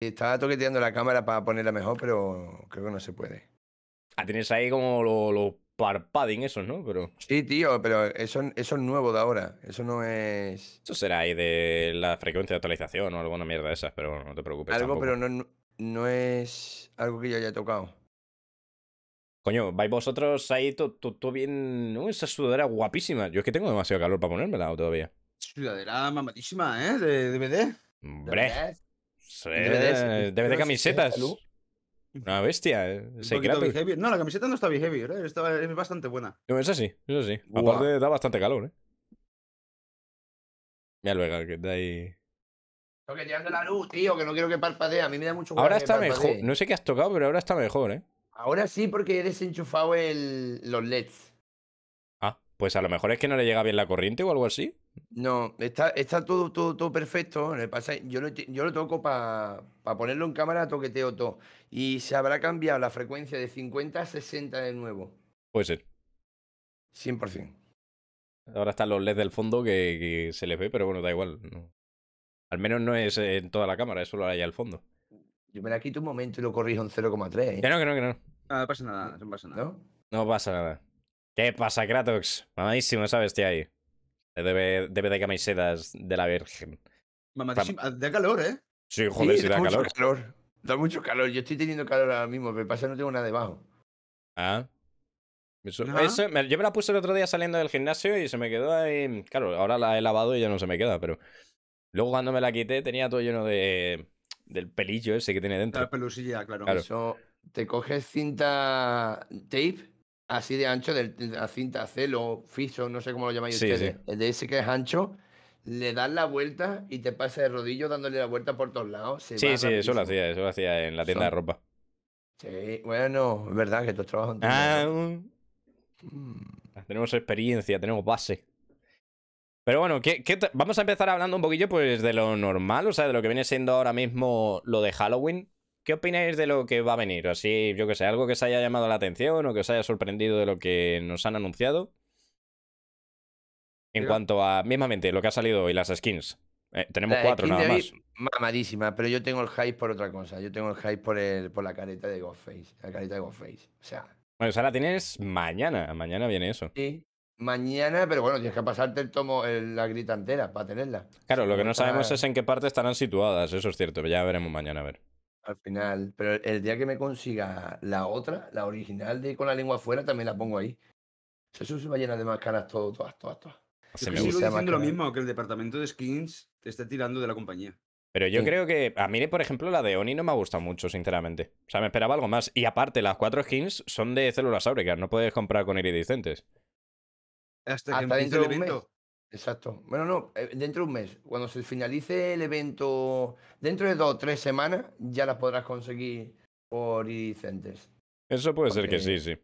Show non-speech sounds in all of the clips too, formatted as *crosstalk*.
Estaba toqueteando la cámara para ponerla mejor, pero creo que no se puede. Ah, tienes ahí como los lo parpading esos, ¿no? Pero... Sí, tío, pero eso, eso es nuevo de ahora. Eso no es. Eso será ahí de la frecuencia de actualización o alguna mierda de esas, pero no te preocupes. Algo, tampoco. pero no, no es algo que yo haya tocado. Coño, vais vosotros ahí todo bien. Uh, esa sudadera guapísima. Yo es que tengo demasiado calor para ponérmela todavía. Sudadera mamadísima, ¿eh? De DVD. Hombre. DVD, DVD camisetas. Una bestia. eh, Un. No, la camiseta no está Heavy, ¿eh? Está- es bastante buena. No, eso sí, eso sí. Aparte da bastante calor, ¿eh? Mira luego, que está ahí. Toqueteando la luz, tío, que no quiero que parpadee. A mí me da mucho Ahora que está mejor. No sé qué has tocado, pero ahora está mejor, ¿eh? Ahora sí, porque he desenchufado el, los LEDs. Pues a lo mejor es que no le llega bien la corriente o algo así. No, está, está todo, todo, todo perfecto. Lo pasa yo, lo, yo lo toco para ponerlo en cámara, toqueteo todo. Y se habrá cambiado la frecuencia de 50 a 60 de nuevo. Puede ser. 100%. Ahora están los LEDs del fondo que, que se les ve, pero bueno, da igual. no. Al menos no es en toda la cámara, es solo ahí al fondo. Yo me la quito un momento y lo corrijo en 0,3, Que ¿eh? no, que no, que no. Ah, no pasa nada, no pasa nada. ¿No? No pasa nada. ¿Qué pasa, Kratox? Mamadísimo esa bestia ahí. Debe, debe de camisetas de la Virgen. Mamadísima. Da calor, ¿eh? Sí, joder, Sí, si da mucho calor. Da mucho calor. Yo estoy teniendo calor ahora mismo, pero pasa que no tengo nada debajo. Ah. Eso, me- yo me la puse el otro día saliendo del gimnasio y se me quedó ahí. Claro, ahora la he lavado y ya no se me queda, pero. Luego cuando me la quité tenía todo lleno de. del pelillo ese que tiene La dentro. pelusilla, claro. Claro. Eso, te coges cinta tape, así de ancho, de la cinta celo, fiso, no sé cómo lo llamáis Sí, ustedes. El de ese que es ancho, le das la vuelta y te pasa de rodillo dándole la vuelta por todos lados. se Sí, sí, eso lo hacía, eso lo hacía en la tienda de ropa. Sí, bueno, es verdad que estos trabajos en Ah, tienda, mm, ¿no? Mm. tenemos experiencia, tenemos base. Pero bueno, ¿qué, qué vamos a empezar hablando un poquillo pues de lo normal, o sea, de lo que viene siendo ahora mismo lo de Halloween. ¿Qué opináis de lo que va a venir? Así, yo que sé, algo que os haya llamado la atención o que os haya sorprendido de lo que nos han anunciado. En cuanto a, mismamente, lo que ha salido hoy, las skins. Eh, tenemos La cuatro nada más. Mamadísima, pero yo tengo el hype por otra cosa. Yo tengo el hype por, el, por la careta de Ghostface. La careta de Ghostface. O sea, Bueno, o sea, la tienes mañana. Mañana viene eso. sí. Mañana, pero bueno, tienes que pasarte el tomo, el- la grita entera para tenerla. Claro, lo que no sabemos es en qué parte estarán situadas, eso es cierto, pero ya veremos mañana a ver. Al final, pero el- día que me consiga la otra, la original de con la lengua afuera, también la pongo ahí. Eso se va a llenar de máscaras todo, todas, todas, todas. Yo me sigo gusta. diciendo lo mismo, que el departamento de skins te está tirando de la compañía. Pero yo Sí. creo que a mí, por ejemplo, la de Oni no me ha gustado mucho, sinceramente. O sea, me esperaba algo más. Y aparte, las cuatro skins son de células áuricas, no puedes comprar con iridiscentes. Hasta que Hasta empiece dentro el de un mes. evento. Exacto. Bueno, no, eh, dentro de un mes. Cuando se finalice el evento, dentro de dos o tres semanas, ya las podrás conseguir por iridicentes. Eso puede ser que sí, sí.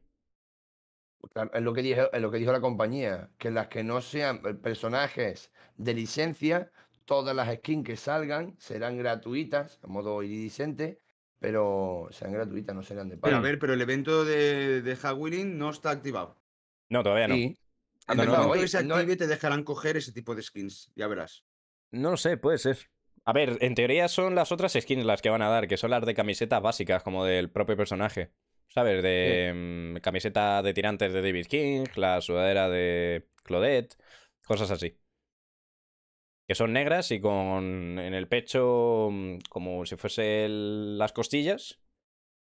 Claro, Es lo que dijo, es lo que dijo la compañía, que las que no sean personajes de licencia, todas las skins que salgan serán gratuitas, a modo iridiscente, pero serán gratuitas, no serán de Pero a pago. ver, pero el evento de, de Halloween no está activado. No, todavía no. Sí. En no, no, se active te dejarán coger ese tipo de skins, ya verás. No lo sé, puede ser. A ver, en teoría son las otras skins las que van a dar, que son las de camisetas básicas, como del propio personaje. ¿Sabes? De mm, camiseta de tirantes de David King, la sudadera de Claudette, cosas así. Que son negras y con en el pecho mm, como si fuese el- las costillas,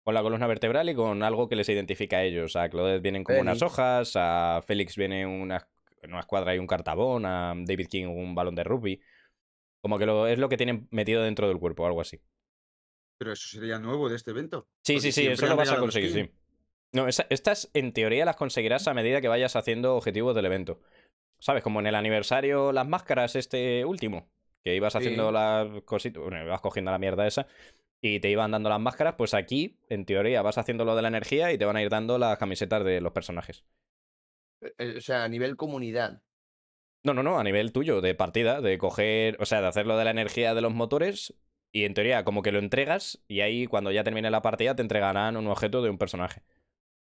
con la columna vertebral y con algo que les identifica a ellos. A Claudette vienen como unas hojas, a Félix viene una, una escuadra y un cartabón, a David King un balón de rugby. Como que lo, es lo que tienen metido dentro del cuerpo, algo así. Pero eso sería nuevo de este evento. Sí, sí, sí, eso lo vas a conseguir, sí. No, esa- estas en teoría las conseguirás a medida que vayas haciendo objetivos del evento. ¿Sabes? Como en el aniversario, las máscaras este último, que ibas haciendo Sí. las cositas, bueno, ibas cogiendo la mierda esa y te iban dando las máscaras, pues aquí, en teoría, vas haciendo lo de la energía y te van a ir dando las camisetas de los personajes. Eh, O sea, a nivel comunidad. No, no, no, a nivel tuyo, de partida, de coger, o sea, de hacer lo de la energía de los motores y en teoría como que lo entregas y ahí cuando ya termine la partida te entregarán un objeto de un personaje.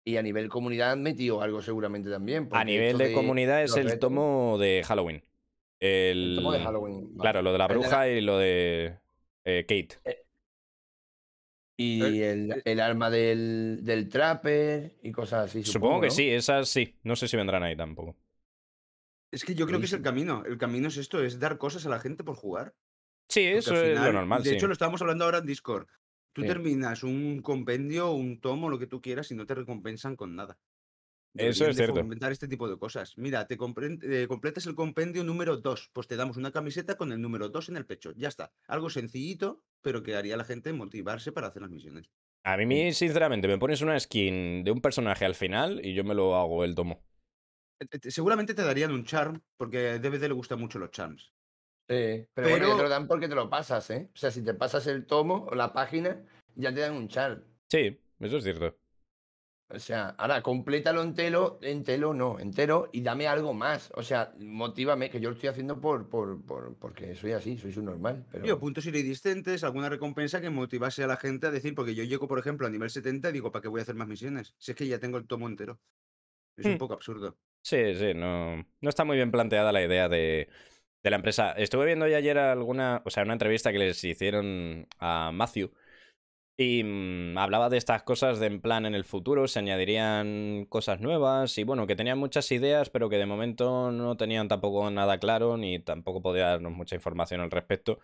Y a nivel comunidad han metido algo seguramente también. A nivel de comunidad es el retos- tomo de Halloween. El, El tomo de Halloween. vale. Claro, lo de la El de la- bruja y lo de eh, Kate. Y el, eh, el arma del, del trapper y cosas así. Supongo, que ¿no? sí, esas sí. No sé si vendrán ahí tampoco. Es que yo creo que es el camino. El camino es esto, es dar cosas a la gente por jugar. Sí, Porque eso es lo normal, De sí. hecho, lo estábamos hablando ahora en Discord. Tú Sí. terminas un compendio, un tomo, lo que tú quieras, y no te recompensan con nada. Eso es cierto. fomentar este tipo de cosas. Mira, te eh, completas el compendio número 2, pues te damos una camiseta con el número 2 en el pecho. Ya está. Algo sencillito, pero que haría a la gente motivarse para hacer las misiones. A mí, sinceramente, me pones una skin de un personaje al final y yo me lo hago el tomo. Eh, eh, Seguramente te darían un charm, porque a DVD le gustan mucho los charms. Sí, pero, bueno, ya te Pero- lo dan porque te lo pasas, ¿eh? O sea, si te pasas el tomo o la página, ya te dan un char. Sí, eso es cierto. O sea, ahora complétalo entero, entero no, entero y dame algo más. O sea, motívame, que yo lo estoy haciendo por, por, por- porque soy así, soy subnormal. Pero... Tío, puntos iridiscentes, alguna recompensa que motivase a la gente a decir, porque yo llego, por ejemplo, a nivel 70 y digo, ¿para qué voy a hacer más misiones? Si es que ya tengo el tomo entero. Es Hmm. un poco absurdo. Sí, sí, no, no está muy bien planteada la idea de, de la empresa. Estuve viendo ya ayer alguna, o sea, una entrevista que les hicieron a Matthew y mm, hablaba de estas cosas de en plan en el futuro se añadirían cosas nuevas y bueno, que tenían muchas ideas, pero que de momento no tenían tampoco nada claro ni tampoco podía darnos mucha información al respecto,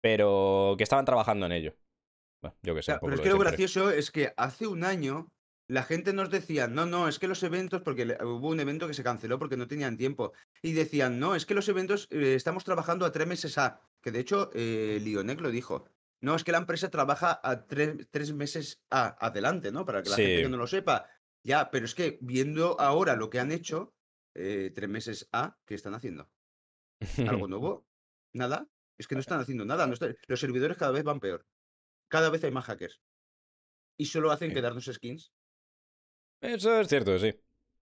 pero que estaban trabajando en ello. Bueno, yo que sé. Claro, pero es que lo siempre. gracioso es que hace un año la gente nos decía, no, no, es que los eventos, porque hubo un evento que se canceló porque no tenían tiempo, y decían, no, es que los eventos eh, estamos trabajando a tres meses a, que de hecho eh, Lionec lo dijo, no, es que la empresa trabaja a tres, tres meses a, adelante, ¿no? Para que la gente que no lo sepa, ya, pero es que viendo ahora lo que han hecho, eh, tres meses a, ¿qué están haciendo? ¿Algo *laughs* nuevo? ¿Nada? Es que no están haciendo nada. no Los servidores cada vez van peor. Cada vez hay más hackers. Y solo hacen quedarnos skins. Eso es cierto, sí.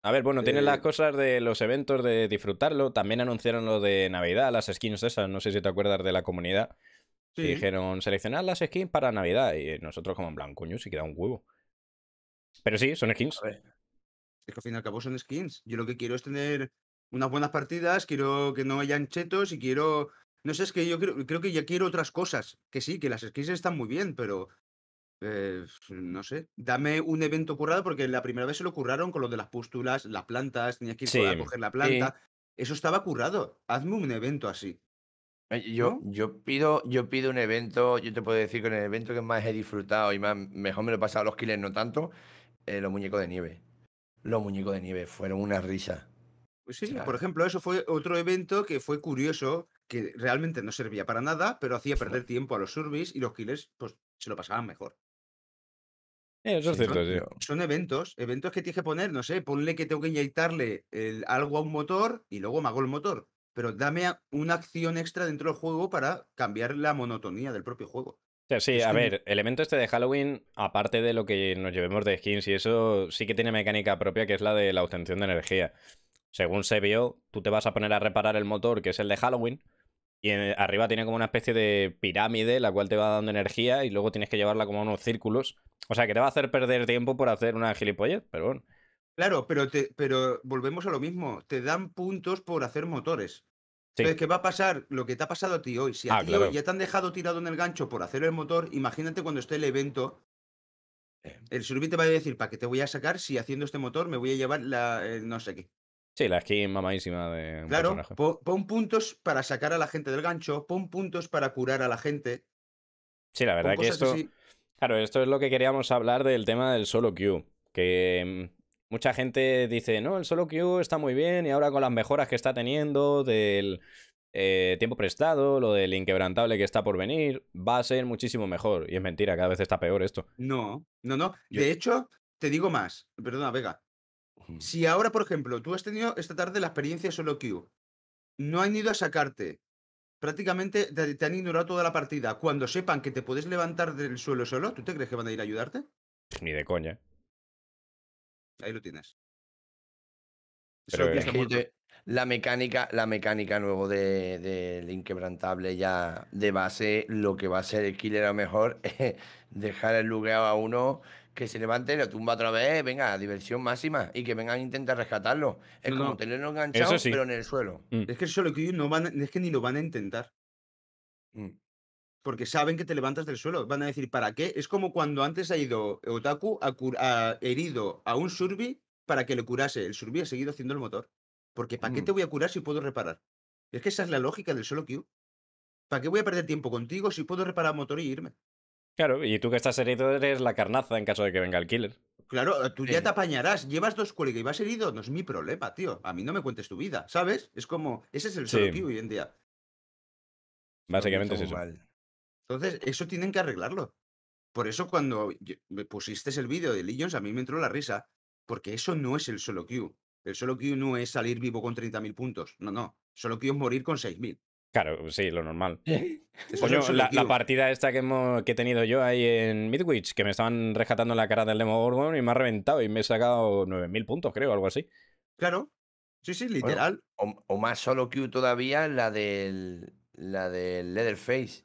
A ver, bueno, tienen las Eh, cosas de los eventos de disfrutarlo. También anunciaron lo de Navidad, las skins esas. No sé si te acuerdas de la comunidad. Dijeron, seleccionad las skins para Navidad. Y nosotros, como en plan, coño, si queda un huevo. Pero sí, son skins. A ver, Es que al fin y al cabo son skins. Yo lo que quiero es tener unas buenas partidas, quiero que no hayan chetos y quiero. No sé, es que yo creo, creo que ya quiero otras cosas. Que sí, que las skins están muy bien, pero. eh, no sé. Dame un evento currado porque la primera vez se lo curraron con lo de las pústulas, las plantas, tenías que ir Sí, a coger la planta. Eso estaba currado. Hazme un evento así. Yo, ¿no? yo pido, yo pido un evento, yo te puedo decir que en el evento que más he disfrutado y más mejor me lo he pasado los killers, no tanto, eh, los muñecos de nieve. Los muñecos de nieve fueron una risa. Pues sí, sea- por ejemplo, eso fue otro evento que fue curioso, que realmente no servía para nada, pero hacía perder tiempo a los survis y los killers pues se lo pasaban mejor. Eh, Eso es Sí, cierto, pero- Son eventos, eventos que tienes que poner, no sé, ponle que tengo que inyectarle el- algo a un motor y luego me hago el motor. Pero dame una acción extra dentro del juego para cambiar la monotonía del propio juego. O sea, sí, Es a que ver, el evento este de Halloween, aparte de lo que nos llevemos de skins y eso, sí que tiene mecánica propia, que es la de la obtención de energía. Según se vio, tú te vas a poner a reparar el motor, que es el de Halloween, y en- arriba tiene como una especie de pirámide, la cual te va dando energía, y luego tienes que llevarla como a unos círculos. O sea, que te va a hacer perder tiempo por hacer una gilipollez, pero bueno. Claro, pero, te, pero volvemos a lo mismo. Te dan puntos por hacer motores. Sí. Entonces, ¿qué va a pasar? Lo que te ha pasado a ti hoy. Si a Ah, ti claro. hoy ya te han dejado tirado en el gancho por hacer el motor, imagínate cuando esté el evento. Eh. El survey te va a decir, ¿para qué te voy a sacar si haciendo este motor me voy a llevar la el no sé qué? Sí, la skin mamadísima de un Claro, personaje. pon puntos para sacar a la gente del gancho, pon puntos para curar a la gente. Sí, la verdad que esto... Claro, esto es lo que queríamos hablar del tema del solo queue. Que mm, mucha gente dice, no, el solo queue está muy bien y ahora con las mejoras que está teniendo del eh, tiempo prestado, lo del inquebrantable que está por venir, va a ser muchísimo mejor. Y es mentira, cada vez está peor esto. No, no, no. Yo- De hecho, te digo más. Perdona, Vega. Si ahora, por ejemplo, tú has tenido esta tarde la experiencia solo queue, no han ido a sacarte, prácticamente te, te han ignorado toda la partida. Cuando sepan que te puedes levantar del suelo solo, ¿tú te crees que van a ir a ayudarte? Ni de coña. Ahí lo tienes. Es que te- la mecánica, la mecánica nuevo de, del inquebrantable ya de base, lo que va a ser el killer a lo mejor *laughs* es dejar el lugueado a uno que se levante, lo tumba otra vez, venga, diversión máxima y que vengan a intentar rescatarlo. Es No, como no. tenerlo enganchado, Eso sí. pero en el suelo. Mm. Es que el solo queue no van, es que ni lo van a intentar. Mm. Porque saben que te levantas del suelo. Van a decir, ¿para qué? Es como cuando antes ha ido Otaku a, a herido a un Surbi para que le curase. El Surbi ha seguido haciendo el motor. Porque ¿para qué Mm. te voy a curar si puedo reparar? Es que esa es la lógica del solo Q. ¿Para qué voy a perder tiempo contigo si puedo reparar motor y irme? Claro, y tú que estás herido eres la carnaza en caso de que venga el killer. Claro, tú ya te apañarás. Llevas dos colegas y vas herido. No es mi problema, tío. A mí no me cuentes tu vida, ¿sabes? Es como, ese es el solo Sí. Q hoy en día. Básicamente es eso. mal. Entonces, eso tienen que arreglarlo. Por eso cuando me pusiste el vídeo de Legions, a mí me entró la risa. Porque eso no es el solo Q. El solo Q no es salir vivo con 30.000 puntos. No, no. Solo Q es morir con 6.000. Claro, sí, lo normal. *laughs* Eso es Coño, el solo la, la queue. partida esta que, hemos- que he tenido yo ahí en Midwich, que me estaban rescatando la cara del Demogorgon y me ha reventado y me he sacado 9.000 puntos, creo, algo así. Claro. Sí, sí, literal. O, o más solo Q todavía la del la del Leatherface.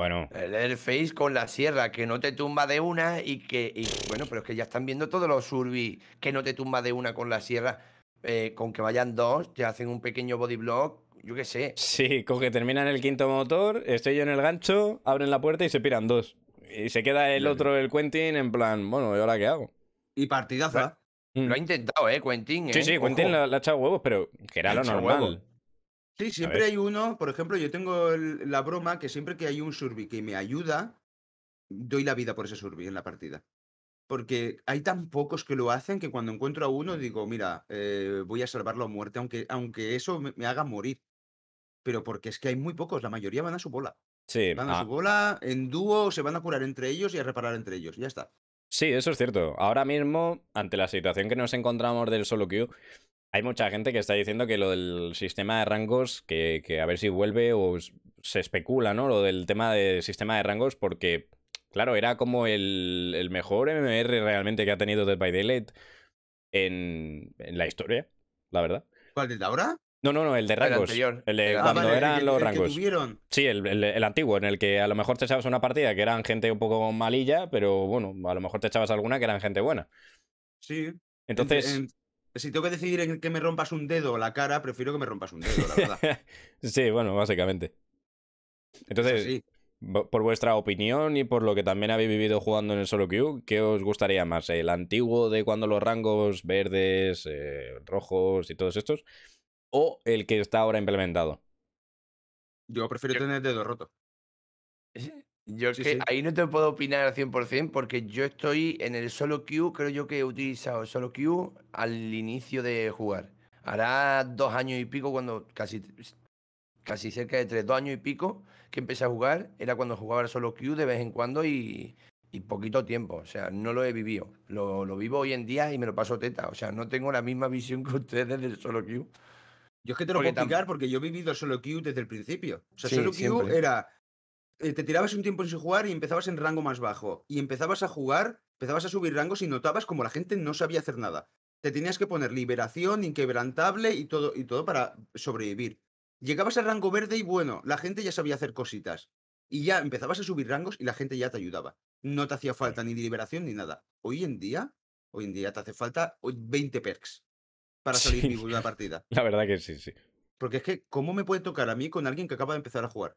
Bueno, El Leatherface con la sierra que no te tumba de una y que y, bueno, pero es que ya están viendo todos los surbi que no te tumba de una con la sierra eh, con que vayan dos, te hacen un pequeño body block, yo qué sé. sí, con que terminan el quinto motor, estoy yo en el gancho, abren la puerta y se piran dos. Y se queda el otro, el Quentin, en plan, bueno, ¿y ahora qué hago? Y partidaza. Mm. Lo ha intentado, eh, Quentin, Sí, eh, sí, Quentin le, ha echado huevos, pero que era lo normal. Sí, siempre hay uno, por ejemplo, yo tengo el- la broma que siempre que hay un surbi que me ayuda, doy la vida por ese surbi en la partida. Porque hay tan pocos que lo hacen que cuando encuentro a uno digo, mira, eh, voy a salvarlo a muerte, aunque, aunque eso me, me haga morir. Pero porque es que hay muy pocos, la mayoría van a su bola. Sí, Van a ah, su bola, en dúo, se van a curar entre ellos y a reparar entre ellos. Ya está. Sí, eso es cierto. Ahora mismo, ante la situación que nos encontramos del solo queue, hay mucha gente que está diciendo que lo del sistema de rangos, que, que a ver si vuelve o se especula, ¿no? Lo del tema del sistema de rangos, porque, claro, era como el, el mejor MMR realmente que ha tenido Dead by Daylight en, en la historia, la verdad. ¿Cuál de ahora? No, no, no, el de El rangos. anterior. El de El Eh, cuando anterior. eran el los el rangos. Sí, el, el- el antiguo, en el que a lo mejor te echabas una partida que eran gente un poco malilla, pero bueno, a lo mejor te echabas alguna que eran gente buena. Sí. Entonces, en- si tengo que decidir en que me rompas un dedo o la cara, prefiero que me rompas un dedo, la verdad. *laughs* sí, bueno, básicamente. Es Entonces, por vuestra opinión y por lo que también habéis vivido jugando en el solo queue, ¿qué os gustaría más? ¿El antiguo de cuando los rangos verdes, eh, rojos y todos estos? ¿O el que está ahora implementado? Yo prefiero Yo- tener el dedo roto. *laughs* Yo es Sí, que sí. ahí no te puedo opinar al 100% porque yo estoy en el solo queue, creo yo que he utilizado el solo queue al inicio de jugar. Hará dos años y pico cuando casi, casi cerca de tres, dos años y pico que empecé a jugar, era cuando jugaba el solo queue de vez en cuando y, y poquito tiempo, o sea, no lo he vivido. Lo, lo vivo hoy en día y me lo paso teta, o sea, no tengo la misma visión que ustedes del solo queue. Yo es que te lo Porque puedo explicar porque yo he vivido solo queue desde el principio. O sea, Sí, solo queue siempre. era. Eh, te tirabas un tiempo sin jugar y empezabas en rango más bajo. Y empezabas a jugar, empezabas a subir rangos y notabas como la gente no sabía hacer nada. Te tenías que poner liberación, inquebrantable y todo, y todo para sobrevivir. Llegabas al rango verde y bueno, la gente ya sabía hacer cositas. Y ya empezabas a subir rangos y la gente ya te ayudaba. No te hacía falta ni liberación ni nada. Hoy en día, hoy en día te hace falta hoy 20 perks para *laughs* salir Sí. vivo de una partida. La verdad que sí, sí. Porque es que, ¿cómo me puede tocar a mí con alguien que acaba de empezar a jugar?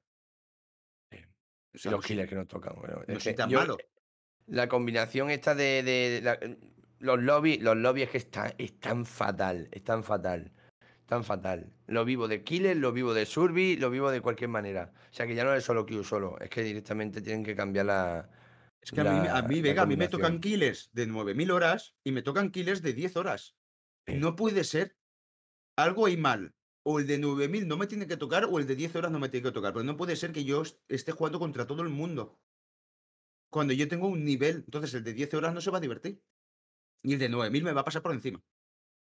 Y los killers que nos tocan. bueno, no es soy que tan yo- malo. La combinación esta de, de- la- los lobbies, los lobbies que están, están fatal, están fatal, tan fatal. Lo vivo de killer, lo vivo de surbi, lo vivo de cualquier manera. O sea que ya no es solo Q solo, es que directamente tienen que cambiar la. Es que a mí, me- a mí, la Vega, a mí me tocan killers de 9000 horas y me tocan killers de 10 horas. Sí. No puede ser. Algo hay mal. O el de 9000 no me tiene que tocar o el de 10 horas no me tiene que tocar. Pero no puede ser que yo est- esté jugando contra todo el mundo. Cuando yo tengo un nivel, entonces el de 10 horas no se va a divertir. Y el de 9000 me va a pasar por encima.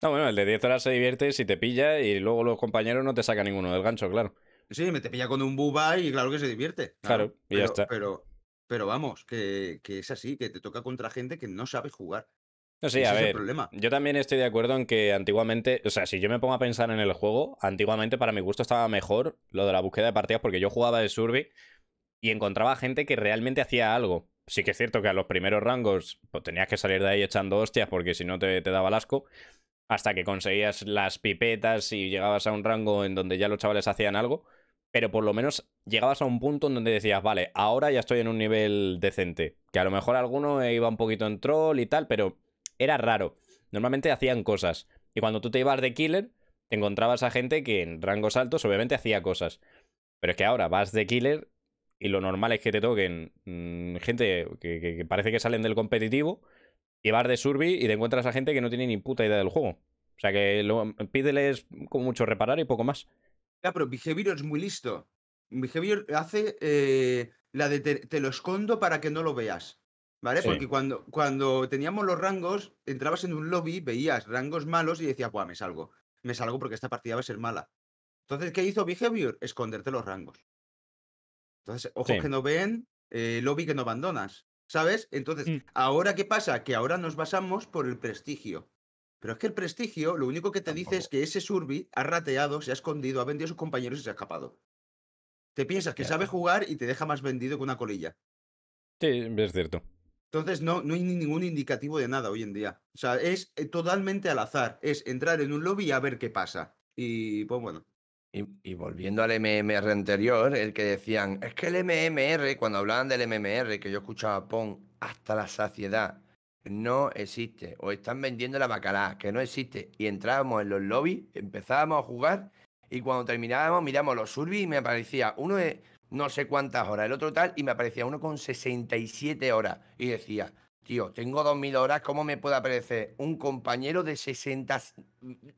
No, bueno, el de 10 horas se divierte si te pilla y luego los compañeros no te sacan ninguno del gancho, claro. Sí, me te pilla con un buba y claro que se divierte. Claro, y ya pero, está. Pero, pero vamos, que, que es así, que te toca contra gente que no sabe jugar. No, sí, Ese a es el ver. problema. Yo también estoy de acuerdo en que antiguamente, o sea, si yo me pongo a pensar en el juego, antiguamente para mi gusto estaba mejor lo de la búsqueda de partidas porque yo jugaba de Survey y encontraba gente que realmente hacía algo. Sí que es cierto que a los primeros rangos pues, tenías que salir de ahí echando hostias porque si no te, te daba el asco. Hasta que conseguías las pipetas y llegabas a un rango en donde ya los chavales hacían algo. pero por lo menos llegabas a un punto en donde decías, vale, ahora ya estoy en un nivel decente. Que a lo mejor alguno iba un poquito en troll y tal, pero era raro. Normalmente hacían cosas. Y cuando tú te ibas de killer, te encontrabas a gente que en rangos altos obviamente hacía cosas. Pero es que ahora vas de killer y lo normal es que te toquen mm, gente que, parece que salen del competitivo y vas de survi y te encuentras a gente que no tiene ni puta idea del juego. O sea que lo, pídeles con mucho reparar y poco más. Ya, pero Behavior es muy listo. Behavior hace eh, la de te, te lo escondo para que no lo veas. ¿Vale? Sí. Porque cuando, cuando teníamos los rangos, entrabas en un lobby, veías rangos malos y decías, Buah, me salgo. Me salgo porque esta partida va a ser mala. Entonces, ¿qué hizo Behavior? Esconderte los rangos. Entonces, ojos Sí. que no ven, eh, lobby que no abandonas. ¿Sabes? Entonces, Mm. ¿ahora qué pasa? Que ahora nos basamos por el prestigio. Pero es que el prestigio, lo único que te dice es que ese Surbi ha rateado, se ha escondido, ha vendido a sus compañeros y se ha escapado. Te piensas que sabe jugar y te deja más vendido que una colilla. Sí, es cierto. Entonces no, no hay ni ningún indicativo de nada hoy en día. O sea, es eh, totalmente al azar. Es entrar en un lobby y a ver qué pasa. Y pues bueno. Y, y volviendo al MMR anterior, el que decían, es que el MMR, cuando hablaban del MMR, que yo escuchaba PON hasta la saciedad, no existe. O están vendiendo la bacalá, que no existe. Y entrábamos en los lobbies, empezábamos a jugar, y cuando terminábamos, miramos los surbi y me aparecía uno de no sé cuántas horas, el otro tal, y me aparecía uno con 67 horas. Y decía, tío, tengo 2000 horas, ¿cómo me puede aparecer un compañero de 60?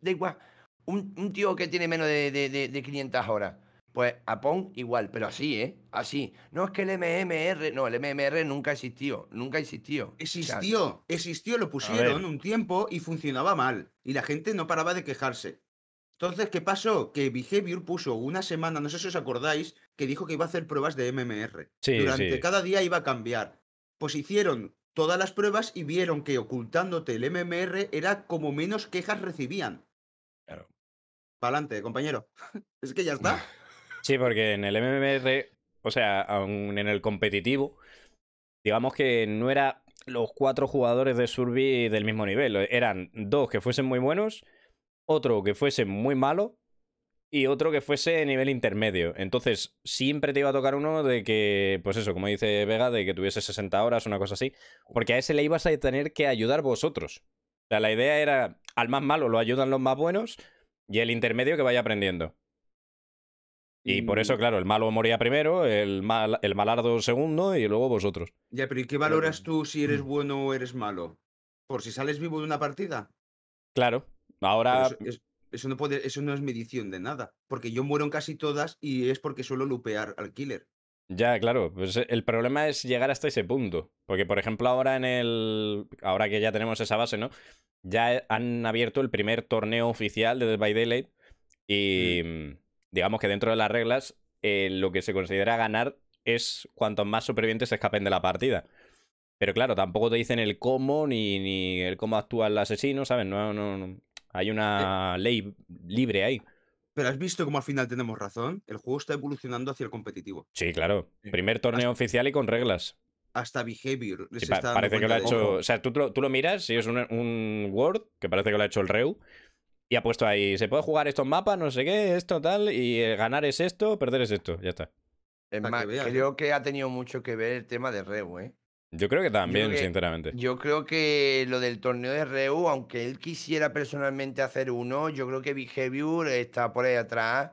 Da igual, un, un tío que tiene menos de, de- de- de 500 horas. Pues a Pong igual, pero así, ¿eh? Así. No es que el MMR, no, el MMR nunca existió, nunca existió. O sea, Existió, existió, lo pusieron un tiempo y funcionaba mal. Y la gente no paraba de quejarse. Entonces, ¿qué pasó? Que Behavior puso una semana, no sé si os acordáis, que dijo que iba a hacer pruebas de MMR. Sí, Durante sí. cada día iba a cambiar. Pues hicieron todas las pruebas y vieron que ocultándote el MMR era como menos quejas recibían. Claro. Pa'lante, compañero. *laughs* es que ya está. *laughs* Sí, porque en el MMR, o sea, aun en el competitivo, digamos que no era los cuatro jugadores de Survey del mismo nivel. Eran dos que fuesen muy buenos, otro que fuese muy malo y otro que fuese nivel intermedio. Entonces, siempre te iba a tocar uno de que, pues eso, como dice Vega, de que tuviese 60 horas, una cosa así, porque a ese le ibas a tener que ayudar vosotros. O sea, la idea era, al más malo lo ayudan los más buenos y el intermedio que vaya aprendiendo. Y por eso, Mm, claro, el malo moría primero, el, mal, el malardo segundo y luego vosotros. Ya, pero ¿y qué valoras tú si eres Mm. bueno o eres malo? ¿Por si sales vivo de una partida? Claro. Ahora, es- eso no puede, eso no es medición de nada. Porque yo muero en casi todas y es porque suelo lupear al killer. ya, claro. Pues el problema es llegar hasta ese punto. Porque, por ejemplo, ahora en el. Ahora que ya tenemos esa base, ¿no? Ya han abierto el primer torneo oficial de Dead by Daylight. Y mm, digamos que dentro de las reglas, eh, lo que se considera ganar es cuantos más supervivientes se escapen de la partida. Pero claro, tampoco te dicen el cómo ni, ni el cómo actúa el asesino, ¿sabes? No, no, no. Hay una ley libre ahí. Pero has visto cómo al final tenemos razón. El juego está evolucionando hacia el competitivo. Sí, claro. Sí. Primer torneo oficial y con reglas. Hasta Behavior. Sí, se pa- está dando parece que lo ha hecho. O sea, tú, lo- tú lo miras y es un, un Word que parece que lo ha hecho el Reu. Y ha puesto ahí, se puede jugar estos mapas, no sé qué, esto, tal, y eh, ganar es esto, perder es esto, ya está. Es Para que más, veas, ¿eh? creo que ha tenido mucho que ver el tema de Reu, ¿eh? Yo creo que también, que- sinceramente. Yo creo que lo del torneo de Reu, aunque él quisiera personalmente hacer uno, yo creo que Behavior está por ahí atrás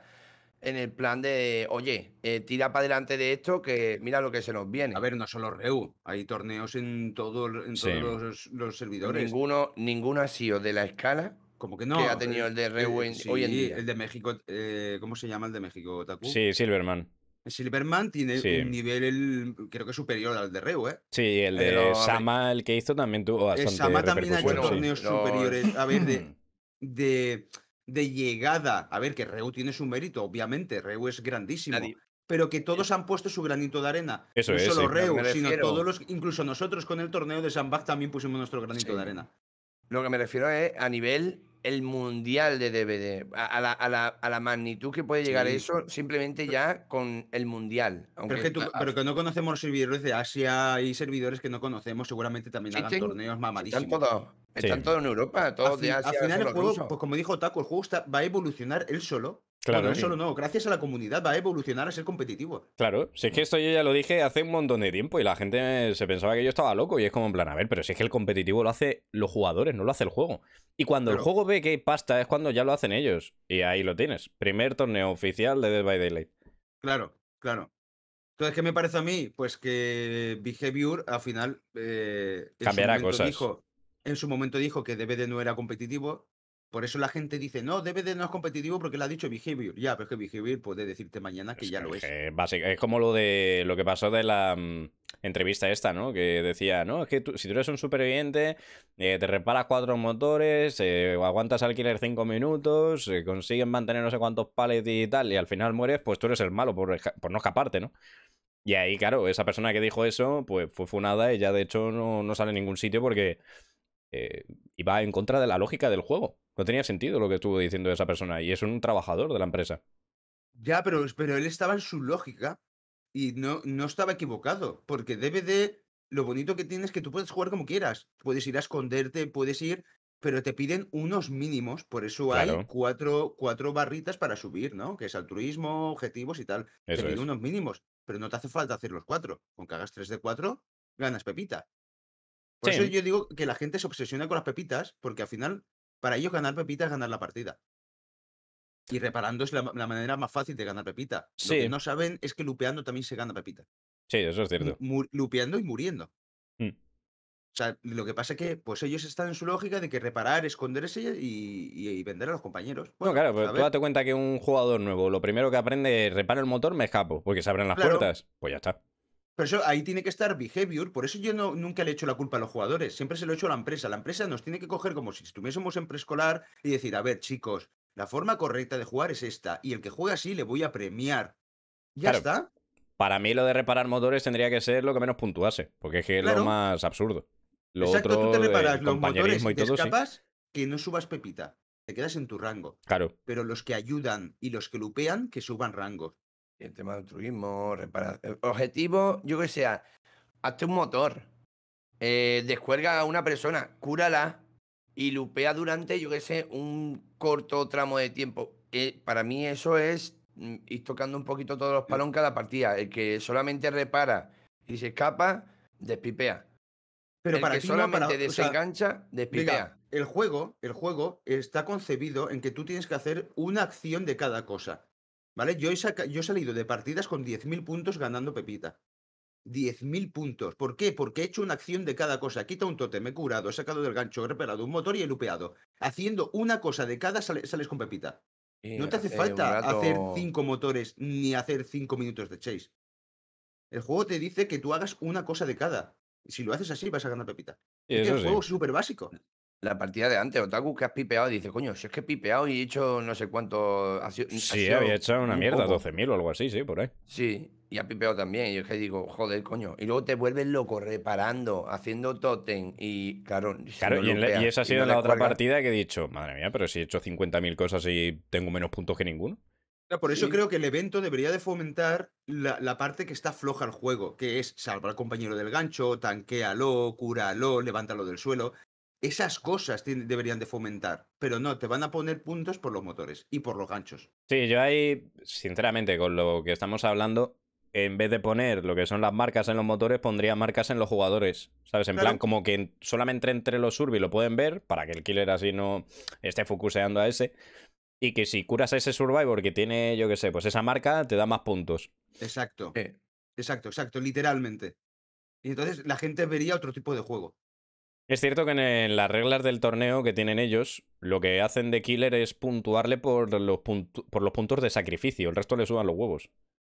en el plan de, oye, eh, tira para adelante de esto, que mira lo que se nos viene. A ver, no solo Reu. Hay torneos en, todo, en Sí. todos los, los servidores. ninguno, ninguno ha sido de la escala. Como que no. ha tenido el de Reu eh, en- hoy en sí, día. El de México. eh, ¿Cómo se llama el de México, Taku? Sí, Silverman. Silverman tiene Sí. un nivel, el- creo que superior al de Reu, ¿eh? Sí, el de ver- Sama, el que hizo, también tuvo El bastante Sama también ha hecho sí. Torneos superiores. A ver, de, *clears throat* de, de llegada. A ver, que Reu tiene su mérito, obviamente. Reu es grandísimo. Nadie- Pero que todos han puesto su granito de arena. Eso no es, solo sí. Reu, sino refiero- todos los. Incluso nosotros con el torneo de Sandbag también pusimos nuestro granito Sí. de arena. Lo que me refiero es a nivel el mundial de DVD, a, a la, a la- a la magnitud que puede llegar Sí. eso simplemente ya con el mundial. Aunque Pero, es que tú- pero que no conocemos servidores de Asia y servidores que no conocemos, seguramente también hagan torneos mamadísimos. Están Sí. todos en Europa, todos de Asia. al final el juego, rusos. pues como dijo Taco, el juego está- va a evolucionar él solo Claro, Bueno, no sí. solo no, gracias a la comunidad va a evolucionar a ser competitivo. Claro, si es que esto yo ya lo dije hace un montón de tiempo y la gente se pensaba que yo estaba loco y es como en plan, a ver, pero si es que el competitivo lo hace los jugadores, no lo hace el juego. Y cuando el juego ve que hay pasta es cuando ya lo hacen ellos. Y ahí lo tienes. Primer torneo oficial de Dead by Daylight. Claro, claro. Entonces, ¿qué me parece a mí? Pues que Behavior al final eh, Cambiará cosas. Dijo, en su momento dijo que DBD no era competitivo. Por eso la gente dice, no, DBD no es competitivo porque le ha dicho Behavior. Ya, pero es que Behavior puede decirte mañana que Es ya que- lo es. es como lo de lo que pasó de la mm, entrevista esta, ¿no? Que decía, no, es que tú- si tú eres un superviviente, eh, te reparas cuatro motores, eh, aguantas alquiler cinco minutos, eh, consigues mantener no sé cuántos pallets y tal, y al final mueres, pues tú eres el malo por, por no escaparte, ¿no? Y ahí, claro, esa persona que dijo eso, pues fue funada y ya de hecho no, no sale en ningún sitio porque eh, iba en contra de la lógica del juego. No tenía sentido lo que estuvo diciendo esa persona y es un trabajador de la empresa. Ya, pero, pero él estaba en su lógica y no, no estaba equivocado. Porque DBD, lo bonito que tiene es que tú puedes jugar como quieras. Puedes ir a esconderte, puedes ir, pero te piden unos mínimos. Por eso hay cuatro, cuatro barritas para subir, ¿no? Que es altruismo, objetivos y tal. te piden es. unos mínimos, pero no te hace falta hacer los cuatro. Con que hagas tres de cuatro, ganas pepita. Por Sí. eso yo digo que la gente se obsesiona con las pepitas, porque al final, para ellos ganar pepita es ganar la partida. Y reparando es la, la manera más fácil de ganar pepita. Lo Sí. que no saben es que lupeando también se gana pepita. Sí, eso es cierto. Mu- lupeando y muriendo. Mm. O sea, lo que pasa es que pues ellos están en su lógica de que reparar, esconderse y, y- y vender a los compañeros. No, Bueno, claro, pues, pero tú date cuenta que un jugador nuevo, lo primero que aprende es repara el motor, me escapo, porque se abren las Claro. puertas. Pues ya está. Pero eso, ahí tiene que estar behavior. Por eso yo no, nunca le echo la culpa a los jugadores. Siempre se lo echo a la empresa. La empresa nos tiene que coger como si estuviésemos en preescolar y decir, a ver, chicos, la forma correcta de jugar es esta. Y el que juega así le voy a premiar. Ya Claro. está. Para mí lo de reparar motores tendría que ser lo que menos puntuase, porque es que es lo más absurdo. Lo Exacto, otro, tú te reparas los motores y te todo, sí. escapas, que no subas pepita. Te quedas en tu rango. Claro, Pero los que ayudan y los que lupean, que suban rangos. El tema de altruismo, reparación. Objetivo, yo que sea, hazte un motor, eh, descuelga a una persona, cúrala y lupea durante, yo que sé, un corto tramo de tiempo. Para mí eso es mm, ir tocando un poquito todos los palos en cada partida. El que solamente repara y se escapa, despipea. Pero el para que ti no, para- solamente o sea, desengancha, despipea. Venga, el juego, el juego está concebido en que tú tienes que hacer una acción de cada cosa. ¿Vale? Yo he, saca- yo he salido de partidas con 10.000 puntos ganando Pepita. 10.000 puntos. ¿Por qué? Porque he hecho una acción de cada cosa. Quita un totem, he curado, he sacado del gancho, he reparado un motor y he lupeado. Haciendo una cosa de cada sale- sales con Pepita. Y No te hace hace falta un hacer rato- cinco motores ni hacer cinco minutos de chase. El juego te dice que tú hagas una cosa de cada. Y si lo haces así, vas a ganar Pepita. y Es sí. juego es súper básico. La partida de antes, Otaku, que has pipeado, y dice, coño, si es que he pipeado y he hecho no sé cuánto. Ha sido, ha Sí, sido había hecho una muy mierda, poco". 12.000 o algo así, sí, por ahí. Sí, y ha pipeado también. Y es que digo, joder, coño. Y luego te vuelves loco reparando, haciendo totem. Y claro, si Claro, no y, esa ha sido no en la otra partida que he dicho, madre mía, pero si he hecho 50.000 cosas y tengo menos puntos que ninguno. Por eso Sí. creo que el evento debería de fomentar la, la parte que está floja al juego, que es salva al compañero del gancho, tanquealo, cúralo, levántalo del suelo. Esas cosas deberían de fomentar, pero no, te van a poner puntos por los motores y por los ganchos. Sí, yo ahí, sinceramente, con lo que estamos hablando, en vez de poner lo que son las marcas en los motores, pondría marcas en los jugadores. ¿Sabes? En Claro. plan, como que en- solamente entre los surbi lo pueden ver, para que el killer así no esté focuseando a ese. Y que si curas a ese survivor que tiene, yo qué sé, pues esa marca, te da más puntos. Exacto, exacto, exacto, literalmente. Y entonces la gente vería otro tipo de juego. Es cierto que en, las reglas del torneo que tienen ellos, lo que hacen de killer es puntuarle por los, puntu- por los puntos de sacrificio. El resto le suban los huevos.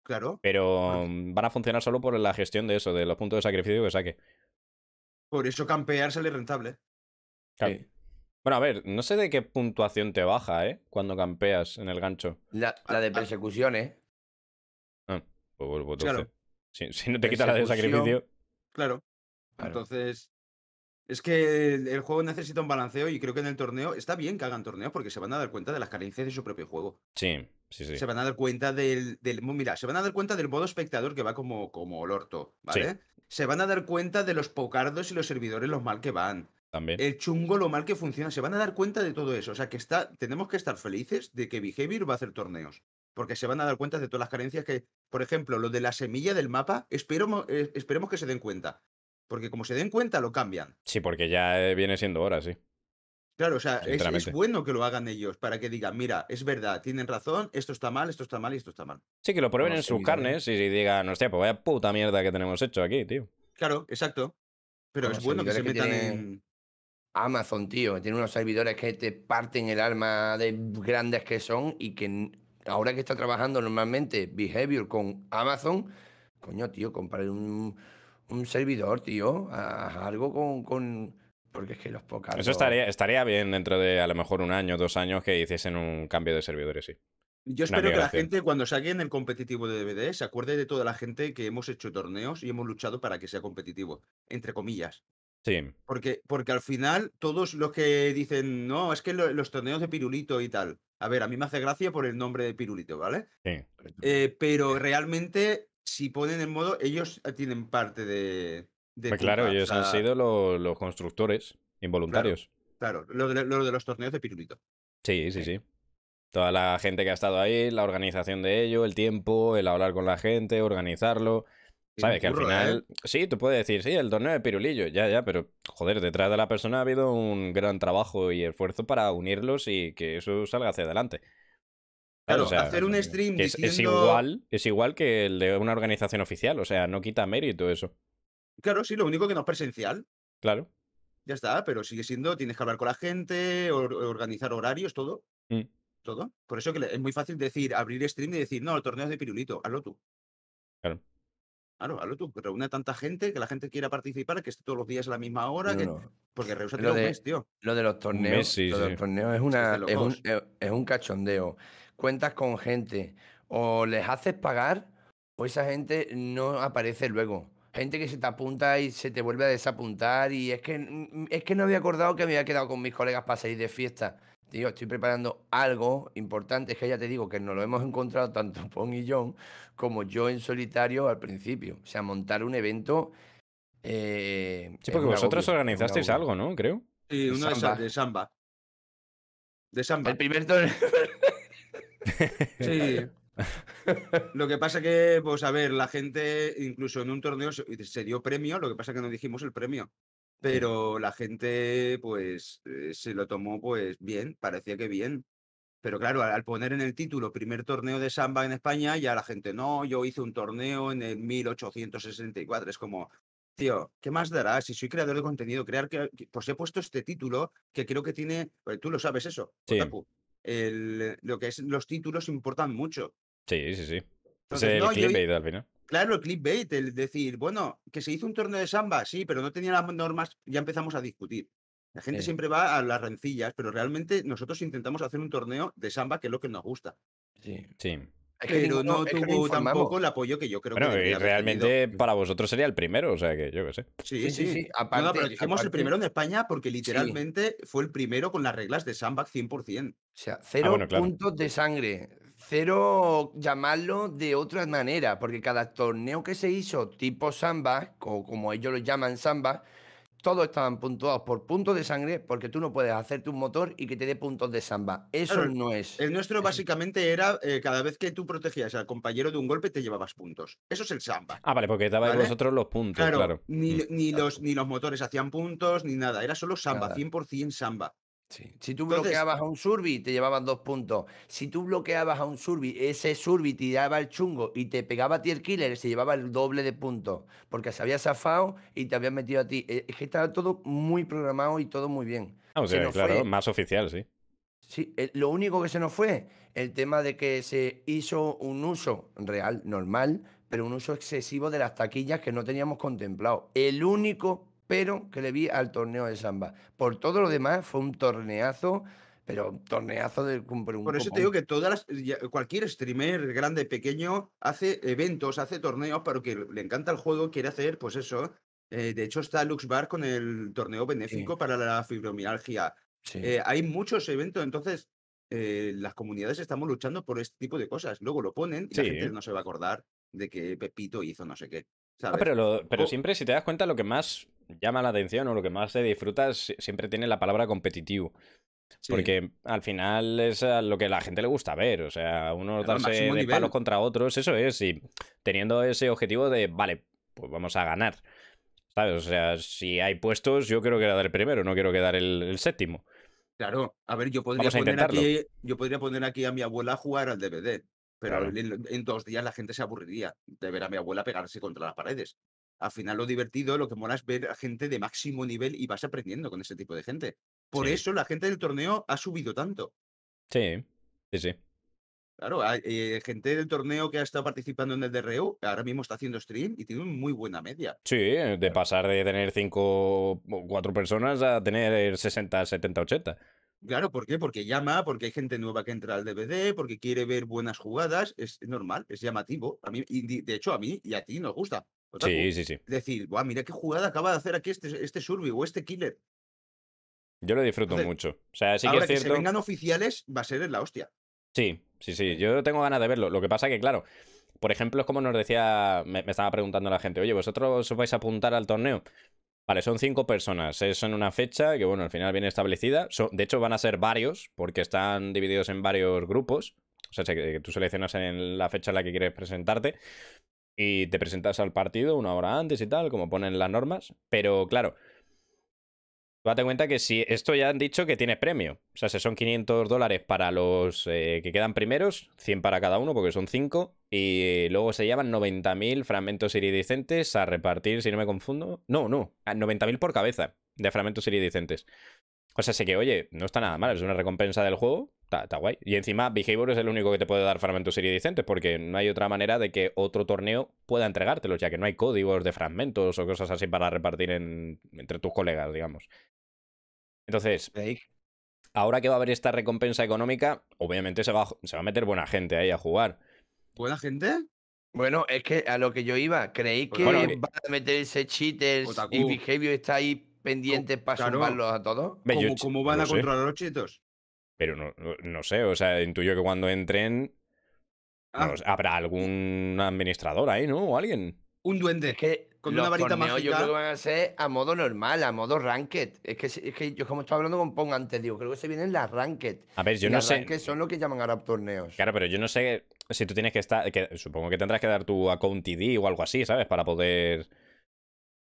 Claro, Pero Porque- van a funcionar solo por la gestión de eso, de los puntos de sacrificio que saque. por eso campear sale rentable. Claro. Sí. Bueno, a ver, no sé de qué puntuación te baja, ¿eh? Cuando campeas en el gancho. La, la de ah. persecuciones. Ah, pues, pues, pues, Claro. Si, si no te quita la de Persecución. sacrificio. Claro. Claro. Entonces, es que el, el juego necesita un balanceo y creo que en el torneo está bien que hagan torneos porque se van a dar cuenta de las carencias de su propio juego. Sí, sí, sí. Se van a dar cuenta del, del- Mira, se van a dar cuenta del modo espectador que va como, como el orto, ¿vale? Se van a dar cuenta de los pocardos y los servidores los mal que van. También. el chungo lo mal que funciona. Se van a dar cuenta de todo eso. O sea, que está, tenemos que estar felices de que Behavior va a hacer torneos. Porque se van a dar cuenta de todas las carencias que, por ejemplo, lo de la semilla del mapa, espero, eh, esperemos que se den cuenta. Porque como se den cuenta, lo cambian. Sí, porque ya eh, viene siendo hora, sí. Claro, o sea, es, bueno que lo hagan ellos para que digan, mira, es verdad, tienen razón, esto está mal, esto está mal y esto está mal. Sí, que lo prueben en sus carnes y digan, hostia, pues vaya puta mierda que tenemos hecho aquí, tío. Claro, exacto. Pero es bueno que se que metan en. Amazon, tío, tiene unos servidores que te parten el alma de grandes que son y que ahora que está trabajando normalmente Behavior con Amazon, coño, tío, comprar un, un servidor, tío, haz algo con, con- Porque es que los pocos. Eso estaría, estaría bien dentro de a lo mejor un año, dos años que hiciesen un cambio de servidores, sí. Yo espero que la gente, cuando saquen el competitivo de DVD, se acuerde de toda la gente que hemos hecho torneos y hemos luchado para que sea competitivo, entre comillas. Sí, Porque, porque al final, todos los que dicen, no, es que lo- los torneos de Pirulito y tal. A ver, a mí me hace gracia por el nombre de Pirulito, ¿vale? sí. Eh, pero realmente, si ponen en modo, ellos eh, tienen parte de. de Pues claro, ellos han sido lo- los constructores involuntarios. Claro, lo de, lo de los torneos de Pirulito. Sí, sí, Sí. sí. Toda la gente que ha estado ahí, la organización de ello, el tiempo, el hablar con la gente, organizarlo. ¿Sabes? Que al ¿eh? final, sí, tú puedes decir, sí, el torneo de pirulillo, ya, ya, pero joder, detrás de la persona ha habido un gran trabajo y esfuerzo para unirlos y que eso salga hacia adelante. Claro, O sea, hacer un stream es, es igual, es igual que el de una organización oficial, o sea, no quita mérito eso. Claro, sí, lo único que no es presencial. Claro. Ya está, pero sigue siendo, tienes que hablar con la gente, or- organizar horarios, todo. Mm. Todo. Por eso que es muy fácil decir, abrir stream y decir, no, el torneo es de pirulito, hazlo tú. Claro. Claro, hazlo tú. Reúne a tanta gente que la gente quiera participar, que esté todos los días a la misma hora, No, que... no. porque rehúsate Lo un de- mes, tío. Lo de los torneos, mes, sí, lo de los torneos es, una, de es, un, locos. es- es un cachondeo. Cuentas con gente, o les haces pagar, o esa gente no aparece luego. Gente que se te apunta y se te vuelve a desapuntar, y es que, mm, es que no había acordado que me había quedado con mis colegas para salir de fiesta. Tío, estoy preparando algo importante, es que ya te digo que nos lo hemos encontrado tanto *laughs* Pon y John como yo en solitario al principio. O sea, montar un evento. eh, Sí, porque vosotros agobio, organizasteis algo, ¿no? Creo. Sí, uno samba. de samba. De samba. El primer torneo. *laughs* Sí. *laughs* Lo que pasa que, pues a ver, la gente, incluso en un torneo se, dio premio, lo que pasa que no dijimos el premio. Pero la gente, pues, eh, se lo tomó, pues, bien, parecía que bien. Pero claro, al, poner en el título primer torneo de samba en España, ya la gente, no, yo hice un torneo en el 1864. Es como, tío, ¿qué más dará? Si soy creador de contenido, crear que, que- pues he puesto este título que creo que tiene, pues, tú lo sabes eso, Sí. Otaku. El, lo que es los títulos importan mucho. Sí, sí, sí. Es Entonces, el no, yo clickbait al final. Claro, el clickbait, el decir, bueno, que se hizo un torneo de samba, sí, pero no tenía las normas, ya empezamos a discutir. La gente Sí. siempre va a las rencillas, pero realmente nosotros intentamos hacer un torneo de samba, que es lo que nos gusta. Sí. Sí. Es que Pero ninguno- no tuvo tampoco el apoyo que yo creo Bueno, que y tenido. realmente para vosotros sería el primero, o sea que yo qué sé. Sí, Sí, sí, sí, sí. No, no, Aparte, pero dijimos el aparte- primero en España porque literalmente fue el primero con las reglas de samba 100%. O sea, cero bueno, claro. puntos de sangre. Cero llamarlo de otra manera, porque cada torneo que se hizo tipo samba, o como ellos lo llaman samba, todos estaban puntuados por puntos de sangre, porque tú no puedes hacerte un motor y que te dé puntos de samba. Eso Claro, no es. El nuestro *laughs* básicamente era eh, cada vez que tú protegías al compañero de un golpe te llevabas puntos. Eso es el samba. Ah, vale, porque dabais ¿Vale? vosotros los puntos, Claro, claro. Ni, Mm. los, ni los motores hacían puntos, ni nada. Era solo samba, Nada. 100% samba. Sí. Si tú Entonces- bloqueabas a un surbi, te llevabas dos puntos. Si tú bloqueabas a un surbi, ese surbi tiraba el chungo y te pegaba a ti el killer, se llevaba el doble de puntos. Porque se había zafado y te habían metido a ti. Eh, Es que estaba todo muy programado y todo muy bien. Ah, o sea, claro, fue- más oficial, sí. Sí, lo único que se nos fue, el tema de que se hizo un uso real, normal, pero un uso excesivo de las taquillas que no teníamos contemplado. El único pero que le vi al torneo de samba. Por todo lo demás fue un torneazo, pero un torneazo de un, un Por eso te digo que todas las, cualquier streamer, grande, pequeño, hace eventos, hace torneos, pero que le encanta el juego, quiere hacer, pues eso. Eh, de hecho, está Luxbar con el torneo benéfico para la fibromialgia. Sí. Eh, hay muchos eventos, entonces eh, las comunidades estamos luchando por este tipo de cosas. Luego lo ponen y la Sí. gente no se va a acordar de que Pepito hizo no sé qué. Ah, pero lo- pero O- siempre, si te das cuenta, lo que más llama la atención o lo que más se disfruta es- siempre tiene la palabra competitivo. Sí. Porque al final es a lo que a la gente le gusta ver. O sea, uno darse de nivel. palos contra otros, eso es. Y teniendo ese objetivo de, vale, pues vamos a ganar. ¿Sabes? O sea, si hay puestos, yo quiero quedar el primero, no quiero quedar el, el séptimo. Claro, a ver, yo podría poner aquí, yo podría poner aquí a mi abuela a jugar al DVD, pero Claro. en, en dos días la gente se aburriría de ver a mi abuela pegarse contra las paredes. Al final lo divertido, lo que mola es ver a gente de máximo nivel y vas aprendiendo con ese tipo de gente. Por Sí. eso la gente del torneo ha subido tanto. Sí, sí, sí. Claro, hay eh, gente del torneo que ha estado participando en el DRU, ahora mismo está haciendo stream y tiene una muy buena media. Sí, de pasar de tener cinco o cuatro personas a tener 60, 70, 80. Claro, ¿por qué? Porque llama, porque hay gente nueva que entra al DVD, porque quiere ver buenas jugadas, es normal, es llamativo. A mí, y de hecho, a mí y a ti nos gusta. Otaku. Sí, sí, sí. Decir, Buah, mira qué jugada acaba de hacer aquí este, este Survey o este Killer. Yo lo disfruto Entonces, mucho. O sea, sí que Ahora es que se cierto. vengan oficiales, va a ser la hostia. Sí, sí, sí. Yo tengo ganas de verlo. Lo que pasa que, claro, por ejemplo, es como nos decía, me, me estaba preguntando la gente, oye, ¿vosotros os vais a apuntar al torneo? Vale, son cinco personas. Es en una fecha que, bueno, al final viene establecida. Son- de hecho, van a ser varios, porque están divididos en varios grupos. O sea, que que tú seleccionas en la fecha en la que quieres presentarte y te presentas al partido una hora antes y tal, como ponen las normas. Pero, claro, date cuenta que si esto ya han dicho que tiene premio. O sea, si son 500 dólares para los eh, que quedan primeros, 100 para cada uno, porque son 5. Y luego se llevan 90.000 fragmentos iridiscentes a repartir, si no me confundo. No, no, a 90.000 por cabeza de fragmentos iridiscentes. O sea, sé que, oye, no está nada mal, es una recompensa del juego, está, guay. Y encima, Behavior es el único que te puede dar fragmentos iridiscentes, porque no hay otra manera de que otro torneo pueda entregártelos, ya que no hay códigos de fragmentos o cosas así para repartir en- entre tus colegas, digamos. Entonces, ahora que va a haber esta recompensa económica, obviamente se va, a- se va a meter buena gente ahí a jugar. ¿Buena gente? Bueno, es que a lo que yo iba, ¿creéis Pues que bueno, van a meterse cheaters y. Behavior está ahí pendiente para claro. zumbarlos a todos? ¿Cómo, van no a sé, controlar los chetos? Pero no, no, no sé, o sea, intuyo que cuando entren Ah, habrá algún administrador ahí, ¿no? O alguien. un duende. Es que Con los una varita torneos yo mágica. creo que van a ser a modo normal, a modo ranked. Es que, es que yo como estaba hablando con Pong antes, digo, creo que se vienen las ranked. A ver, yo Y no las sé. ranked son lo que llaman ahora torneos. Claro, pero yo no sé si tú tienes que estar. que supongo que tendrás que dar tu account ID o algo así, ¿sabes? Para poder.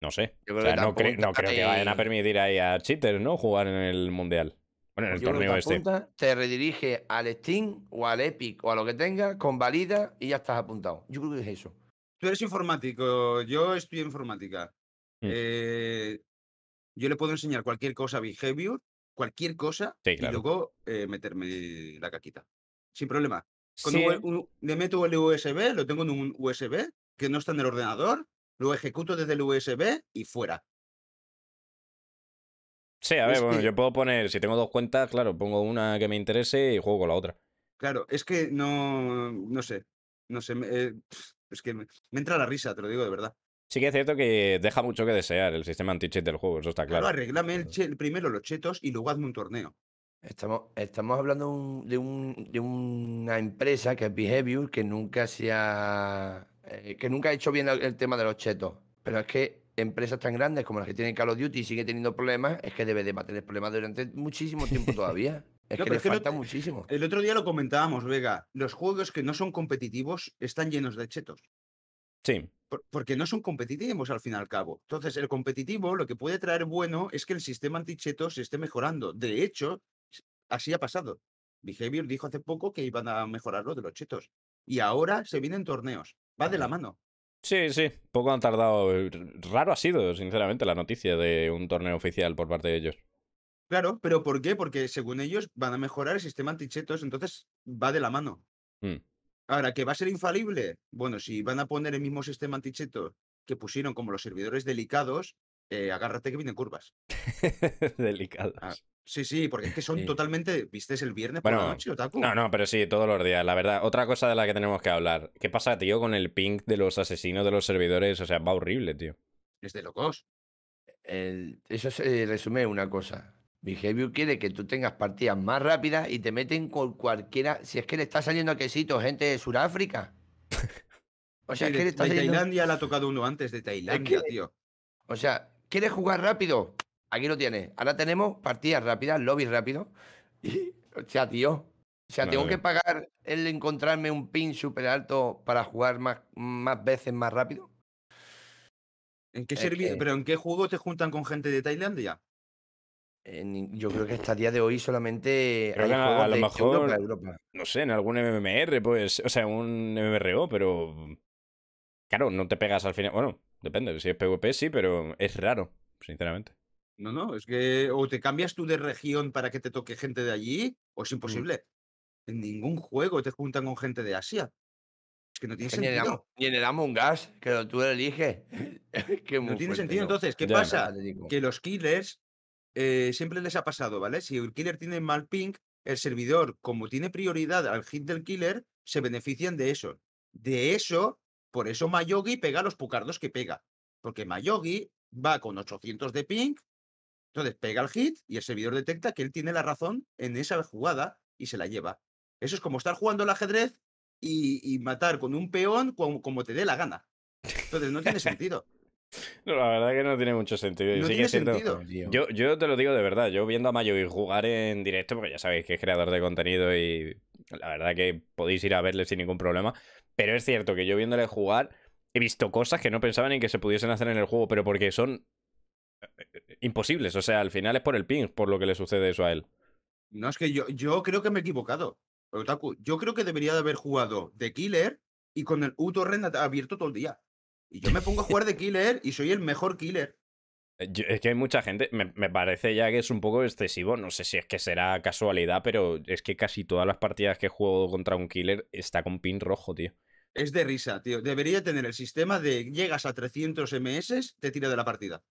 No sé. Yo O creo sea, que no, te cre- no creo que vayan a permitir ahí a cheaters, ¿no? Jugar en el mundial. Bueno, en el Yo torneo te este. te redirige al Steam o al Epic o a lo que tengas, convalida y ya estás apuntado. Yo creo que es eso. Tú eres informático, yo estudio informática. Mm. Eh, yo le puedo enseñar cualquier cosa Behavior, cualquier cosa, Sí, y luego eh, meterme la caquita. Sin problema. Con Sí, un, un- le meto el USB, lo tengo en un USB, que no está en el ordenador, lo ejecuto desde el USB y fuera. sí, a ver, es bueno, que- yo puedo poner. Si tengo dos cuentas, claro, pongo una que me interese y juego con la otra. Claro, es que no, no sé, no sé, eh, es que me, me entra la risa, te lo digo de verdad. Sí que es cierto que deja mucho que desear el sistema anti-cheat del juego, eso está Claro, claro. arreglame el che- primero los chetos y luego hazme un torneo. Estamos, estamos hablando un- de, un- de una empresa que es Behavior que nunca se ha, eh, que nunca ha hecho bien el, el tema de los chetos. Pero es que empresas tan grandes como las que tienen Call of Duty y sigue teniendo problemas, es que debe de tener problemas durante muchísimo tiempo *laughs* todavía. Es No, que pero le es que no falta muchísimo. El otro día lo comentábamos, Vega, los juegos que no son competitivos están llenos de chetos. Sí, por- Porque no son competitivos al fin y al cabo. Entonces, el competitivo lo que puede traer bueno es que el sistema antichetos se esté mejorando. De hecho, así ha pasado. Behavior dijo hace poco que iban a mejorar lo de los chetos. Y ahora se vienen torneos. Va de la mano. sí, sí. Poco han tardado. Raro ha sido, sinceramente, la noticia de un torneo oficial por parte de ellos. Claro, pero ¿por qué? Porque según ellos van a mejorar el sistema antichetos, entonces va de la mano. Mm. Ahora, ¿que va a ser infalible? Bueno, si van a poner el mismo sistema anticheto que pusieron como los servidores delicados, eh, agárrate que vienen curvas. *laughs* Delicados. Ah, Sí, sí, porque es que son Sí. totalmente. ¿Viste el viernes por Bueno, la noche, Otaku? No, no, pero sí, todos los días, la verdad. Otra cosa de la que tenemos que hablar. ¿Qué pasa, tío, con el ping de los asesinos de los servidores? O sea, va horrible, tío. Es de locos. El- eso se resume en una cosa. Behavior quiere que tú tengas partidas más rápidas y te meten con cualquiera. Si es que le está saliendo a quesito gente de Sudáfrica. *laughs* O sea, Sí, que de, le estás de diciendo- Tailandia le ha tocado uno antes de Tailandia, tío. O sea, ¿quieres jugar rápido? Aquí lo tienes. Ahora tenemos partidas rápidas, lobbies rápidos. *laughs* Y, o sea, tío. O sea, tengo que pagar el encontrarme un pin súper alto para jugar más, más veces más rápido. ¿En qué Es servi- que- ¿Pero en qué juego te juntan con gente de Tailandia? En- yo creo que hasta el día de hoy solamente Creo hay que a- juegos a lo de mejor- Europa, Europa. No sé, en algún MMR, pues. O sea, un MMRO, pero. Claro, no te pegas al final. Bueno, depende. Si es PvP, sí, pero es raro, sinceramente. No, no, es que o te cambias tú de región para que te toque gente de allí, o Mm. es imposible. En ningún juego te juntan con gente de Asia. Es que no tiene Ni en, el sentido. Among- ni en el Among Us, que tú lo eliges. *laughs* Que No tiene fuerte, sentido. ¿no? Entonces, ¿qué Ya. pasa? Que los killers eh, siempre les ha pasado, ¿vale? Si el killer tiene mal ping, el servidor, como tiene prioridad al hit del killer, se benefician de eso. De eso, por eso Mayogi pega los pucardos que pega. Porque Mayogi va con 800 de ping, entonces pega el hit y el servidor detecta que él tiene la razón en esa jugada y se la lleva. Eso es como estar jugando al ajedrez y, y matar con un peón como, como te dé la gana. Entonces no tiene *laughs* sentido. No, la verdad que no tiene mucho sentido. No sí tiene. Yo, yo te lo digo de verdad, yo viendo a Mayo y jugar en directo, porque ya sabéis que es creador de contenido y la verdad que podéis ir a verle sin ningún problema, pero es cierto que yo viéndole jugar he visto cosas que no pensaba ni que se pudiesen hacer en el juego, pero porque son eh, imposibles, o sea, al final es por el ping, por lo que le sucede eso a él. No, es que yo, yo creo que me he equivocado. Otaku, yo creo que debería de haber jugado de Killer y con el uTorrent abierto todo el día. Y yo me pongo a jugar de Killer y soy el mejor Killer. Eh, yo- es que hay mucha gente, me, me parece ya que es un poco excesivo, no sé si es que será casualidad, pero es que casi todas las partidas que juego contra un killer está con pin rojo, tío. Es de risa, tío. Debería tener el sistema de llegas a 300 MS, te tira de la partida.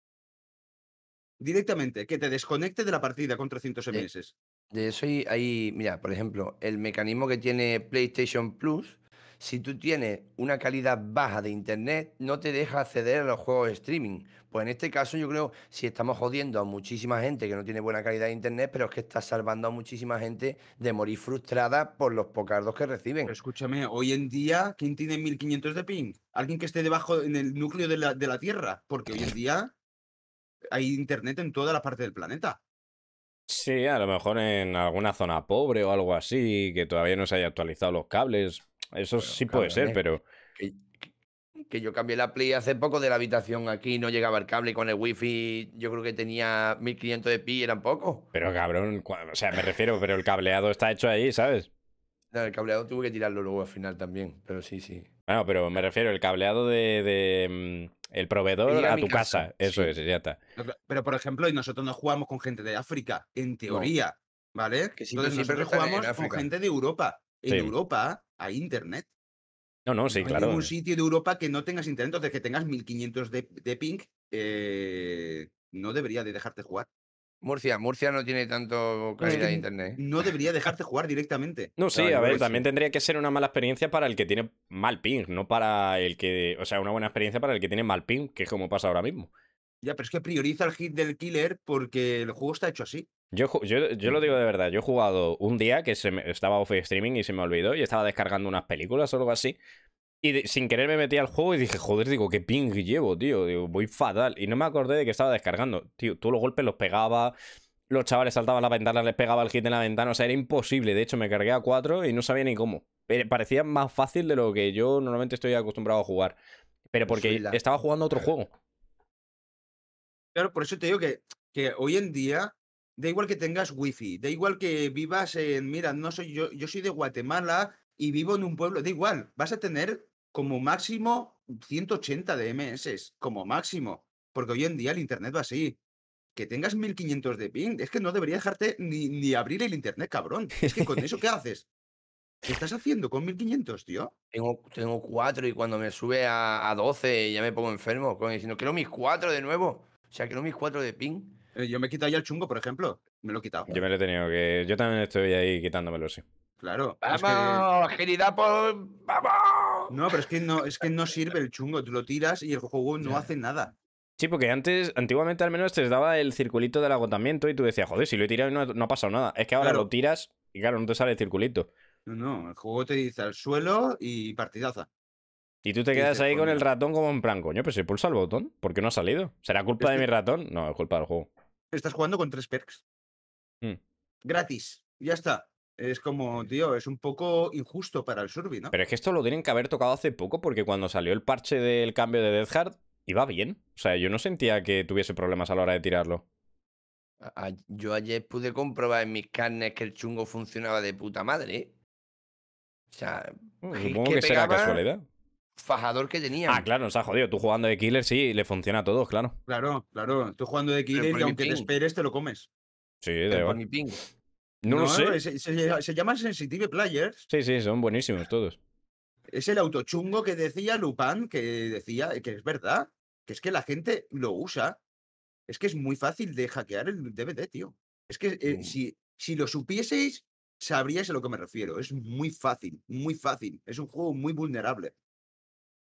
Directamente, que te desconecte de la partida con 300 Sí. MS. De eso hay, hay- mira, por ejemplo, el mecanismo que tiene PlayStation Plus, si tú tienes una calidad baja de internet, no te deja acceder a los juegos de streaming. Pues en este caso yo creo, si estamos jodiendo a muchísima gente que no tiene buena calidad de internet, pero es que está salvando a muchísima gente de morir frustrada por los pocardos que reciben. Pero escúchame, hoy en día, ¿quién tiene 1500 de ping? Alguien que esté debajo en el núcleo de la, de la Tierra. Porque hoy en día hay internet en toda la parte del planeta. Sí, a lo mejor en alguna zona pobre o algo así, que todavía no se haya actualizado los cables. Eso Bueno, sí puede ser, pero Que, yo cambié la Play hace poco de la habitación aquí, no llegaba el cable con el wifi, yo creo que tenía 1500 de pi, eran pocos. pero cabrón, o sea, me refiero, pero el cableado está hecho ahí, ¿sabes? No, el cableado tuve que tirarlo luego al final también, pero sí, sí. Bueno, pero me refiero el cableado de, de, mm, el proveedor a tu casa. casa, Eso sí. es, ya está. Pero, pero, por ejemplo, y nosotros no jugamos con gente de África, en teoría, ¿vale? Que siempre- Entonces siempre nosotros están en jugamos con gente de Europa. En Sí. Europa hay internet. No, no, sí, no hay claro. ningún sitio de Europa que no tengas internet, entonces que tengas 1500 de, de ping, eh, no debería de dejarte jugar. Murcia, Murcia no tiene tanto calidad de internet. No debería dejarte jugar directamente. No, *laughs* sí, No, a ver, también sí. tendría que ser una mala experiencia para el que tiene mal ping, no para el que. O sea, una buena experiencia para el que tiene mal ping, que es como pasa ahora mismo. Ya, pero es que prioriza el hit del killer porque el juego está hecho así. Yo, yo, yo lo digo de verdad, yo he jugado un día que se me- estaba off streaming y se me olvidó y estaba descargando unas películas o algo así. Y de- sin querer me metí al juego y dije, joder, digo, qué ping llevo, tío. Digo, voy fatal. Y no me acordé de que estaba descargando. Tío, tú los golpes los pegaba, los chavales saltaban la ventana, les pegaba el hit en la ventana. O sea, era imposible. De hecho, me cargué a cuatro y no sabía ni cómo. Parecía más fácil de lo que yo normalmente estoy acostumbrado a jugar. Pero porque la- estaba jugando otro *laughs* juego. Claro, por eso te digo que, que hoy en día da igual que tengas wifi, da igual que vivas en, mira, no soy yo, yo soy de Guatemala y vivo en un pueblo, da igual, vas a tener como máximo 180 de MS, como máximo, porque hoy en día el internet va así. Que tengas 1500 de ping, es que no debería dejarte ni, abrir el internet, cabrón. Es que con eso, ¿qué haces? ¿Qué estás haciendo con 1500, tío? Tengo, tengo cuatro y cuando me sube a, a 12 ya me pongo enfermo. Con diciendo, quiero mis cuatro de nuevo. O sea, quiero mis cuatro de ping. Eh, yo me he quitado ya el chungo, por ejemplo. Me lo he quitado. Yo me lo he tenido que. Yo también estoy ahí quitándomelo, sí. Claro. es que- ¡Vamos! ¡Agilidad por. ¡Vamos! No, pero es que no, es que no sirve el chungo. Tú lo tiras y el juego no hace nada. Sí, porque antes, antiguamente al menos te daba el circulito del agotamiento y tú decías, joder, si lo he tirado y no, no ha pasado nada. Es que ahora Claro. lo tiras y claro, no te sale el circulito. No, no, el juego te dice al suelo y partidaza. Y tú te ¿Qué quedas dices, ahí con el ratón como en plan, coño, pues si pulsa el botón, ¿por qué no ha salido? ¿Será culpa de que- mi ratón? No, es culpa del juego. Estás jugando con tres perks. Mm. Gratis. Ya está. Es como, tío, es un poco injusto para el Survey, ¿no? Pero es que esto lo tienen que haber tocado hace poco porque cuando salió el parche del cambio de Death Hard iba bien. O sea, yo no sentía que tuviese problemas a la hora de tirarlo. A- Yo ayer pude comprobar en mis carnes que el chungo funcionaba de puta madre. O sea, *laughs* Supongo que, será pegaba casualidad. Fajador que tenía. Ah, claro, nos ha jodido. Tú jugando de killer sí, le funciona a todos, claro. Claro, claro. Tú jugando de killer y aunque te esperes, te lo comes. Sí, de verdad. ping. No, lo sé. Se, se- se llaman Sensitive Players. Sí, sí, son buenísimos todos. Es el autochungo que decía Lupin, que decía que es verdad. Que es que la gente lo usa. Es que es muy fácil de hackear el DVD, tío. Es que eh, Mm. si, si lo supieseis, sabríais a lo que me refiero. Es muy fácil, muy fácil. Es un juego muy vulnerable.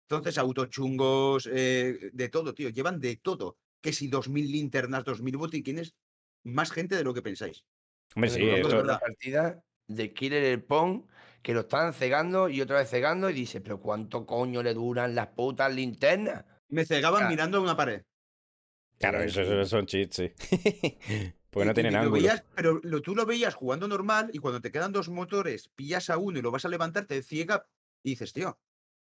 Entonces, autochungos, eh, de todo, tío. Llevan de todo. Que si 2.000 linternas, 2.000 botiquines, más gente de lo que pensáis. Hombre, sí, de verdad. una partida de Killer el Pong que lo estaban cegando y otra vez cegando y dice, pero ¿cuánto coño le duran las putas linternas? Me cegaban Ah. mirando a una pared. Claro, eso, eso son cheats, sí. *laughs* Porque Y- no tienen lo ángulo. veías- pero lo, tú lo veías jugando normal y cuando te quedan dos motores, pillas a uno y lo vas a levantar, te ciega y dices, tío,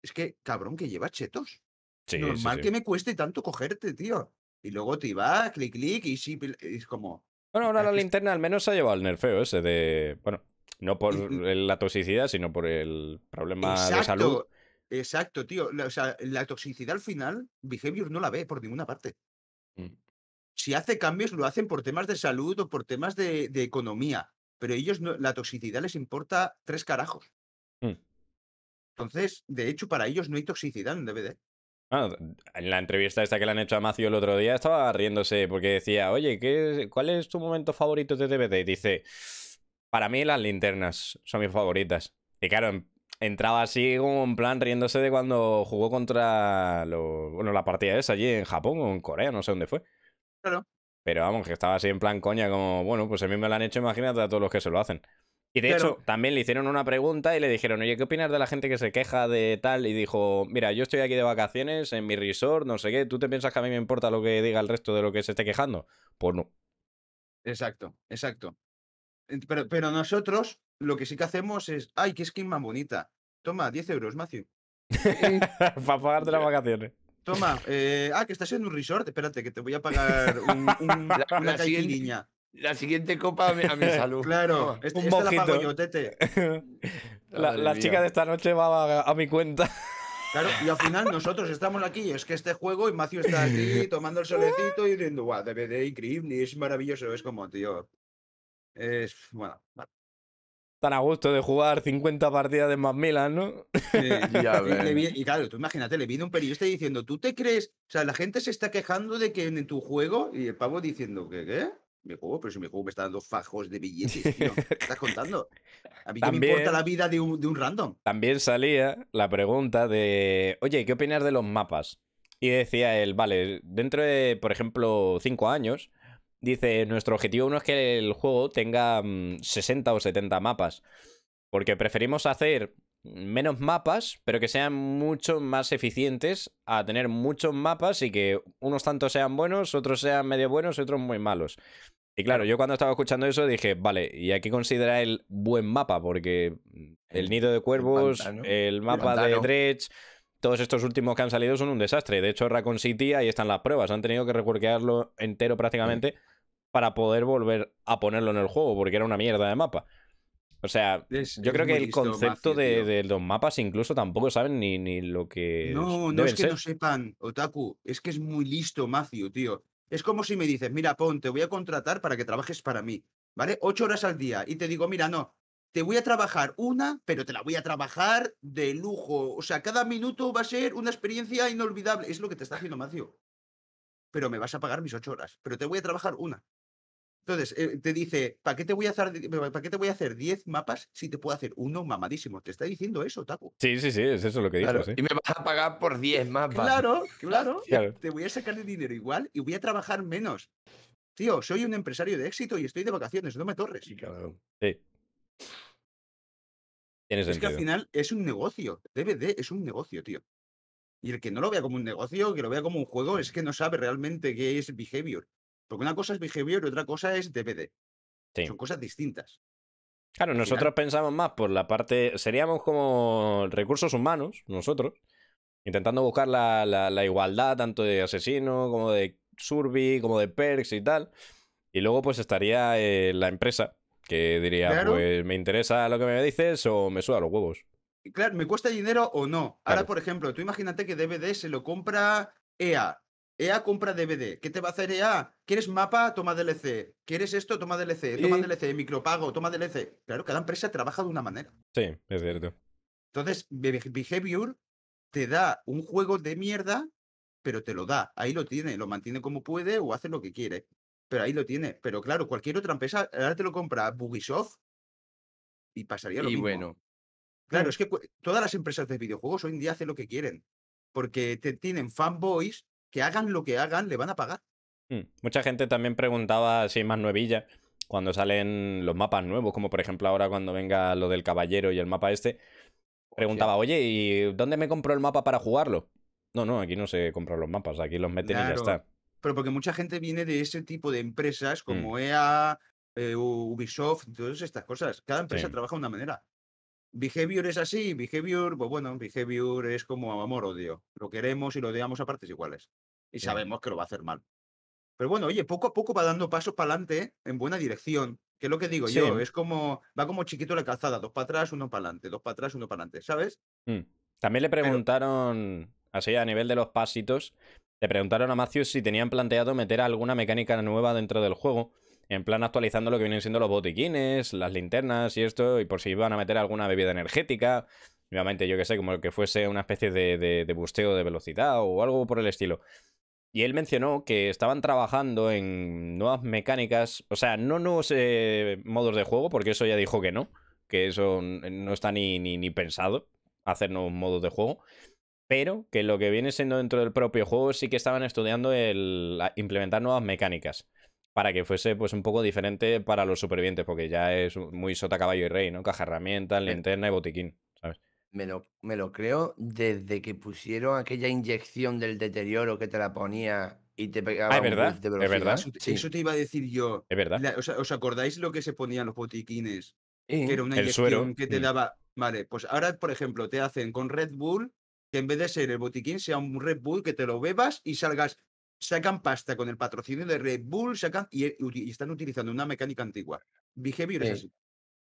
es que cabrón que lleva chetos. Sí, normal sí. que me cueste tanto cogerte, tío. Y luego te va, clic, clic, y sí, es como, Bueno, ahora la Aquí es- linterna al menos se ha llevado el nerfeo ese de... Bueno, no por la toxicidad, sino por el problema de salud. exacto, exacto, tío. La- O sea, la toxicidad al final, Behavior no la ve por ninguna parte. Mm. Si hace cambios, lo hacen por temas de salud o por temas de, de economía. Pero ellos no, la toxicidad les importa tres carajos. Mm. Entonces, de hecho, para ellos no hay toxicidad en DVD. Ah, en la entrevista esta que le han hecho a Macio el otro día estaba riéndose porque decía, oye, ¿qué, ¿cuál es tu momento favorito de DVD? Y dice, para mí las linternas son mis favoritas. Y claro, en- entraba así como en plan riéndose de cuando jugó contra lo- bueno, la partida esa allí en Japón o en Corea, no sé dónde fue. Claro. Pero vamos, que estaba así en plan coña, como, bueno, pues a mí me lo han hecho, imagínate a todos los que se lo hacen. Y de hecho, también le hicieron una pregunta y le dijeron, oye, ¿qué opinas de la gente que se queja de tal? Y dijo, mira, yo estoy aquí de vacaciones en mi resort, no sé qué, ¿tú te piensas que a mí me importa lo que diga el resto de lo que se esté quejando? Pues no. Exacto, exacto. Pero, pero nosotros lo que sí que hacemos es, ay, qué skin más bonita. Toma, 10 euros, Matthew. *laughs* Para pagarte las vacaciones. Toma, eh, ah, que estás en un resort. Espérate, que te voy a pagar un, un- La- *laughs* una siguiente- caipirinha. La siguiente copa a mi, a *laughs* mi salud. Claro, este, Un esta la pago yo, tete. *laughs* la chica de esta noche va a, a mi cuenta. *laughs* Claro, y al final nosotros estamos aquí, es que este juego y Matthew está aquí tomando el solecito y diciendo, guau, DVD increíble, es maravilloso. Es como, tío. Es, bueno, vale. Tan a gusto de jugar 50 partidas de Macmillan, ¿no? Sí, Ya y, le ves. vi- y claro, tú imagínate, le viene un periodista diciendo, ¿tú te crees? O sea, la gente se está quejando de que en tu juego, y el pavo diciendo, ¿qué? ¿Qué? Mi juego, pero si mi juego me está dando fajos de *laughs* billetes, tío. ¿Qué estás contando? A mí que me importa También- la vida de un, de un random. También salía la pregunta de, oye, ¿qué opinas de los mapas? Y decía él, vale, dentro de, por ejemplo, 5 años, dice, nuestro objetivo no es que el juego tenga mm, 60 o 70 mapas, porque preferimos hacer menos mapas, pero que sean mucho más eficientes a tener muchos mapas y que unos tantos sean buenos, otros sean medio buenos y otros muy malos. Y claro, yo cuando estaba escuchando eso dije, vale, y hay que considerar el buen mapa, porque el nido de cuervos, pantano. el mapa de. Dredge, todos estos últimos que han salido son un desastre. De hecho, Raccoon City, ahí están las pruebas. Han tenido que reworkearlo entero prácticamente para poder volver a ponerlo en el juego, porque era una mierda de mapa. O sea, Es- yo es creo que el concepto de, los mapas incluso tampoco saben ni, ni lo que No, no es que ser. no sepan, Otaku, es que es muy listo, Matthew, tío. Es como si me dices, mira, Pon, te voy a contratar para que trabajes para mí, ¿vale? Ocho horas al día. Y te digo, mira, no, te voy a trabajar una, pero te la voy a trabajar de lujo. O sea, cada minuto va a ser una experiencia inolvidable. Es lo que te está haciendo Matthew. Pero me vas a pagar mis ocho horas, pero te voy a trabajar una. Entonces, eh, te dice, ¿para qué te voy a hacer, para qué te voy a hacer 10 mapas si te puedo hacer uno mamadísimo? Te está diciendo eso, Otaku. Sí, sí, sí, es eso lo que dijo, Claro, sí. Y me vas a pagar por 10 mapas. Claro, claro. Claro. Te voy a sacar el dinero igual y voy a trabajar menos. Tío, soy un empresario de éxito y estoy de vacaciones, no me torres. Sí, cabrón. Sí. Tiene Es que sentido. al final es un negocio. DVD es un negocio, tío. Y el que no lo vea como un negocio, que lo vea como un juego, es que no sabe realmente qué es behavior. Porque una cosa es behavior y otra cosa es DVD. Sí. Son cosas distintas. Claro, nosotros pensamos más por la parte. Seríamos como recursos humanos, nosotros, intentando buscar la, la- la igualdad tanto de asesino como de surby, como de perks y tal. Y luego, pues estaría eh, la empresa que diría, Claro. pues me interesa lo que me dices o me suda los huevos. Claro, ¿me cuesta dinero o no? Ahora, Claro. por ejemplo, tú imagínate que DVD se lo compra EA. EA compra DVD. ¿Qué te va a hacer EA? ¿Quieres mapa? Toma DLC. ¿Quieres esto? Toma DLC. Toma Y- DLC. Micropago. Toma DLC. Claro, cada empresa trabaja de una manera. Sí, es cierto. Entonces, Be- Behavior te da un juego de mierda, pero te lo da. Ahí lo tiene. Lo mantiene como puede o hace lo que quiere. Pero ahí lo tiene. Pero claro, cualquier otra empresa ahora te lo compra Bugisoft y pasaría lo Y mismo. bueno, Claro, es que todas las empresas de videojuegos hoy en día hacen lo que quieren. Porque te tienen fanboys que hagan lo que hagan, le van a pagar. Mm. Mucha gente también preguntaba, así más nuevilla, cuando salen los mapas nuevos, como por ejemplo ahora cuando venga lo del caballero y el mapa este, preguntaba, oye, ¿y dónde me compro el mapa para jugarlo? No, no, aquí no se compran los mapas, aquí los meten y ya está. Pero porque mucha gente viene de ese tipo de Mm. empresas como EA, eh, Ubisoft, todas estas cosas. Cada empresa Sí. trabaja de una manera. Behavior es así, Behavior, pues bueno, Behavior es como amor-odio. Lo queremos y lo odiamos a partes iguales. Y Sí. sabemos que lo va a hacer mal. Pero bueno, oye, poco a poco va dando pasos para adelante en buena dirección. Que es lo que digo yo, es como, va como chiquito la calzada, dos para atrás, uno para adelante, dos para atrás, uno para adelante, ¿sabes? Mm. También le preguntaron, así a nivel de los pasitos, le preguntaron a Matthews si tenían planteado meter alguna mecánica nueva dentro del juego, en plan actualizando lo que vienen siendo los botiquines, las linternas y esto, y por si iban a meter alguna bebida energética, obviamente yo que sé, como que fuese una especie de, de, de busteo de velocidad o algo por el estilo. Y él mencionó que estaban trabajando en nuevas mecánicas, o sea, no nuevos eh, modos de juego, porque eso ya dijo que no, que eso no está ni, ni, ni pensado, hacer nuevos modos de juego, pero que lo que viene siendo dentro del propio juego sí que estaban estudiando el implementar nuevas mecánicas para que fuese pues un poco diferente para los supervivientes, porque ya es muy sota caballo y rey, ¿no? Caja herramientas, linterna y botiquín, ¿sabes? me lo, me lo creo desde que pusieron aquella inyección del deterioro que te la ponía y te pegaba Ah, ¿es verdad? ¿Es verdad? Eso, te- Sí. eso te iba a decir yo. Es verdad. La- o sea, ¿Os acordáis lo que se ponían los botiquines? Sí. Que era una El inyección suero, que te mm. daba. Vale, pues ahora, por ejemplo, te hacen con Red Bull que en vez de ser el botiquín sea un Red Bull que te lo bebas y salgas. Sacan pasta con el patrocinio de Red Bull, sacan y, y están utilizando una mecánica antigua. Behavior es Sí.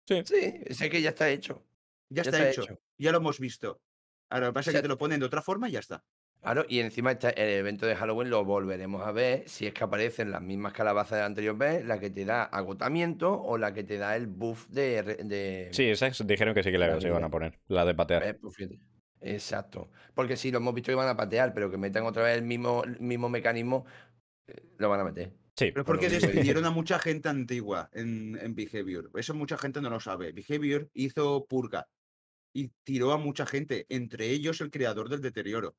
así. Sí. Sí, sé que ya está hecho. Ya, Ya está, está hecho. hecho. Ya lo hemos visto. Ahora lo que pasa es sea- que te lo ponen de otra forma y ya está. Claro, y encima está el evento de Halloween lo volveremos a ver si es que aparecen las mismas calabazas de la anterior vez, la que te da agotamiento o la que te da el buff de... de Sí, esas dijeron que sí que La le se iban a poner, la de patear. eh, pues. Exacto. Porque si lo hemos visto que van a patear, pero que metan otra vez el mismo, el mismo mecanismo, eh, lo van a meter. Sí, Pero es porque despidieron a mucha gente antigua en, en Behavior. Eso mucha gente no lo sabe. Behavior hizo purga y tiró a mucha gente, entre ellos el creador del deterioro.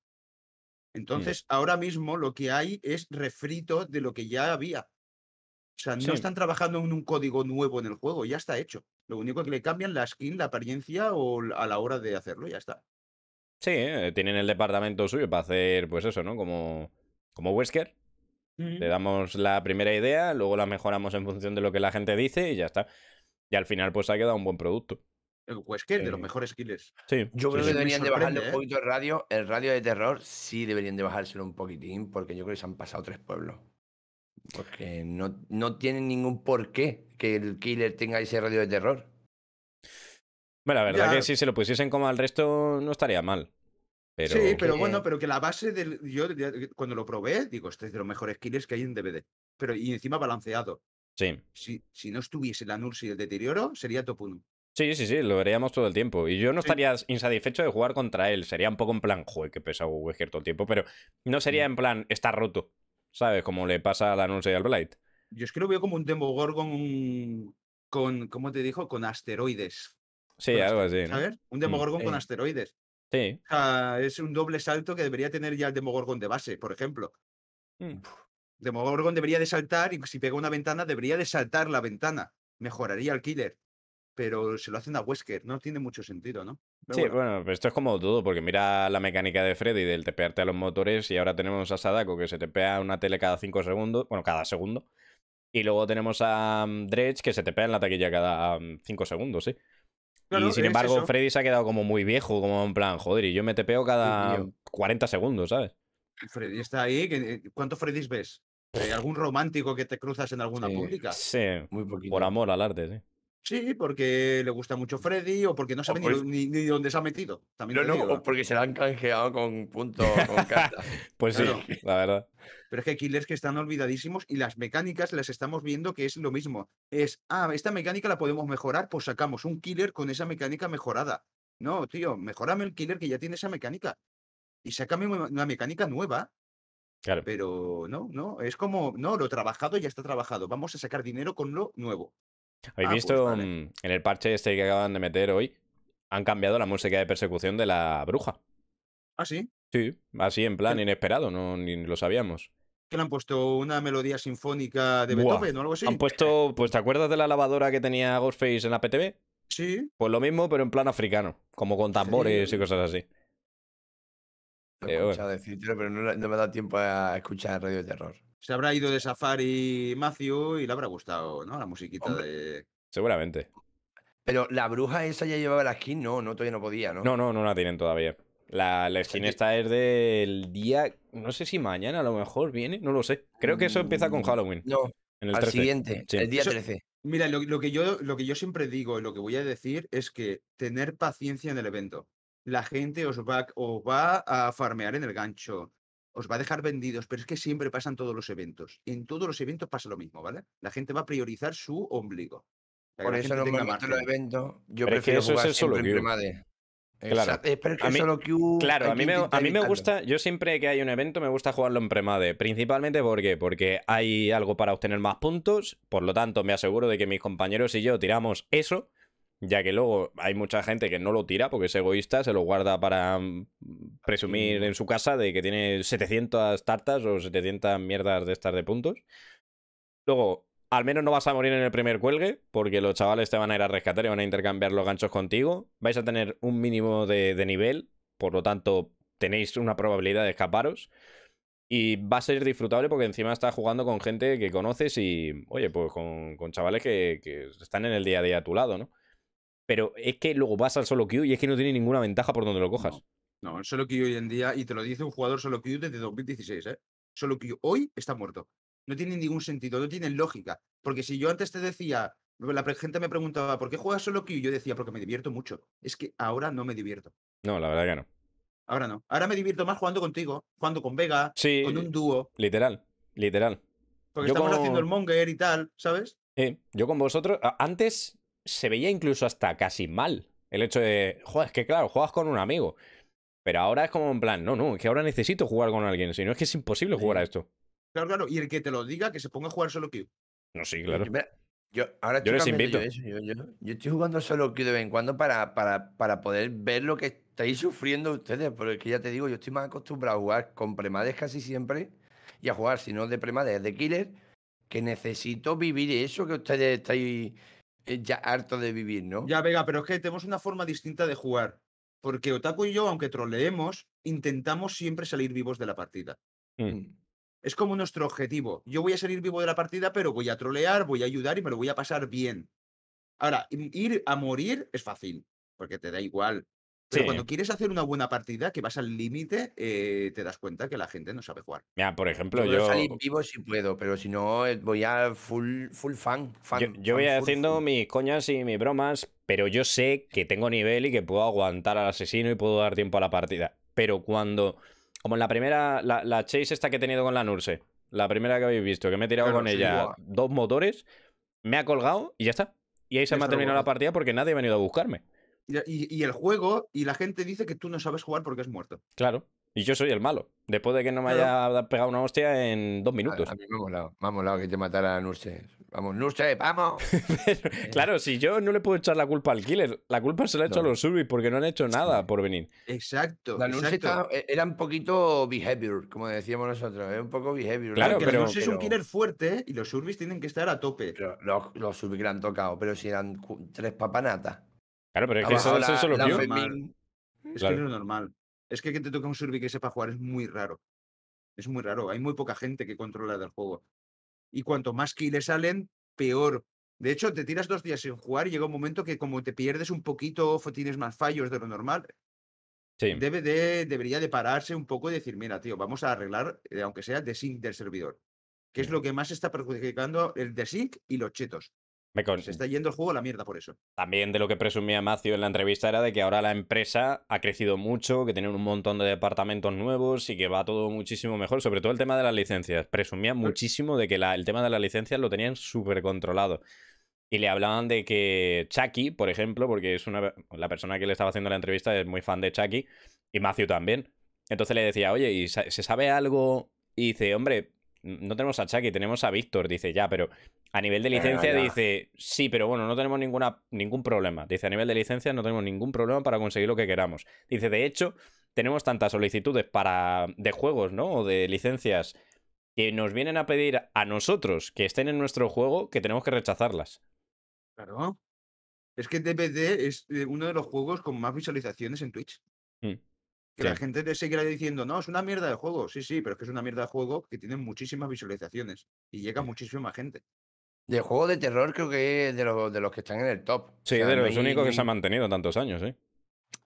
Entonces, ahora mismo lo que hay es refrito de lo que ya había. O sea, no Sí. están trabajando en un código nuevo en el juego, ya está hecho. Lo único que le cambian la skin, la apariencia o a la hora de hacerlo, ya está. Sí, eh, tienen el departamento suyo para hacer, pues eso, ¿no? Como, como Wesker. Le damos la primera idea, luego la mejoramos en función de lo que la gente dice y ya está. Y al final, pues ha quedado un buen producto. El Wesker, de los Sí. mejores killers. Sí, Yo creo sí. que deberían de bajarle un ¿eh? poquito el radio. El radio de terror sí deberían de bajárselo un poquitín, porque yo creo que se han pasado tres pueblos. Porque no, no tienen ningún porqué que el killer tenga ese radio de terror. Bueno, la verdad Ya. que si se lo pusiesen como al resto no estaría mal. Pero... Sí, pero bueno, pero que la base del. Yo cuando lo probé, digo, este es de los mejores killers que hay en DVD. Pero y encima balanceado. Sí. Si, si no estuviese la Nurse y el deterioro, sería top 1. Sí, sí, sí, lo veríamos todo el tiempo. Y yo no Sí. estaría insatisfecho de jugar contra él. Sería un poco en plan, joder, que pesado Wesker todo el tiempo. Pero no sería en plan, está roto. ¿Sabes? Como le pasa al anuncio y al Blight. Yo es que lo veo como un Demogorgon con. ¿Cómo te dijo? Con asteroides. Sí, algo aste- así, ¿no? ¿Sabes? Un Demogorgon con asteroides. Sí. O sea, es un doble salto que debería tener ya el Demogorgon de base, por ejemplo. Mm. Demogorgon debería de saltar y si pega una ventana, debería de saltar la ventana. Mejoraría el killer. pero se lo hacen a Wesker. No tiene mucho sentido, ¿no? Pero Sí, bueno, bueno, pero esto es como todo, porque mira la mecánica de Freddy del tepearte a los motores y ahora tenemos a Sadako que se tepea una tele cada 5 segundos, bueno, cada segundo. Y luego tenemos a mm, Dredge que se tepea en la taquilla cada 5 segundos, sí. Claro, y sin embargo, eso. Freddy se ha quedado como muy viejo, como en plan, joder, y yo me tepeo cada tío. 40 segundos, ¿sabes? Freddy está ahí. eh, ¿Cuántos Freddys ves? ¿Algún romántico que te cruzas en alguna Sí. pública? Sí, Muy poquito. por amor al arte, sí. Sí, porque le gusta mucho Freddy o porque no sabe por lo- ni, ni dónde se ha metido. También No, no, digo. o porque se la han canjeado con puntos, con cartas. *laughs* Pues sí, Claro. la verdad. Pero es que hay killers que están olvidadísimos y las mecánicas las estamos viendo que es lo mismo. Es, ah, esta mecánica la podemos mejorar, pues sacamos un killer con esa mecánica mejorada. No, tío, mejorame el killer que ya tiene esa mecánica. Y sácame una una mecánica nueva, Claro. pero no, no, es como, no, lo trabajado ya está trabajado. Vamos a sacar dinero con lo nuevo. ¿Habéis Ah, pues visto vale. mm, en el parche este que acaban de meter hoy? Han cambiado la música de persecución de la bruja. Ah, sí, Sí, así en plan ¿Qué? inesperado, no ni lo sabíamos. que le han puesto una melodía sinfónica de Buah, Beethoven o algo así. Han puesto, pues ¿te acuerdas de la lavadora que tenía Ghostface en la PTV? Sí, Pues lo mismo, pero en plan africano, como con tambores y cosas así. Eh, bueno. decírtelo, pero no, no me ha dado tiempo a escuchar Radio de Terror. se habrá ido de Safari Matthew y le habrá gustado, ¿no? La musiquita Hombre. de... Seguramente. Pero la bruja esa ya llevaba la skin, no, no, todavía no podía, ¿no? No, no, no la tienen todavía. La, la skin esta es del día, no sé si mañana a lo mejor viene, no lo sé. Creo que eso empieza con Mm, Halloween, No, en el al 13. siguiente, Sí. el día Eso- 13. Mira, lo, lo que yo, lo que yo siempre digo y lo que voy a decir es que tener paciencia en el evento. La gente os va, os va a farmear en el gancho, os va a dejar vendidos, pero es que siempre pasan todos los eventos. En todos los eventos pasa lo mismo, ¿vale? La gente va a priorizar su ombligo. Por eso tenga normalmente en los eventos yo Pero es que prefiero eso es jugar el solo siempre en. Claro. Pero es que A mí- solo Claro, a mí, que me, a mí me gusta, yo siempre que hay un evento me gusta jugarlo en premade, principalmente porque, porque hay algo para obtener más puntos, por lo tanto me aseguro de que mis compañeros y yo tiramos eso, ya que luego hay mucha gente que no lo tira porque es egoísta, se lo guarda para mm, presumir en su casa de que tiene 700 tartas o 700 mierdas de estas de puntos. Luego, al menos no vas a morir en el primer cuelgue, porque los chavales te van a ir a rescatar y van a intercambiar los ganchos contigo. Vais a tener un mínimo de, de nivel, por lo tanto, tenéis una probabilidad de escaparos. Y va a ser disfrutable porque encima estás jugando con gente que conoces y, oye, pues con, con chavales que, que están en el día a día a tu lado, ¿no? Pero es que luego vas al solo queue y es que no tiene ninguna ventaja por donde lo cojas. No, el solo queue hoy en día, y te lo dice un jugador solo queue desde 2016, ¿eh? Solo queue hoy está muerto. No tiene ningún sentido, no tiene lógica. Porque si yo antes te decía, la gente me preguntaba, ¿por qué juegas solo queue? Yo decía, porque me divierto mucho. Es que ahora no me divierto. No, la verdad que no. Ahora no. Ahora me divierto más jugando contigo, jugando con Vega, Sí, con un dúo, literal, literal. porque Yo estamos con- haciendo el monger y tal, ¿sabes? Eh, yo con vosotros, antes se veía incluso hasta casi mal el hecho de, joder, es que claro, juegas con un amigo. Pero ahora es como en plan, no, no, es que ahora necesito jugar con alguien, si no es que es imposible jugar a esto. Claro, claro. Y el que te lo diga, que se ponga a jugar solo queue. No, sí, Yo- claro. yo- ahora Yo estoy les yo invito. eso, Yo, yo- yo estoy jugando solo queue de vez en cuando para, para, para poder ver lo que estáis sufriendo ustedes. Porque es que ya te digo, yo estoy más acostumbrado a jugar con premades casi siempre y a jugar, si no de premades, de killer, que necesito vivir eso que ustedes estáis ya hartos de vivir, ¿no? Ya, Vega, pero es que tenemos una forma distinta de jugar. Porque Otaku y yo, aunque troleemos, intentamos siempre salir vivos de la partida. Mm. Mm. Es como nuestro objetivo. Yo voy a salir vivo de la partida, pero voy a trolear, voy a ayudar y me lo voy a pasar bien. Ahora, ir a morir es fácil, porque te da igual. Pero Sí. cuando quieres hacer una buena partida, que vas al límite, eh, te das cuenta que la gente no sabe jugar. Mira, por ejemplo, Yo puedo yo, salir vivo si puedo, pero si no, eh, voy a full, full fan. fan yo, yo fan voy full, haciendo full. mis coñas y mis bromas, pero yo sé que tengo nivel y que puedo aguantar al asesino y puedo dar tiempo a la partida. Pero cuando, como en la primera, la, la chase esta que he tenido con la Nurse, la primera que habéis visto, que me he tirado Claro, con sí, ella dos motores, me ha colgado y ya está. Y ahí se me ha terminado la partida porque nadie ha venido a buscarme. Y, el juego, y la gente dice que tú no sabes jugar porque es muerto. Claro. Y yo soy el malo. Después de que no me Claro. haya pegado una hostia en dos A, minutos. a mí me ha molado, me ha molado que te matara a Nurse. Vamos, Nurse, vamos. *laughs* Pero, claro, si yo no le puedo echar la culpa al killer, la culpa se la he hecho a los subis porque no han hecho nada Sí. por venir. Exacto. La Nurse exacto. estaba- e- era un poquito behavior, como decíamos nosotros. Era un poco behavior. Claro, pero- la Nurse es un killer fuerte y los Surbis tienen que estar a tope. pero los, los subs que le han tocado, pero si eran tres papanatas. Claro, pero es que eso, eso lo vio. Fermín. Es Claro. que no es normal. Es que que te toca un Surbi que sepa jugar es muy raro. Es muy raro. Hay muy poca gente que controla del juego. Y cuanto más kills salen, peor. De hecho, te tiras dos días sin jugar y llega un momento que como te pierdes un poquito o tienes más fallos de lo normal, Sí. debe de, debería de pararse un poco y decir, mira, tío, vamos a arreglar, eh, aunque sea desync del servidor. Que es lo que más está perjudicando el desync y los chetos. Me con- Se está yendo el juego a la mierda por eso. También de lo que presumía Macio en la entrevista era de que ahora la empresa ha crecido mucho, que tienen un montón de departamentos nuevos y que va todo muchísimo mejor. Sobre todo el tema de las licencias. Presumían muchísimo de que la- el tema de las licencias lo tenían súper controlado. Y le hablaban de que Chucky, por ejemplo, porque es una la persona que le estaba haciendo la entrevista es muy fan de Chucky, y Matthew también. Entonces le decía, oye, ¿y se sabe algo? Y dice, hombre, no tenemos a Chucky, tenemos a Víctor. Dice, ya, pero a nivel de Venga, licencia dice, sí, pero bueno, no tenemos ninguna, ningún problema. Dice, a nivel de licencia no tenemos ningún problema para conseguir lo que queramos. Dice, de hecho, tenemos tantas solicitudes para de juegos, ¿no? O de licencias que nos vienen a pedir a nosotros que estén en nuestro juego que tenemos que rechazarlas. Claro. Es que DBD es eh, uno de los juegos con más visualizaciones en Twitch. Mm. Que la Sí. gente te seguirá diciendo, no, es una mierda de juego. Sí, sí, pero es que es una mierda de juego que tiene muchísimas visualizaciones y llega a muchísima gente. De juego de terror creo que es de los, de los que están en el top. Sí, O sea, de los únicos que se han hay- mantenido tantos años, ¿sí?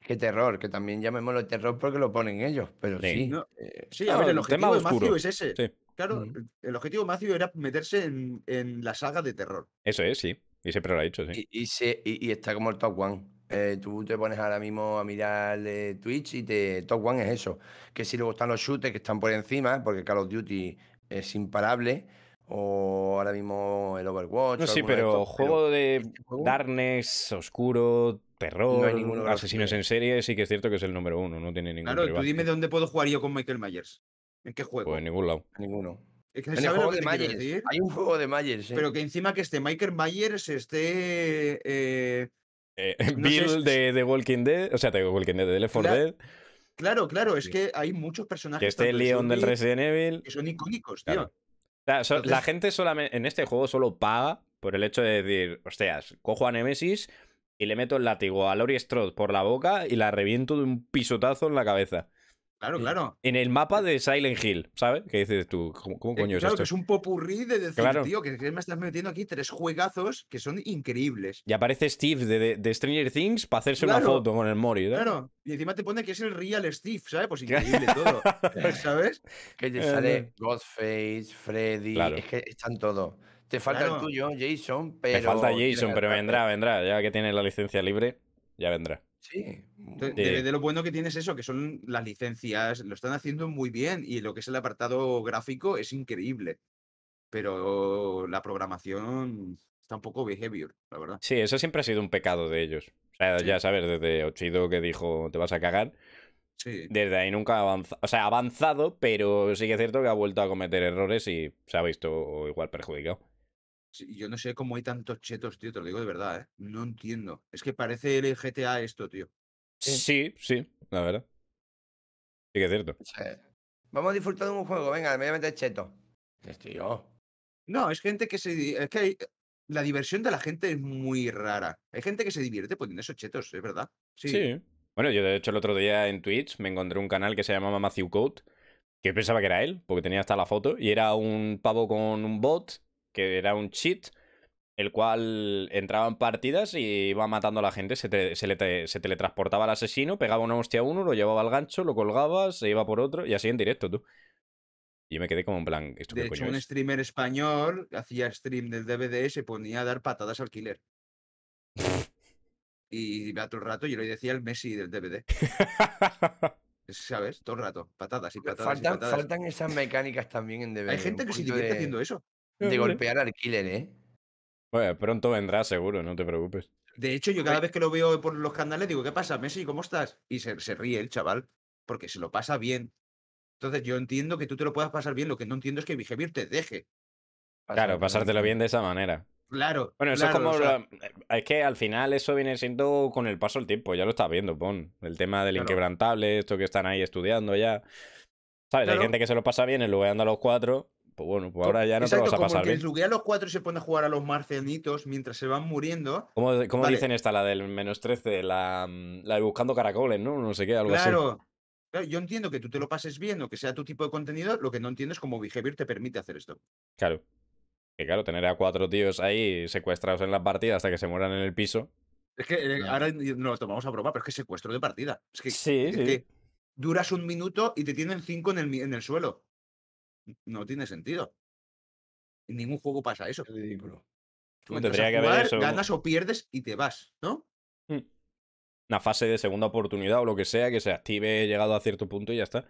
Qué terror, que también llamémoslo terror porque lo ponen ellos, pero Sí. sí. No, eh, Sí, a ver, el tema objetivo de Matthew oscuro. es ese. Sí. Claro, Mm. el- el objetivo de Matthew era meterse en, en la saga de terror. Eso es, sí. Y siempre lo ha dicho, sí. y, y se- y- y está como el top one. Eh, tú te pones ahora mismo a mirar eh, Twitch y te top one es eso. Que si luego están los shooters que están por encima, porque Call of Duty es imparable, o ahora mismo el Overwatch. No, sí, pero estos, juego de este Darkness, oscuro, terror, ninguno de los asesinos en serie, sí que es cierto que es el número uno, no tiene ningún Claro, tú rival. dime de dónde puedo jugar yo con Michael Myers. ¿En qué juego? Pues en ningún lado. Ninguno. Es que En el ¿sabes lo juego que de Myers. Hay un juego de Myers. sí. Pero que encima que esté Michael Myers esté. eh, Eh, *laughs* No Bill de The Walking Dead, o sea, de Walking Dead, de Left 4 Cla- Dead, Claro, claro, es que hay muchos que personajes. esté tanto de Leon del Resident Evil. que son icónicos, tío. Claro. O sea, so- la gente solamente en este juego solo paga por el hecho de decir, hostias, cojo a Nemesis y le meto el látigo a Laurie Strode por la boca y la reviento de un pisotazo en la cabeza. Claro, claro. En el mapa de Silent Hill, ¿sabes? Que dices tú, ¿cómo, cómo Eh, coño es claro, esto? que es un popurrí de decir, Claro. tío, que, que me estás metiendo aquí tres juegazos que son increíbles. Y aparece Steve de, de- de Stranger Things para hacerse una Claro. foto con el Mori, ¿no? Claro. Y encima te pone que es el real Steve, ¿sabes? Pues increíble todo. *laughs* ¿Sabes? Que te Eh, sale Ghostface, Freddy, Claro. es que están todos. Te falta Claro. el tuyo, Jason, pero. Me falta Jason, pero vendrá, vendrá. Ya que tiene la licencia libre, ya vendrá. Sí. De, Sí. de- de lo bueno que tienes eso, que son las licencias, lo están haciendo muy bien y lo que es el apartado gráfico es increíble. Pero la programación está un poco behavior, la verdad. Sí, eso siempre ha sido un pecado de ellos. O sea, Sí. ya sabes, desde Ochido que dijo te vas a cagar, Sí. desde ahí nunca ha avanzado. O sea, ha avanzado, pero sí que es cierto que ha vuelto a cometer errores y se ha visto igual perjudicado. Yo no sé cómo hay tantos chetos, tío, te lo digo de verdad, ¿eh? No entiendo. Es que parece el GTA esto, tío. Sí, sí, la verdad. Sí que es cierto. Vamos a disfrutar de un juego, venga, me voy a meter cheto. Tío. No, es gente que se... Es que hay- la diversión de la gente es muy rara. Hay gente que se divierte poniendo esos chetos, es verdad. Sí. Sí. Bueno, yo de hecho el otro día en Twitch me encontré un canal que se llamaba Matthew Code, que yo pensaba que era él, porque tenía hasta la foto, y era un pavo con un bot, que era un cheat, el cual entraba en partidas y iba matando a la gente, se, te- se le se teletransportaba al asesino, pegaba una hostia a uno, lo llevaba al gancho, lo colgaba, se iba por otro, y así en directo, tú. Y yo me quedé como en plan, ¿esto De hecho, un es? streamer español hacía stream del DVD, se ponía a dar patadas al killer. Y a todo el rato yo le decía el Messi del DVD. *laughs* ¿Sabes? Todo el rato. Patadas y patadas y Faltan, patadas. faltan esas mecánicas también en DVD. Hay gente que se divierte de- haciendo eso. De golpear al killer, ¿eh? Bueno, pronto vendrá seguro, no te preocupes. De hecho, yo cada vez que lo veo por los canales digo, ¿qué pasa, Messi? ¿Cómo estás? Y se, se ríe el chaval. porque se lo pasa bien. Entonces yo entiendo que tú te lo puedas pasar bien, lo que no entiendo es que Behavior te deje. Claro, pasártelo bien de esa manera. Claro. Bueno, eso claro, es como. o sea, la- eh, Es que al final eso viene siendo con el paso del tiempo, ya lo estás viendo, pon. El tema del Claro. inquebrantable, esto que están ahí estudiando ya. ¿Sabes? Hay gente que se lo pasa bien en lugar de andar a los cuatro. Pues bueno, pues ahora ya no te lo exacto, vas a como pasar el que luguea a los cuatro y se pone a jugar a los marcianitos mientras se van muriendo. ¿Cómo, cómo Vale. dicen esta, la del menos 13? La, mm, la de buscando caracoles, ¿no? No sé qué, algo así. Claro. Claro, Yo entiendo que tú te lo pases bien o que sea tu tipo de contenido, lo que no entiendo es cómo Behavior te permite hacer esto. Claro. Que claro, tener a cuatro tíos ahí secuestrados en la partida hasta que se mueran en el piso. Es que eh, ahora no lo tomamos a broma, pero es que es secuestro de partida. Es que, Sí, es sí. que duras un minuto y te tienen cinco en el, en el suelo. No tiene sentido. En ningún juego pasa eso. Es ridículo. Tú tendría que haber eso. ganas o pierdes y te vas, ¿no? Mm. Una fase de segunda oportunidad o lo que sea que se active llegado a cierto punto y ya está.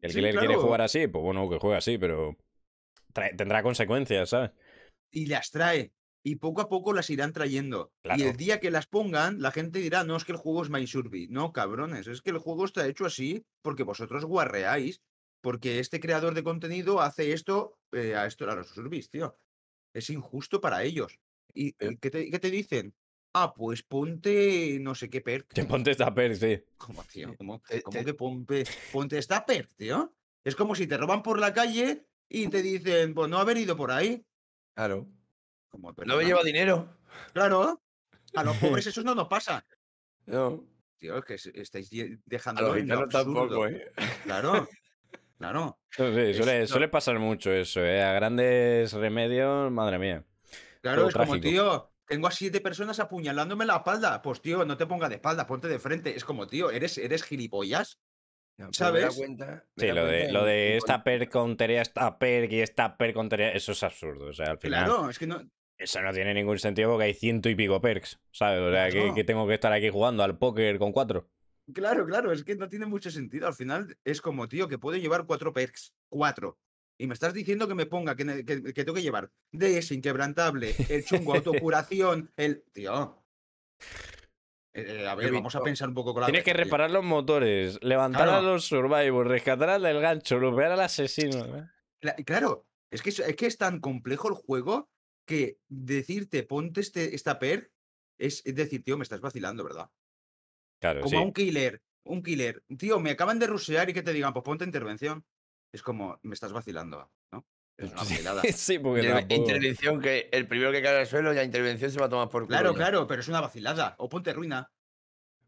El Sí, killer quiere jugar así, pues bueno, que juegue así, pero trae- tendrá consecuencias, ¿sabes? Y las trae. Y poco a poco las irán trayendo. Y el día que las pongan, la gente dirá, no, es que el juego es MySurvey. No, cabrones, es que el juego está hecho así porque vosotros guarreáis. Porque este creador de contenido hace esto eh, a esto a los surveys, tío. Es injusto para ellos. ¿Y, Eh. qué, te, qué te dicen? Ah, pues ponte no sé qué perk. Te ponte esta per, sí. *laughs* ¿Cómo, tío? ¿Cómo, Te- cómo te- que ponte, ponte esta perk, tío? Es como si te roban por la calle y te dicen, pues no haber ido por ahí. Claro. Como, No me lleva dinero. Claro. A los pobres *laughs* eso no nos pasa. No. Tío, es que estáis lle- A los tampoco, ¿eh? Claro. Claro. No, sí, suele, pasar mucho eso, ¿eh? A grandes remedios, madre mía. Claro, Todo es como, tío, tengo a siete personas apuñalándome la espalda. Pues, tío, no te ponga de espalda, ponte de frente. Es como, tío, ¿eres, eres gilipollas? No, pero me da ¿Sabes? cuenta- me Sí, da lo de, lo de esta per contaría esta per y esta per contaría, eso es absurdo. O sea, al final, Claro, es que no. eso no tiene ningún sentido porque hay ciento y pico perks, ¿sabes? O sea, que, que tengo que estar aquí jugando al póker con cuatro. Claro, claro, es que no tiene mucho sentido. Al final es como, tío, que puedo llevar cuatro perks. Cuatro. Y me estás diciendo que me ponga, que, ne- que, que tengo que llevar DS, inquebrantable, el chungo, autocuración, *laughs* el. Tío. Eh, eh, a ver, vamos a pensar un poco con la Tienes que tío. reparar los motores, levantar a los survivors, rescatar al del gancho, lupear al asesino. ¿eh? Cla- Claro, es que, es, es que es tan complejo el juego que decirte ponte este, esta perk es, es decir, tío, me estás vacilando, ¿verdad? Claro, Como sí. a un killer, un killer. Tío, me acaban de rusear y que te digan, pues ponte intervención. Es como, me estás vacilando, ¿no? Es *laughs* una vacilada. *laughs* sí, porque Intervención, que el primero que cae al suelo, ya intervención se va a tomar por culo. Claro, ya. claro, pero es una vacilada. O ponte ruina.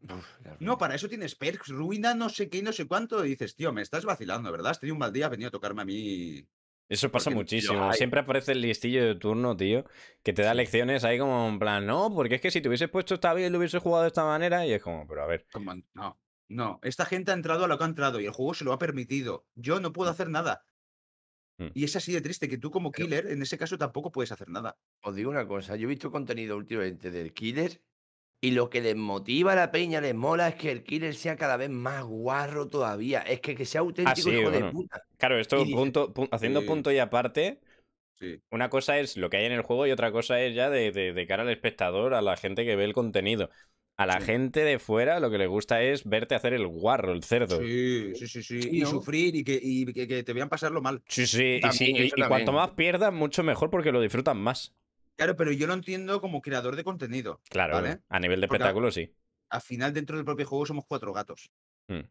Uf, No, para eso tienes perks, ruina, no sé qué, no sé cuánto. Y dices, tío, me estás vacilando, ¿verdad? Has tenido un mal día, has venido a tocarme a mí. Eso pasa Porque muchísimo. hay. Siempre aparece el listillo de turno, tío, que te da Sí. lecciones ahí como en plan, no, porque es que si te hubieses puesto esta bien, lo hubieses jugado de esta manera, y es como, pero a ver. Como, no, no. Esta gente ha entrado a lo que ha entrado y el juego se lo ha permitido. Yo no puedo hacer nada. Mm. Y es así de triste que tú como Pero- killer, en ese caso, tampoco puedes hacer nada. Os digo una cosa, yo he visto contenido últimamente del killer y lo que les motiva a la peña, les mola es que el killer sea cada vez más guarro todavía. Es que, que sea auténtico Ah, sí, hijo bueno. de puta. Claro, esto, punto, pu- haciendo Sí. punto y aparte, Sí. una cosa es lo que hay en el juego y otra cosa es ya de, de- de cara al espectador, a la gente que ve el contenido. A la Sí. gente de fuera lo que le gusta es verte hacer el guarro, el cerdo. Sí, sí, sí, sí. Y ¿no? sufrir y que, y que, que te vean pasarlo mal. Sí, sí, y, También, sí, y- eso y cuanto más pierdas, mucho mejor porque lo disfrutan más. Claro, pero yo lo entiendo como creador de contenido. Claro, ¿Vale? a nivel de Porque espectáculo sí. Al final, dentro del propio juego somos cuatro gatos. Mm.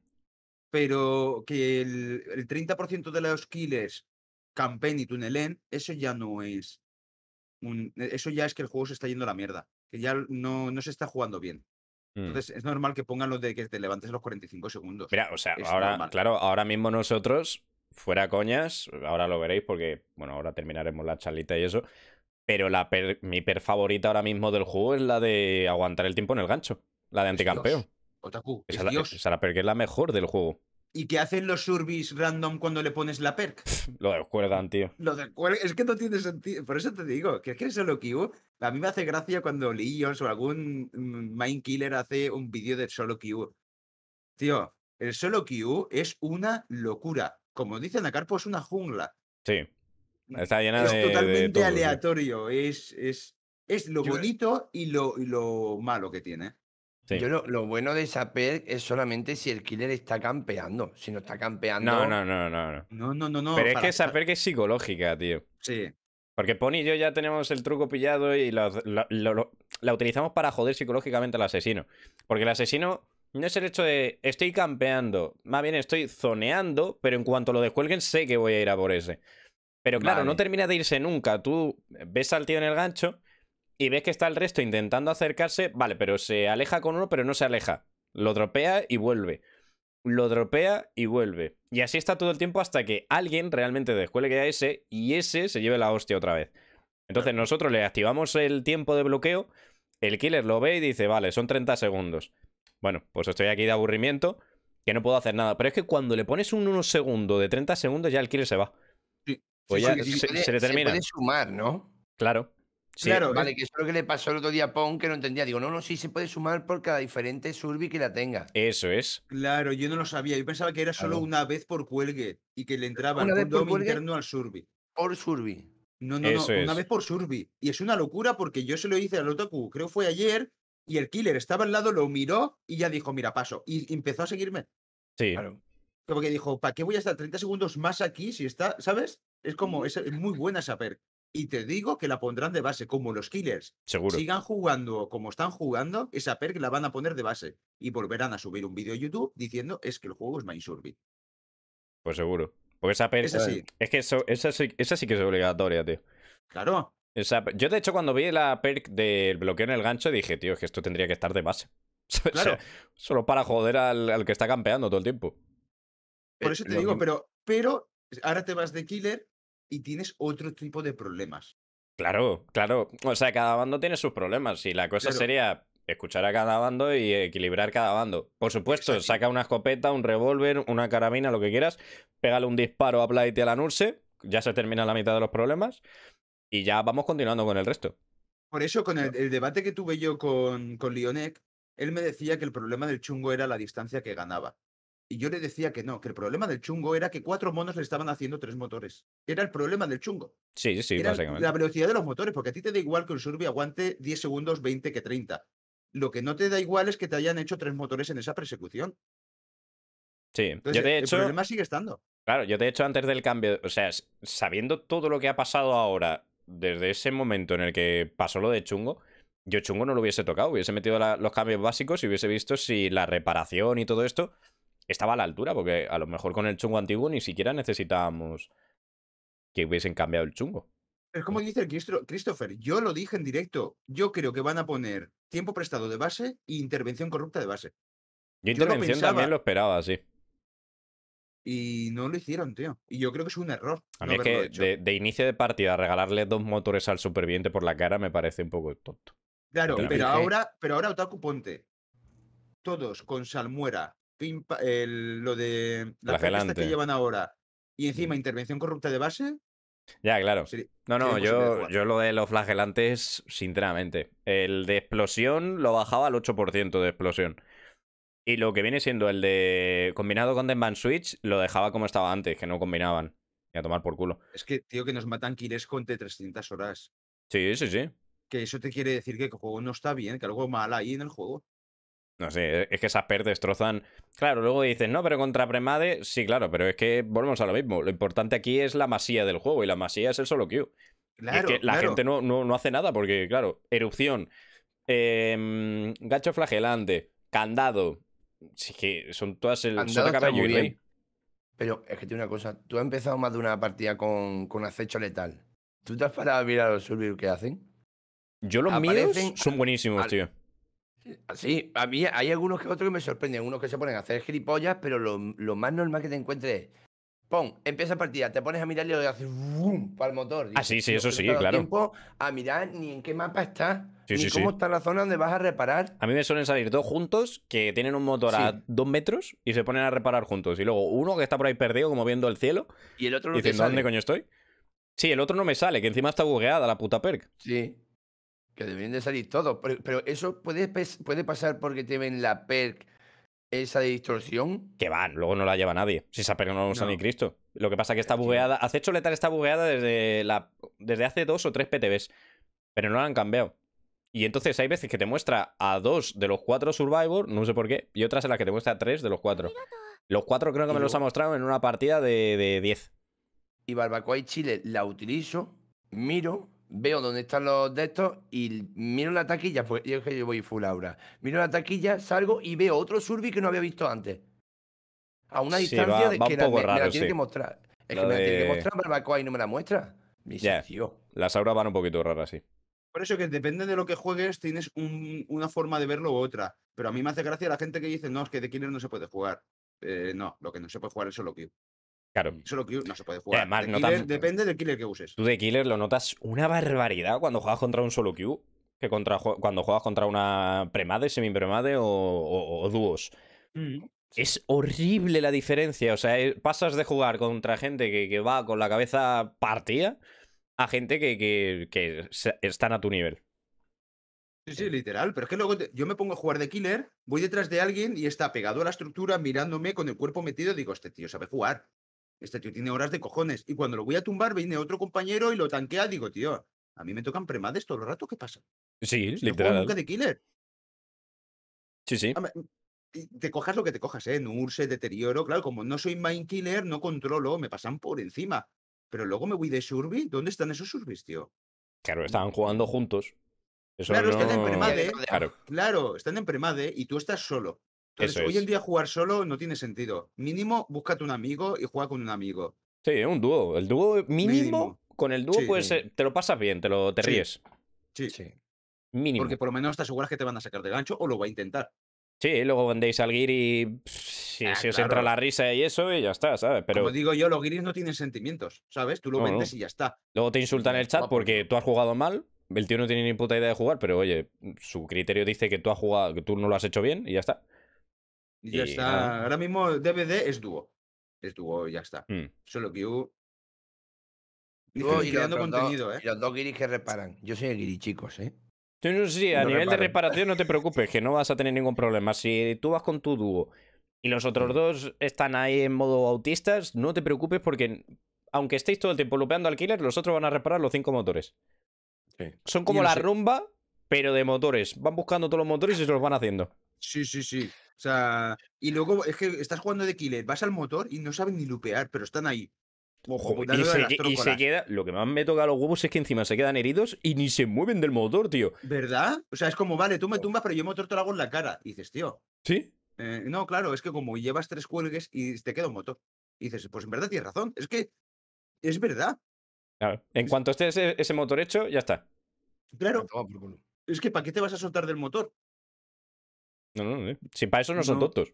Pero que el, el 30% de los killers campen y tunelen, eso ya no es. un- eso ya es que el juego se está yendo a la mierda. Que ya no, no se está jugando bien. Mm. Entonces es normal que pongan lo de que te levantes a los 45 segundos. Mira, o sea, es ahora, normal. claro, ahora mismo nosotros, fuera coñas, ahora lo veréis porque, bueno, ahora terminaremos la charlita y eso, pero la per- mi per favorita ahora mismo del juego es la de aguantar el tiempo en el gancho, la de Es anticampeo. Dios. Otaku, es Esa, la, Dios. esa la perk es la mejor del juego. ¿Y qué hacen los survis random cuando le pones la perk? *laughs* Lo descuelgan, tío. Lo es que no tiene sentido. Por eso te digo, que es que el solo queue, a mí me hace gracia cuando Legions o algún mm, main killer hace un vídeo de solo queue. Tío, el solo queue es una locura. Como dice Nacarpo, es una jungla. Sí. Está llena es de. de totalmente sí. aleatorio. Es, es, es lo Yo- bonito y lo, y lo malo que tiene. Sí. Yo lo, lo bueno de esa perk es solamente si el killer está campeando. Si no está campeando. No, no, no, no. no. No, no, no, no. Pero es que esa pa- perk es psicológica, tío. Sí. Porque Pony y yo ya tenemos el truco pillado y lo- lo- la utilizamos para joder psicológicamente al asesino. Porque el asesino no es el hecho de estoy campeando, más bien estoy zoneando, pero en cuanto lo descuelguen sé que voy a ir a por ese. Pero claro, no termina de irse nunca. Tú ves al tío en el gancho y ves que está el resto intentando acercarse, vale, pero se aleja con uno, pero no se aleja. Lo dropea y vuelve. Lo dropea y vuelve. Y así está todo el tiempo hasta que alguien realmente descuelgue a ese y ese se lleve la hostia otra vez. Entonces nosotros le activamos el tiempo de bloqueo, el killer lo ve y dice, vale, son 30 segundos. Bueno, pues estoy aquí de aburrimiento, que no puedo hacer nada. Pero es que cuando le pones un 1 segundo de 30 segundos ya el killer se va. Pues Sí, ya se, puede- se le termina. puede sumar, ¿no? Claro. Sí, Claro, Vale, que eso es lo que le pasó el otro día a Pon, que no entendía. Digo, no, no, sí se puede sumar por cada diferente surbi que la tenga. Eso es. Claro, yo no lo sabía. Yo pensaba que era solo Claro. una vez por cuelgue y que le entraba ¿Una el vez por condom cuelgue? interno al surbi. Por surbi. No, no, Eso no, es. una vez por surbi. Y es una locura porque yo se lo hice al Otaku, creo fue ayer, y el killer estaba al lado, lo miró y ya dijo, mira, paso. Y empezó a seguirme. Sí. Claro. Como que dijo, ¿para qué voy a estar 30 segundos más aquí si está, ¿sabes? Es como, es muy buena esa perk. Y te digo que la pondrán de base, como los killers. Seguro. Sigan jugando como están jugando, esa perk la van a poner de base. Y volverán a subir un vídeo a YouTube diciendo, es que el juego es Surbi. Pues seguro. Porque esa perk. Es que eso, esa, sí, esa sí que es obligatoria, tío. Claro. Esa yo, de hecho, cuando vi la perk del bloqueo en el gancho, dije, tío, es que esto tendría que estar de base. *laughs* O sea, Claro. solo para joder al, al que está campeando todo el tiempo. Por Eh, eso te digo, pero, pero ahora te vas de killer y tienes otro tipo de problemas. Claro, claro. O sea, cada bando tiene sus problemas. Y la cosa Claro. sería escuchar a cada bando y equilibrar cada bando. Por supuesto, Exacto. saca una escopeta, un revólver, una carabina, lo que quieras. Pégale un disparo a Blight y a la Nurse. Ya se termina la mitad de los problemas. Y ya vamos continuando con el resto. Por eso, con el, el debate que tuve yo con, con Lionek, él me decía que el problema del chungo era la distancia que ganaba. Y yo le decía que no, que el problema del chungo era que cuatro monos le estaban haciendo tres motores. Era el problema del chungo. Sí, sí, era básicamente. la velocidad de los motores, porque a ti te da igual que un Surbi aguante 10 segundos 20 que 30. Lo que no te da igual es que te hayan hecho tres motores en esa persecución. Sí, Entonces, yo de el problema sigue estando. claro, yo de hecho antes del cambio, o sea, sabiendo todo lo que ha pasado ahora, desde ese momento en el que pasó lo de Chungo, yo Chungo no lo hubiese tocado, hubiese metido la- los cambios básicos y hubiese visto si la reparación y todo esto estaba a la altura, porque a lo mejor con el Chungo antiguo ni siquiera necesitábamos que hubiesen cambiado el Chungo. Es como dice el Christo- Christopher, yo lo dije en directo, yo creo que van a poner tiempo prestado de base e intervención corrupta de base. Yo Yo lo intervención pensaba. también lo esperaba, sí. Y no lo hicieron, tío. Y yo creo que es un error. A no mí es que de, de inicio de partida regalarle dos motores al superviviente por la cara me parece un poco tonto. Claro, Pero ahora, pero ahora Otaku ponte. Todos con salmuera, pim, pa- el- lo de la Flagelante. que llevan ahora, y encima intervención corrupta de base, Ya, claro. sería- No, no, yo, yo lo de los flagelantes, sinceramente. El de explosión lo bajaba al 8% de explosión. Y lo que viene siendo el de combinado con Deadman Switch, lo dejaba como estaba antes, que no combinaban. Y a tomar por culo. es que, tío, que nos matan kills con de 300 horas. Sí, sí, sí. Que eso te quiere decir que el juego no está bien, que algo mal hay en el juego. No sé, es que esas per destrozan. Claro, luego dices, no, pero contra Premade, sí, claro, pero es que volvemos a lo mismo. Lo importante aquí es la masía del juego y la masía es el solo Q. Y Claro, es que la claro. gente no, no, no hace nada porque, claro, erupción, em, gacho flagelante, candado. Sí que son todas el sota muy y bien. rey. Pero es que tiene una cosa. Tú has empezado más de una partida con, con acecho letal. ¿Tú te has parado a mirar los survivors que hacen? Yo los míos son buenísimos, al- tío. Sí, a mí hay algunos que otros que me sorprenden. Unos que se ponen a hacer gilipollas, pero lo, lo más normal que te encuentres es. Pon, empieza partida, te pones a mirar y lo haces ¡vum! para el motor. Ah, sí, sí, "Tío, eso sí, claro. tiempo a mirar ni en qué mapa está, Sí, ni sí, cómo sí. está la zona donde vas a reparar. A mí me suelen salir dos juntos que tienen un motor a Sí. dos metros y se ponen a reparar juntos. Y luego uno que está por ahí perdido, como viendo el cielo, Y el otro no diciendo, ¿dónde coño estoy? Sí, el otro no me sale, que encima está bugueada la puta perk. Sí. Que deberían de salir todos. Pero, pero eso puede, puede pasar porque te ven la perk esa de distorsión. Que van, luego no la lleva nadie. Si esa perk no la usa No. ni Cristo. Lo que pasa es que está bugueada. Acecho Letal está bugueada desde, la, desde hace dos o tres PTBs. Pero no la han cambiado. Y entonces hay veces que te muestra a dos de los cuatro Survivor, no sé por qué, y otras en las que te muestra a tres de los cuatro. Los cuatro creo que me los ha mostrado en una partida de, de 10. Y Barbacoa y Chile la utilizo, miro, veo dónde están los de estos y miro la taquilla, pues yo es que yo voy full aura. Miro la taquilla, salgo y veo otro survi que no había visto antes. A una Sí, distancia va- de va que un la- poco me, me la raro, tiene sí. que mostrar. Es Lo que me la tiene que mostrar Barbacoa y no me la muestra. Me tío. Las auras van un poquito raras, sí. Por eso que depende de lo que juegues, tienes un- una forma de verlo u otra. Pero a mí me hace gracia la gente que dice, no, es que de Killer no se puede jugar. Eh, no, lo que no se puede jugar es solo Q. Claro. Solo Q no se puede jugar. además, De no Killer tan- depende del Killer que uses. Tú de Killer lo notas una barbaridad cuando juegas contra un solo Q que contra, cuando juegas contra una premade, semi-premade o, o- o dúos. Mm. Es horrible la diferencia. O sea, eh, pasas de jugar contra gente que, que va con la cabeza partida a gente que, que- que están a tu nivel. Sí, sí, literal. Pero es que luego te- yo me pongo a jugar de Killer, voy detrás de alguien y está pegado a la estructura mirándome con el cuerpo metido. Digo, este tío sabe jugar. Este tío tiene horas de cojones. Y cuando lo voy a tumbar, viene otro compañero y lo tanquea. Digo, tío, a mí me tocan premades todo el rato. ¿Qué pasa? Sí, Si no literal. nunca de Killer. Sí, sí. Te cojas lo que te cojas, ¿eh? Nurse, deterioro. Claro, como no soy main killer, no controlo, me pasan por encima. Pero luego me voy de Survey. ¿Dónde están esos Surveys, tío? Claro, estaban jugando juntos. Eso Claro, no... están en premade. Claro, Claro, están en premade y tú estás solo. Entonces, Eso hoy es. en día jugar solo no tiene sentido. Mínimo, búscate un amigo y juega con un amigo. sí, un dúo. El dúo mínimo, Mínimo. con el dúo Sí. pues te lo pasas bien, te lo te Sí. ríes. Sí, Sí. Mínimo. porque por lo menos te aseguras que te van a sacar de gancho o lo va a intentar. Sí, luego vendéis al Giri y si, Ah, si os claro. entra la risa y eso y ya está, ¿sabes? Pero Como digo yo, los guiris no tienen sentimientos, ¿sabes? Tú lo No, no. vendes y ya está. luego te insultan en el chat porque tú has jugado mal, el tío no tiene ni puta idea de jugar, pero oye, su criterio dice que tú has jugado, que tú no lo has hecho bien y ya está. Y ya Y está. Ahora mismo DVD es dúo. Es dúo y ya está. Mm. Solo Q. Tú y creando contenido, ¿eh? y los dos guiris que reparan. Yo soy el guiri, chicos, ¿eh? Sí, a No nivel de reparación no te preocupes, que no vas a tener ningún problema. Si tú vas con tu dúo y los otros dos están ahí en modo autistas, no te preocupes porque aunque estéis todo el tiempo lupeando al killer, los otros van a reparar los cinco motores. Sí. Son como la sé- rumba, pero de motores. Van buscando todos los motores y se los van haciendo. Sí, sí, sí. O sea, y luego es que estás jugando de killer, vas al motor y no saben ni lupear, pero están ahí. Ojo, y, se, y se queda. Lo que más me toca a los huevos es que encima se quedan heridos y ni se mueven del motor, tío. ¿Verdad? O sea, es como, vale, tú me tumbas, pero yo el motor te lo hago en la cara. Y dices, tío, ¿Sí? eh, no, claro, es que como llevas tres cuelgues y te queda un motor. Y dices, pues en verdad tienes razón. Es que es verdad. Claro. En cuanto esté ese, ese motor hecho, ya está. Claro, es que ¿para qué te vas a soltar del motor? No, no, no. Si para eso no son tontos.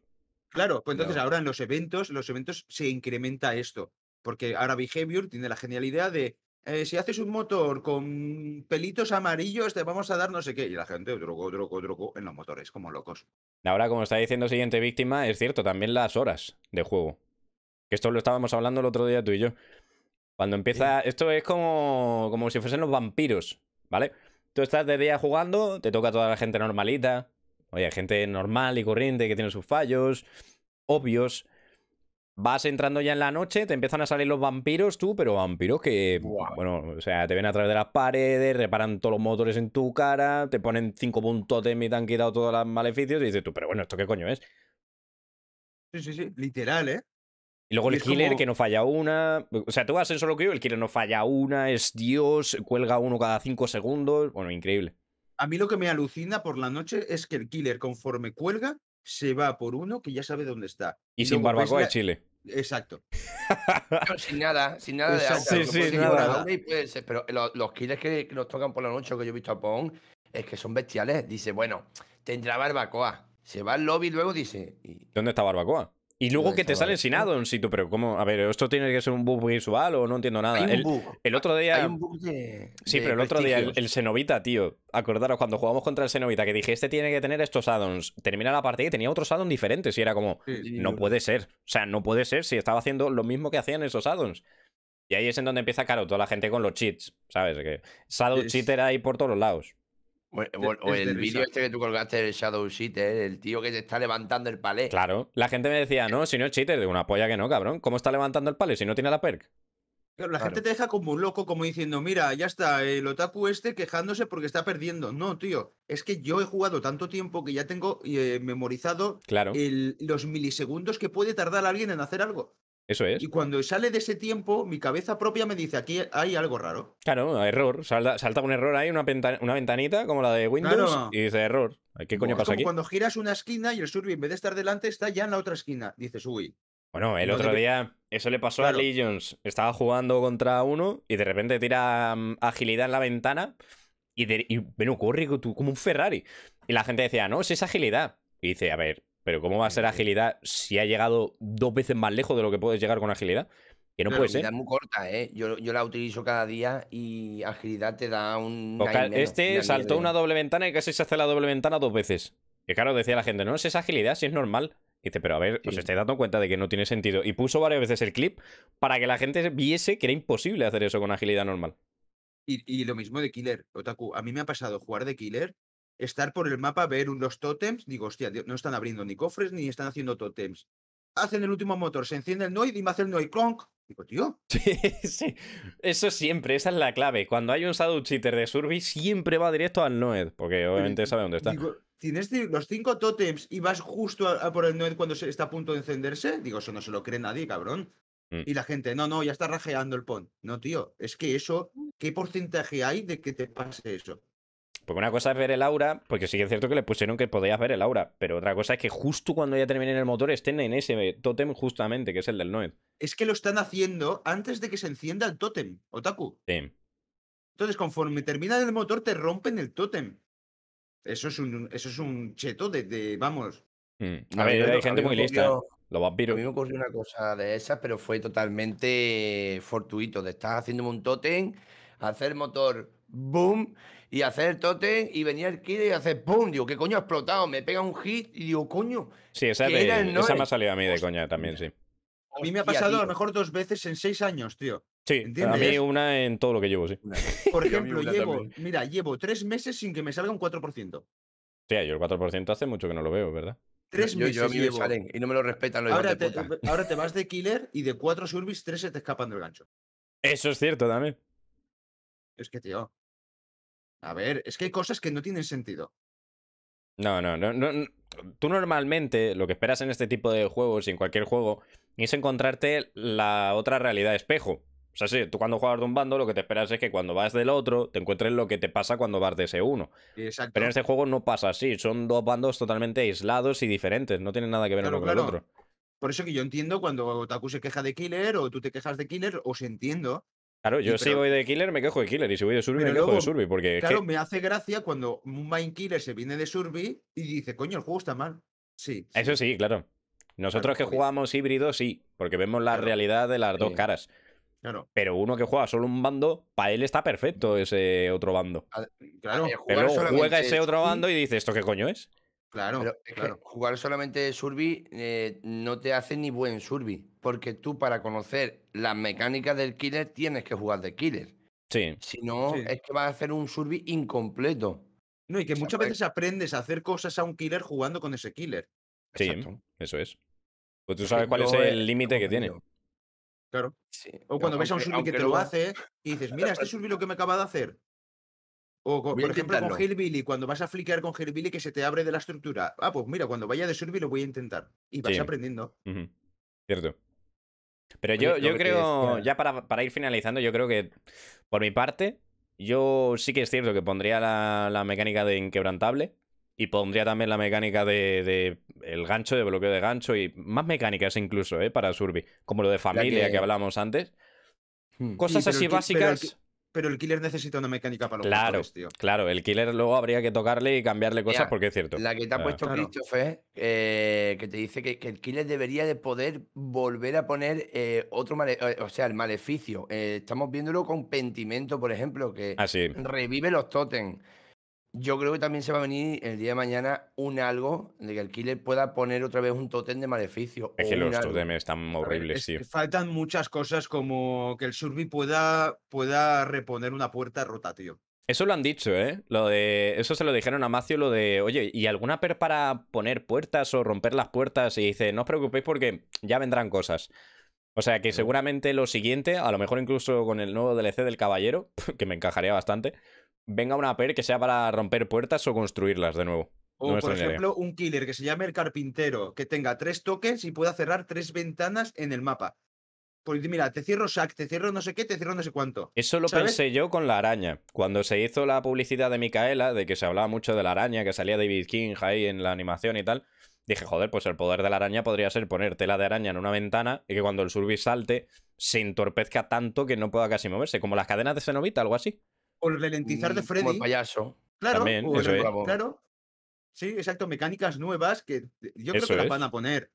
Claro, pues entonces No. ahora en los eventos, en los eventos se incrementa esto. Porque ahora Behavior tiene la genial idea de eh, si haces un motor con pelitos amarillos, te vamos a dar no sé qué. Y la gente, drogo, drogo, drogo, en los motores, como locos. Ahora, como está diciendo siguiente víctima, es cierto, también las horas de juego. Que esto lo estábamos hablando el otro día tú y yo. Cuando empieza. Esto es como, como si fuesen los vampiros, ¿vale? Tú estás de día jugando, te toca toda la gente normalita. Oye, gente normal y corriente que tiene sus fallos, obvios. Vas entrando ya en la noche, te empiezan a salir los vampiros tú, pero vampiros que, bueno, o sea, te ven a través de las paredes, reparan todos los motores en tu cara, te ponen cinco puntos de y te han quitado todos los maleficios y dices tú, pero bueno, ¿esto qué coño es? Sí, sí, sí, literal, ¿eh? Y luego Y el killer como- que no falla una. O sea, tú vas en solo que el killer no falla una, es Dios, cuelga uno cada cinco segundos. Bueno, increíble. A mí lo que me alucina por la noche es que el killer, conforme cuelga, se va por uno que ya sabe dónde está. Y, sin barbacoa de la- Chile. Exacto. Sin nada, sin nada de alta. sí, sí, nada. una aura y puede ser, pero los, los killers que, que nos tocan por la noche o que yo he visto a Pon es que son bestiales. Dice, bueno, tendrá barbacoa. Se va al lobby y luego dice. y- ¿Dónde está barbacoa? Y luego ¿Dónde que te salen sin Barbacoa? addons, sí, tú, pero ¿cómo? A ver, ¿esto tiene que ser un bug visual o no entiendo nada? Hay un El, bug. el otro día. Hay un bug de. Sí, de pero el otro día, el, el Xenovita, tío. Acordaros, cuando jugamos contra el Xenovita, que dije, este tiene que tener estos addons. Termina la partida y tenía otros addons diferentes. Y era como, Sí. no puede ser. O sea, no puede ser si estaba haciendo lo mismo que hacían esos addons. Y ahí es en donde empieza, claro, toda la gente con los cheats, ¿sabes? Que Shadow Es- Cheater ahí por todos los lados. O, el vídeo este que tú colgaste del Shadow Sitter, el tío que te está levantando el palé. Claro. La gente me decía, no, si no es cheater, de una polla que no, cabrón. ¿Cómo está levantando el palo si no tiene la perk? Claro, la gente te deja como un loco, como diciendo, mira, ya está, el otaku este quejándose porque está perdiendo. No, tío, es que yo he jugado tanto tiempo que ya tengo eh, memorizado Claro, el- los milisegundos que puede tardar alguien en hacer algo. Eso es. Y cuando sale de ese tiempo, mi cabeza propia me dice, aquí hay algo raro. Claro, error. Salta, salta un error ahí, una, venta- una ventanita como la de Windows Claro. y dice error. ¿Qué coño Es pasa como aquí? cuando giras una esquina y el Survey en vez de estar delante está ya en la otra esquina. Dices, uy. Bueno, el No otro día eso le pasó Claro. a Legions. Estaba jugando contra uno y de repente tira mm, agilidad en la ventana y, de, y bueno, corre tú como un Ferrari. Y la gente decía, no, es esa agilidad. Y dice, a ver, pero ¿cómo va a ser agilidad si ha llegado dos veces más lejos de lo que puedes llegar con agilidad? Que no puede ser. Agilidad muy corta, ¿eh? Yo, yo la utilizo cada día y agilidad te da un. Pues menos, este saltó una doble ventana y casi se hace la doble ventana dos veces. Y claro, decía la gente, no, es esa agilidad, si es normal. Y dice, pero a ver, os estáis dando cuenta de que no tiene sentido. Y puso varias veces el clip para que la gente viese que era imposible hacer eso con agilidad normal. Y, y lo mismo de Killer, Otaku. A mí me ha pasado jugar de Killer, estar por el mapa, ver un- los tótems, digo, hostia, no están abriendo ni cofres ni están haciendo tótems. Hacen el último motor, se enciende el Noid y me hace el Noid clonk. Digo, tío, *laughs* Sí, sí. Eso siempre, esa es la clave. Cuando hay un Shadow Cheater de Survey, siempre va directo al Noed, porque obviamente sabe dónde está. digo, ¿tienes los cinco tótems y vas justo a, a por el Noid cuando se está a punto de encenderse? Digo, eso no se lo cree nadie, cabrón. Mm. Y la gente, no, no, ya está rajeando el pon. No, tío, es que eso, ¿qué porcentaje hay de que te pase eso? Porque una cosa es ver el aura, porque sí que es cierto que le pusieron que podías ver el aura, pero otra cosa es que justo cuando ya terminen el motor estén en ese tótem justamente, que es el del Noed. Es que lo están haciendo antes de que se encienda el tótem, Otaku. Sí. Entonces, conforme termina el motor, te rompen el tótem. Eso es un, eso es un cheto de, de- vamos. Mm. A A ver, hay a gente muy lista. Los A vampiros. mí me ocurrió una cosa de esas, pero fue totalmente fortuito. De estar haciendo un tótem, hacer motor boom y hacer el tótem y venía el killer y hacer boom. Digo, ¿qué coño ha explotado? Me pega un hit y digo, coño. Sí, esa, que de- era el esa me ha salido a mí de Hostia. coña también, sí. A mí me ha pasado a lo mejor dos veces en seis años, tío. Sí, a mí una en todo lo que llevo, sí. *laughs* Por ejemplo, llevo, también. mira, llevo tres meses sin que me salga un 4%. Sí, yo el 4% hace mucho que no lo veo, ¿verdad? Tres yo, yo a meses mí me salen y no me lo respetan los Ahora de te, puta. *laughs* ahora te vas de killer y de cuatro survis, tres se te escapan del gancho. Eso es cierto también. Es que, tío. A ver, es que hay cosas que no tienen sentido. No, no, no, no. Tú normalmente lo que esperas en este tipo de juegos y en cualquier juego es encontrarte la otra realidad espejo. O sea, sí, tú cuando juegas de un bando lo que te esperas es que cuando vas del otro te encuentres lo que te pasa cuando vas de ese uno. Exacto. Pero en este juego no pasa así, son dos bandos totalmente aislados y diferentes, no tienen nada que ver Claro, uno con el otro. Por eso que yo entiendo cuando Otaku se queja de killer o tú te quejas de killer, os entiendo. Claro, yo Sí, si pero- voy de killer me quejo de killer y si voy de survey me Pero quejo de survey porque es Claro, que... me hace gracia cuando un main killer se viene de survey y dice, coño, el juego está mal. Sí. Eso sí, claro. Nosotros que jugamos híbrido, sí, porque vemos la Claro. realidad de las dos caras. Claro, Pero uno que juega solo un bando, para él está perfecto ese otro bando. claro, Pero luego juega ese otro bando y dice, ¿esto qué coño es? claro. Pero es claro. que jugar solamente Survey eh, no te hace ni buen Survey. Porque tú, para conocer las mecánicas del killer, tienes que jugar de killer. Sí, Si no, Sí. es que vas a hacer un Survey incompleto. No, y que o sea, muchas pues- veces aprendes a hacer cosas a un killer jugando con ese killer. sí, Exacto. eso es. Pues tú sabes cuál es el eh, límite que tiene. Claro. Sí. O cuando ves a un survey que te lo luego- hace y dices, mira, este survey lo que me acaba de hacer. O por ejemplo con. Hillbilly, cuando vas a fliquear con Hillbilly que se te abre de la estructura. Ah, pues mira, cuando vaya de survey lo voy a intentar. Y vas Sí. aprendiendo. Cierto. Pero yo, yo creo, ya para, para ir finalizando, yo creo que por mi parte, yo sí que es cierto que pondría la, la mecánica de inquebrantable y pondría también la mecánica de, de el gancho, de bloqueo de gancho y más mecánicas incluso, ¿eh? Para Survey, como lo de familia que, que- hablábamos antes. Hmm. Cosas así básicas. Pero el killer necesita una mecánica para los Claro, motores, tío. claro, el killer luego habría que tocarle y cambiarle cosas Mira, porque es cierto. La que te ha Ah, puesto claro. Christopher, eh, que te dice que, que el killer debería de poder volver a poner eh, otro male- eh, o sea, el maleficio. Eh, estamos viéndolo con Pentimento, por ejemplo, que Ah, sí. revive los totems. Yo creo que también se va a venir el día de mañana un algo de que el killer pueda poner otra vez un totem de maleficio. Es que los algo. totemes están horribles, es que faltan muchas cosas como que el survey pueda, pueda reponer una puerta rota, tío. Eso lo han dicho, ¿eh? Lo de. Eso se lo dijeron a Macio, lo de. Oye, ¿y alguna per para poner puertas o romper las puertas? Y dice, no os preocupéis porque ya vendrán cosas. O sea que seguramente lo siguiente, a lo mejor incluso con el nuevo DLC del Caballero, *laughs* que me encajaría bastante, venga una per que sea para romper puertas o construirlas de nuevo. O, No por ejemplo, un killer que se llame el carpintero, que tenga tres tokens y pueda cerrar tres ventanas en el mapa. Pues mira, te cierro sac, te cierro no sé qué, te cierro no sé cuánto. Eso lo ¿Sabes? pensé yo con la araña. Cuando se hizo la publicidad de Micaela, de que se hablaba mucho de la araña, que salía David King ahí en la animación y tal, dije, joder, pues el poder de la araña podría ser poner tela de araña en una ventana y que cuando el surbi salte se entorpezca tanto que no pueda casi moverse, como las cadenas de Cenobita, algo así. O el ralentizar de Mm, Como el Freddy. payaso. Claro, También, el claro. Sí, exacto, mecánicas nuevas que yo creo Eso que las es. van a poner.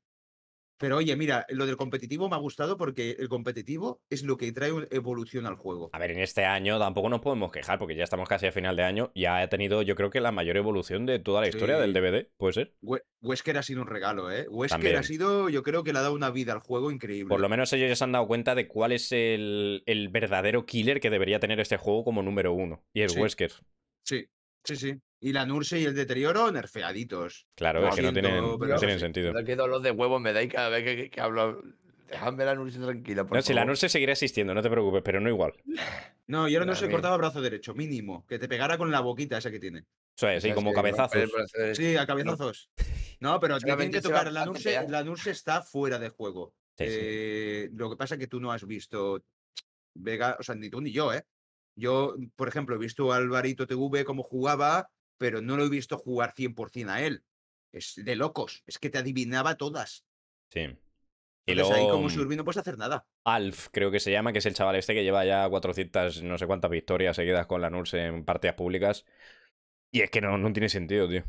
Pero oye, mira, lo del competitivo me ha gustado porque el competitivo es lo que trae evolución al juego. A ver, en este año tampoco nos podemos quejar porque ya estamos casi a final de año. Ya ha tenido, yo creo que la mayor evolución de toda la historia del DVD, puede ser. We- Wesker ha sido un regalo, ¿eh? Wesker También. ha sido, yo creo que le ha dado una vida al juego increíble. Por lo menos ellos ya se han dado cuenta de cuál es el, el verdadero killer que debería tener este juego como número uno. Y es Sí. Wesker. Sí, sí, sí. Y la Nurse y el deterioro nerfeaditos. Claro, Lo es que no tienen, pero no tienen sí. sentido. ¿Verdad que dolor de huevos me dais cada vez que, que- que hablo? Dejadme la Nurse tranquila, por No, si la. Nurse seguirá existiendo, no te preocupes, pero no igual. No, yo ahora no se También. cortaba brazo derecho, mínimo. Que te pegara con la boquita esa que tiene. Eso es, sí, como que cabezazos. Sí, a cabezazos. No, pero tienen que tocar. La Nurse, la Nurse está fuera de juego. Sí, sí. Eh, lo que pasa es que tú no has visto Vega, o sea, ni tú ni yo, ¿eh? Yo, por ejemplo, he visto a Alvarito TV cómo jugaba, pero no lo he visto jugar 100% a él. Es de locos, es que te adivinaba todas. Sí. Y Entonces luego ahí como Surbi no puedes hacer nada. Alf, creo que se llama, que es el chaval este que lleva ya 400, no sé cuántas victorias seguidas con la Nurse en partidas públicas. Y es que no, no tiene sentido, tío.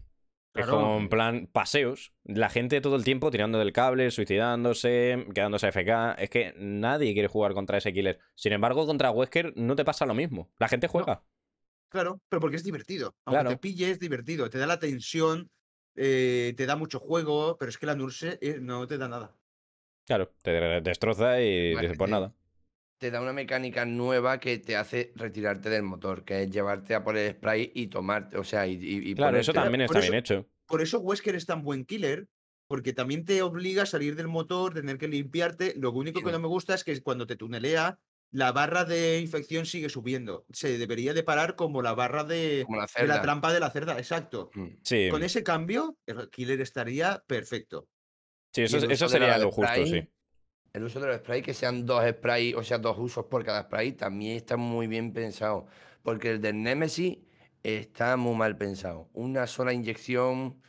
Es como en plan paseos. La gente todo el tiempo tirando del cable, suicidándose, quedándose FK. Es que nadie quiere jugar contra ese killer. Sin embargo, contra Wesker no te pasa lo mismo. La gente juega. Claro, pero porque es divertido. Aunque Claro. te pille, es divertido. Te da la tensión, eh, te da mucho juego, pero es que la Nurse eh, no te da nada. Claro, te destroza y dices, que pues te- nada. Te da una mecánica nueva que te hace retirarte del motor, que es llevarte a por el spray y tomarte, o sea, y, y- Claro, eso también por está eso- bien hecho. Por eso Wesker es tan buen killer, porque también te obliga a salir del motor, tener que limpiarte. Lo único que no me gusta es que cuando te tunelea, la barra de infección sigue subiendo. Se debería de parar como la barra de, como la de la cerda. trampa de la cerda, exacto. Mm. Sí, Con ese cambio, el killer estaría perfecto. sí eso, sería lo justo, spray, sí. El uso de los sprays, que sean dos sprays, o sea, dos usos por cada spray, también está muy bien pensado. Porque el del Nemesis está muy mal pensado. Una sola inyección.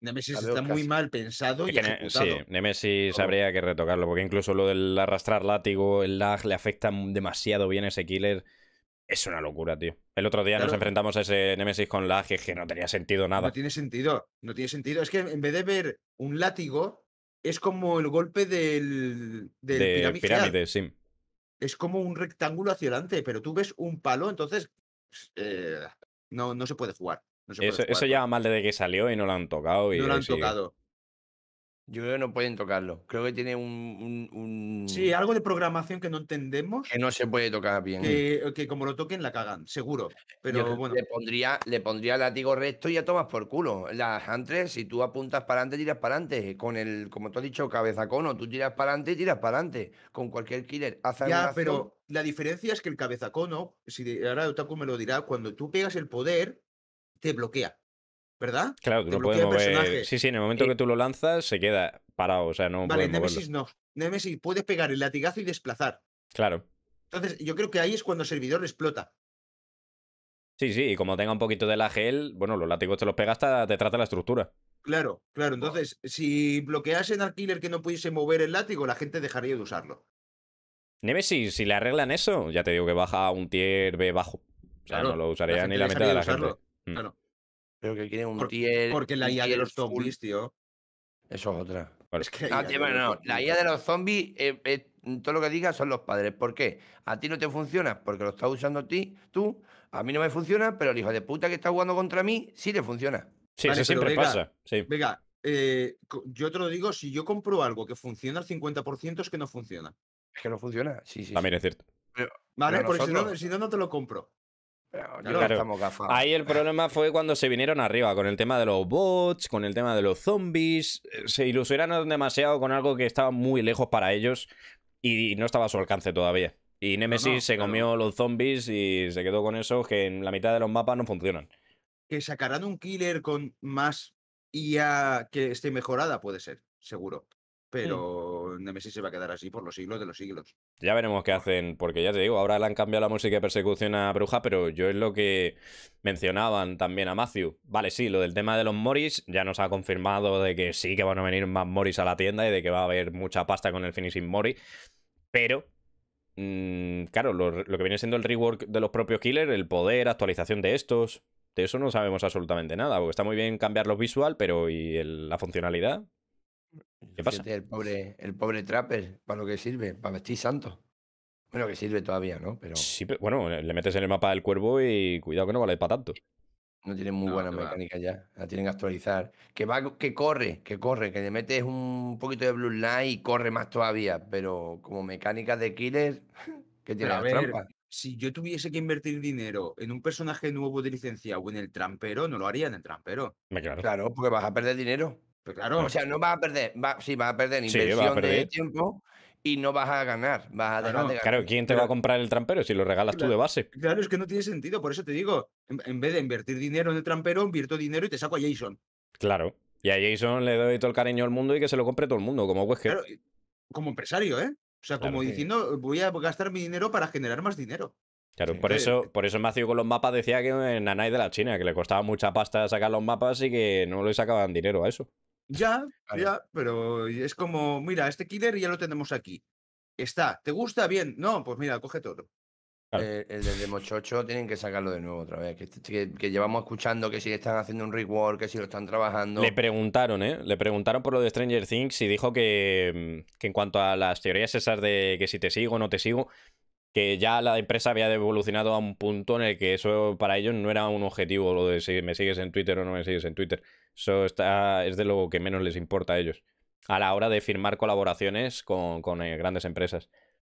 Nemesis está muy casi. mal pensado Es y que ejecutado. sí, Nemesis habría que retocarlo, porque incluso lo del arrastrar látigo, el lag, le afecta demasiado bien a ese killer. Es una locura, tío. El otro día nos enfrentamos a ese Nemesis con lag y es que no tenía sentido nada. No tiene sentido, no tiene sentido. Es que en vez de ver un látigo, es como el golpe del, del de pirámide, sí. Es como un rectángulo hacia adelante, pero tú ves un palo, entonces eh, no, no se puede jugar. No se puede Eso, eso lleva mal desde que salió y no lo han tocado. Y no lo han sigue. tocado. Yo creo que no pueden tocarlo. Creo que tiene un. un- un- Sí, algo de programación que no entendemos, que no se puede tocar bien. que, que como lo toquen la cagan, seguro. Pero bueno, le pondría, le pondría látigo recto y ya tomas por culo. Las antes, si tú apuntas para adelante, tiras para adelante. Con el, como tú has dicho, cabeza cono, tú tiras para adelante y tiras para adelante. Con cualquier killer. Haz ya, pero la diferencia es que el cabezacono, si de- ahora Otaku me lo dirá, cuando tú pegas el poder, te bloquea. ¿Verdad? Claro, tú te no puedes mover. Sí, sí, en el momento Eh, que tú lo lanzas, se queda parado. O sea, no Vale, moverlo. Nemesis no. Nemesis puedes pegar el latigazo y desplazar. Claro. Entonces, yo creo que ahí es cuando el servidor explota. Sí, sí, y como tenga un poquito de lag él, bueno, los látigos te los pega hasta te trata la estructura. Claro, claro. Entonces, si bloqueasen al killer que no pudiese mover el látigo, la gente dejaría de usarlo. Nemesis, si le arreglan eso, ya te digo que baja a un tier B bajo. O sea, Claro, no lo usaría ni la mitad de la gente. Mm. Claro. Creo que quieren un Por- tier. Porque la IA de los zombies, tío. Eso es otra. Es que Ah, IA tío, de los no, La zombies- IA de los zombies, eh, eh, todo lo que digas son los padres. ¿Por qué? A ti no te funciona porque lo estás usando ti, tú. A mí no me funciona, pero el hijo de puta que está jugando contra mí sí le funciona. sí, Vale, eso siempre venga, pasa. Sí. Venga, eh, yo te lo digo, si yo compro algo que funciona al 50% es que no funciona. Es que no funciona. Sí, sí. También sí. es cierto. ¿Vale? Pero Porque si no, si no, no te lo compro. Pero yo Claro. creo que estamos gafados. Ahí el problema fue cuando se vinieron arriba con el tema de los bots, con el tema de los zombies. eh, Se ilusionaron demasiado con algo que estaba muy lejos para ellos y no estaba a su alcance todavía. Y Nemesis no, se claro. comió los zombies y se quedó con eso que en la mitad de los mapas no funcionan. Que sacarán un killer con más IA que esté mejorada, puede ser, seguro. Pero Nemesis se va a quedar así por los siglos de los siglos. Ya veremos qué hacen, porque ya te digo, ahora le han cambiado la música de persecución a Bruja, pero yo es lo que mencionaban también a Matthew. Vale, sí, lo del tema de los Morris ya nos ha confirmado de que sí que van a venir más Morris a la tienda y de que va a haber mucha pasta con el finishing Mori, pero mm, claro, lo, lo que viene siendo el rework de los propios killers, el poder, actualización de estos, de eso no sabemos absolutamente nada, porque está muy bien cambiar los visual, pero ¿y el- la funcionalidad? ¿Qué pasa? Fíjate, el pobre, el pobre Trapper, para lo que sirve, para vestir santos. Bueno, que sirve todavía, ¿no? Pero Sí, pero bueno, le metes en el mapa del cuervo y cuidado que no vale para tanto. no tiene muy No, va. mecánicas ya. La tienen que actualizar. Que va, que corre, que corre, que le metes un poquito de Blue Light y corre más todavía. Pero como mecánicas de killer, *laughs* que tiene Pero a las ver, trampas. si yo tuviese que invertir dinero en un personaje nuevo de licencia o en el trampero, no lo haría en el trampero. Claro. Claro, porque vas a perder dinero. Pero claro, O sea, no vas a perder, va, sí, vas a perder Sí, a inversión de perder. tiempo y no vas a ganar. Vas a dejar Claro. de ganar. Claro, ¿quién te va a comprar el trampero si lo regalas tú de base? claro, es que no tiene sentido. Por eso te digo, en, en vez de invertir dinero en el trampero, invierto dinero y te saco a Jason. Claro. Y a Jason le doy todo el cariño al mundo y que se lo compre todo el mundo, como Wesker. Claro, y- como empresario, ¿eh? O sea, como sí. diciendo, voy a gastar mi dinero para generar más dinero. Claro, Sí. por Eh, eso, por eso Matthew con los mapas decía que en Nanai de la China, que le costaba mucha pasta sacar los mapas y que no le sacaban dinero a eso. Ya, ya, pero es como, mira, este killer ya lo tenemos aquí. Está, ¿te gusta? Bien. No, pues mira, coge todo. Claro. Eh, el de Demochocho tienen que sacarlo de nuevo otra vez. Que, que- que llevamos escuchando que si están haciendo un rework, que si lo están trabajando. Le preguntaron, ¿eh? Le preguntaron por lo de Stranger Things y dijo que, mm, que en cuanto a las teorías esas de que si te sigo o no te sigo, que ya la empresa había evolucionado a un punto en el que eso para ellos no era un objetivo, lo de si me sigues en Twitter o no me sigues en Twitter. Eso está, es de lo que menos les importa a ellos. A la hora de firmar colaboraciones con, con, eh, grandes empresas.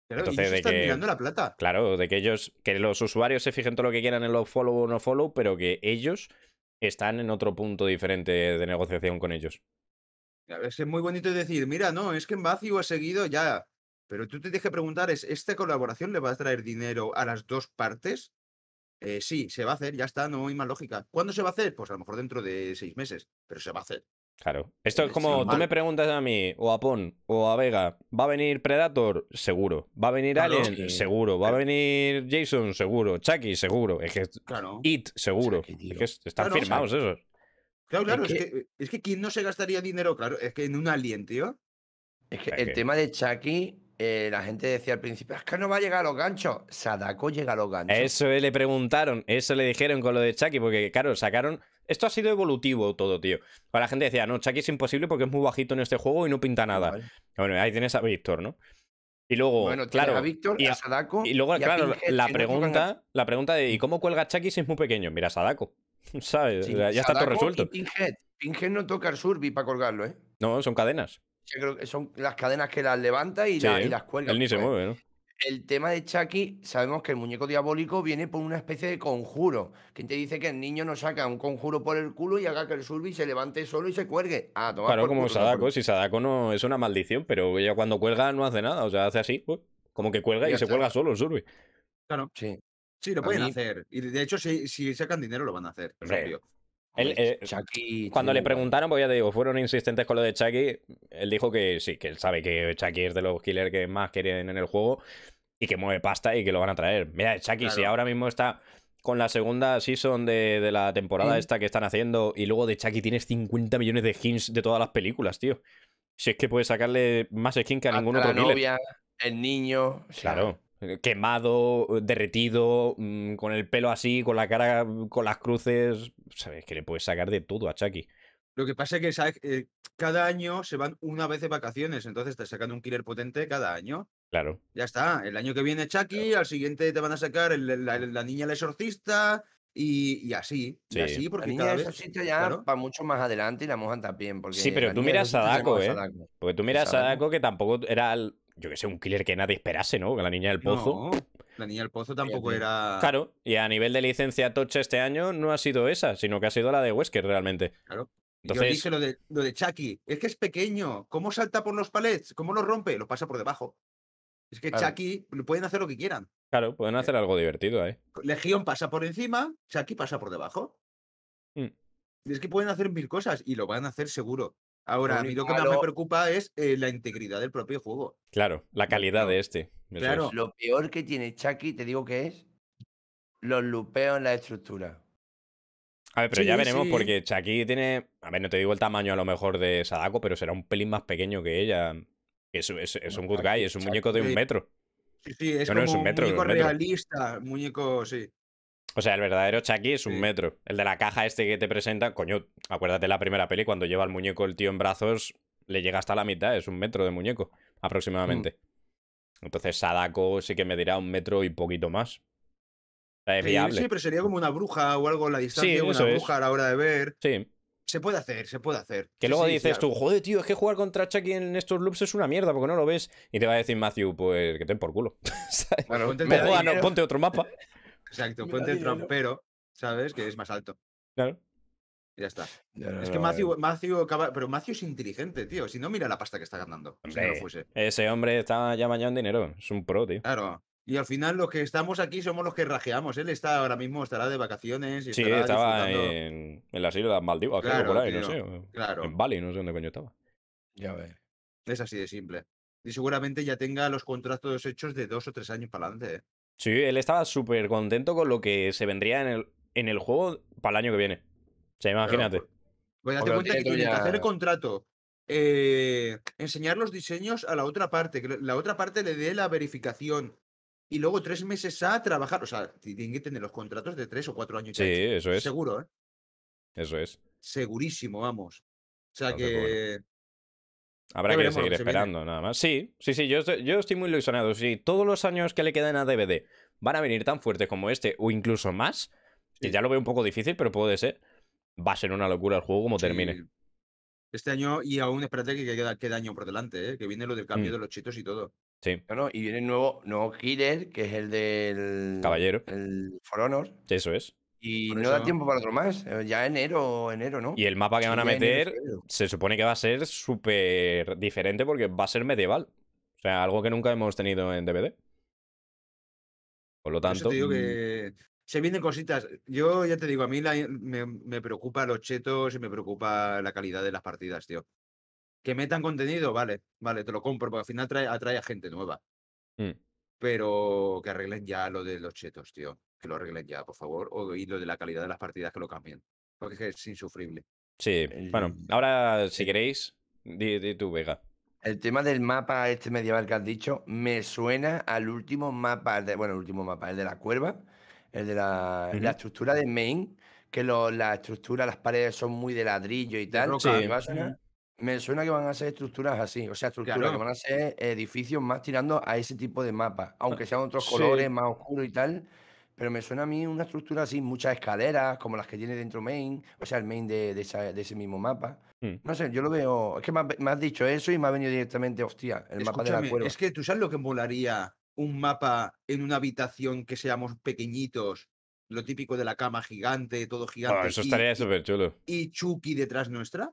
Claro, Entonces, de están que- mirando la plata. Claro, de que ellos, que los usuarios se fijen todo lo que quieran en los follow o no follow, pero que ellos están en otro punto diferente de negociación con ellos. Es muy bonito decir, mira, no, es que en Vacío ha seguido ya. Pero tú te tienes que preguntar, ¿es esta colaboración le va a traer dinero a las dos partes? Eh, sí, se va a hacer, ya está, no hay más lógica. ¿Cuándo se va a hacer? Pues a lo mejor dentro de seis meses, pero se va a hacer. Claro. Esto es como, tú me preguntas a mí, o a Pon, o a Vega, ¿va a venir Predator? Seguro. ¿Va a venir Claro. Alien? Sí. Seguro. ¿Va a Pero- venir Jason? Seguro. Chucky? Seguro. Es que Claro. It, seguro. Es que es- están Claro, firmados esos. Claro, claro, Es es que, es que ¿quién no se gastaría dinero? Claro, es que en un alien, tío. Es que el que- tema de Chucky, eh, la gente decía al principio, es que no va a llegar a los ganchos. Sadako llega a los ganchos. Eso le preguntaron, eso le dijeron con lo de Chucky, porque claro, sacaron. Esto ha sido evolutivo todo, tío. Cuando la gente decía, no, Chucky es imposible porque es muy bajito en este juego y no pinta nada. Bueno, ahí tienes a Víctor, ¿no? Y luego, Bueno, claro, a Víctor, y a a- Sadako. Y luego, y claro, Pinhead, la que no pregunta, la pregunta de ¿y cómo cuelga Chucky si es muy pequeño? Mira, Sadako. *laughs* ¿Sabes? Sí, O sea, ya está todo y resuelto. Pinhead. Pinhead no toca el surbi para colgarlo, ¿eh? No, son cadenas. Yo creo que son las cadenas que las levanta y, Sí, la- y las cuelga. Él ni se pues. mueve, ¿no? El tema de Chucky, sabemos que el muñeco diabólico viene por una especie de conjuro. ¿Quién te dice que el niño no saca un conjuro por el culo y haga que el surbi se levante solo y se cuelgue? Ah, toma Claro, como culo, Sadako. Si Sadako no es una maldición, pero ella cuando cuelga no hace nada. O sea, hace así, uy, como que cuelga y se cuelga solo el surbi. Claro, Sí. sí, lo pueden mí- hacer. Y de hecho, si, si sacan dinero, lo van a hacer. Es Eh, Chucky Cuando le preguntaron, pues ya te digo, fueron insistentes con lo de Chucky. Él dijo que sí, que él sabe que Chucky es de los killers que más quieren en el juego y que mueve pasta y que lo van a traer. Mira, Chucky, si Claro. ahora mismo está con la segunda season de, de la temporada Mm. esta que están haciendo y luego de Chucky tienes 50 millones de skins de todas las películas, tío. Si es que puedes sacarle más skin que a ningún Hasta otro la killer. novia, el niño. o sea, Claro. Quemado, derretido, mm, con el pelo así, con la cara, con las cruces. Sabes que le puedes sacar de todo a Chucky. Lo que pasa es que ¿sabes? Eh, cada año se van una vez de vacaciones, entonces te sacan un killer potente cada año. Claro. Ya está. El año que viene Chucky, al siguiente te van a sacar el- la, la niña el exorcista y, y así. Sí. Y así, La porque niña cada de vez. exorcista ya claro. para mucho más adelante y la mojan también. Porque Sí, pero la tú niña miras Sadako, llamaba ¿eh? Porque tú miras a. Sadako que tampoco era, el- yo que sé, un killer que nadie esperase, ¿no? Que la niña del pozo. No. La niña del pozo tampoco era. Claro, y a nivel de licencia Touch este año no ha sido esa, sino que ha sido la de Wesker realmente. Claro. Entonces- Yo dije lo de, lo de Chucky. Es que es pequeño. ¿Cómo salta por los palets? ¿Cómo los rompe? Lo pasa por debajo. Es que Claro. Chucky pueden hacer lo que quieran. Claro, pueden hacer algo divertido ahí. Legión pasa por encima, Chucky pasa por debajo. Mm. Y es que pueden hacer mil cosas y lo van a hacer seguro. Ahora, a mí lo que más me preocupa es eh, la integridad del propio juego. Claro, la calidad de este. Claro. es. Lo peor que tiene Chucky, te digo que es los lupeos en la estructura. A ver, pero ya veremos sí. porque Chucky tiene. A ver, no te digo el tamaño a lo mejor de Sadako, pero será un pelín más pequeño que ella. Es, es- es un good guy, es un Chucky- muñeco de un metro. Sí, sí, es No, es un metro, es un muñeco metro. realista, muñeco, sí. O sea, el verdadero Chucky es un Sí. metro. El de la caja este que te presenta, coño, acuérdate la primera peli, cuando lleva el muñeco el tío en brazos, le llega hasta la mitad, es un metro de muñeco, aproximadamente. Mm. Entonces Sadako sí que me dirá un metro y poquito más. Es viable. sí, pero sería como una bruja o algo a la distancia, Sí, una es. bruja a la hora de ver. Sí. Se puede hacer, se puede hacer. Que luego sí, dices tú, joder, tío, es que jugar contra Chucky en estos loops es una mierda, porque no lo ves. Y te va a decir Matthew, pues que ten por culo. *laughs* Bueno, me No ponte otro mapa. *laughs* Exacto, ponte el trompero, ¿sabes? Que es más alto. Claro. Y ya está. No, Es que Matthew, ver. Matthew acaba- Pero Matthew es inteligente, tío. Si no, mira la pasta que está ganando. Si no lo Hombre, fuese. ese hombre está ya mañana en dinero. Es un pro, tío. Claro. Y al final los que estamos aquí somos los que rajeamos. Él está ahora mismo, estará de vacaciones y Sí, estaba disfrutando. en, en las Islas Maldivas, Claro, por ahí, no tío, sé. o claro. En Bali, no sé dónde coño estaba. Ya ves. Es así de simple. Y seguramente ya tenga los contratos hechos de dos o tres años para adelante. Sí, él estaba súper contento con lo que se vendría en el, en el juego para el año que viene. O sea, imagínate. Pues date Porque lo cuenta que tiene todo tiene que hacer el ya- contrato, eh, enseñar los diseños a la otra parte, que la otra parte le dé la verificación y luego tres meses a trabajar. O sea, tienen que tener los contratos de tres o cuatro años. ya Sí, eso es. Seguro, ¿eh? Eso es. Segurísimo, vamos. O sea que. Habrá que seguir esperando, nada más. Sí, sí, sí, yo estoy, yo estoy muy ilusionado. Si todos los años que le quedan a DVD van a venir tan fuertes como este, o incluso más, que Sí. ya lo veo un poco difícil, pero puede ser, va a ser una locura el juego como termine. Este año, y aún espérate que queda, queda año por delante, ¿eh? que viene lo del cambio Mm. de los chetos y todo. Sí, No, no, y viene el nuevo, nuevo killer, que es el del. Caballero. El For Honor. eso es. Y Por no da tiempo para otro más. eh, Ya enero, enero, ¿no? Y el mapa que van a enero, meter se supone que va a ser súper diferente porque va a ser medieval. O sea, algo que nunca hemos tenido en DVD. Por lo Por eso tanto, te digo mm. que se vienen cositas. Yo ya te digo, a mí la- me, me preocupa los chetos y me preocupa la calidad de las partidas, tío. Que metan contenido, vale, vale, te lo compro, porque al final trae, atrae a gente nueva. mm, Pero que arreglen ya lo de los chetos, tío. Que lo arreglen ya, por favor. O, y lo de la calidad de las partidas que lo cambien. Porque es insufrible. sí. El- Bueno, ahora si queréis, di, di tú, Vega. El tema del mapa este medieval que has dicho me suena al último mapa, de- bueno, el último mapa, el de la cuerva, el de la, la estructura de main, que lo- la estructura, las paredes son muy de ladrillo y tal. roca. me Sí. va a sonar- me suena que van a ser estructuras así, o sea, estructuras que van a ser edificios más tirando a ese tipo de mapa, aunque sean otros sí. colores más oscuros y tal. Pero me suena a mí una estructura así, muchas escaleras, como las que tiene dentro main, o sea, el main de, de esa- de ese mismo mapa. Mm. No sé, yo lo veo. Es que me has, me has dicho eso y me ha venido directamente, hostia, el mapa de la es que tú sabes lo que molaría un mapa en una habitación que seamos pequeñitos, lo típico de la cama gigante, todo gigante. Bueno, eso y- estaría súper chulo. y Chucky detrás nuestra,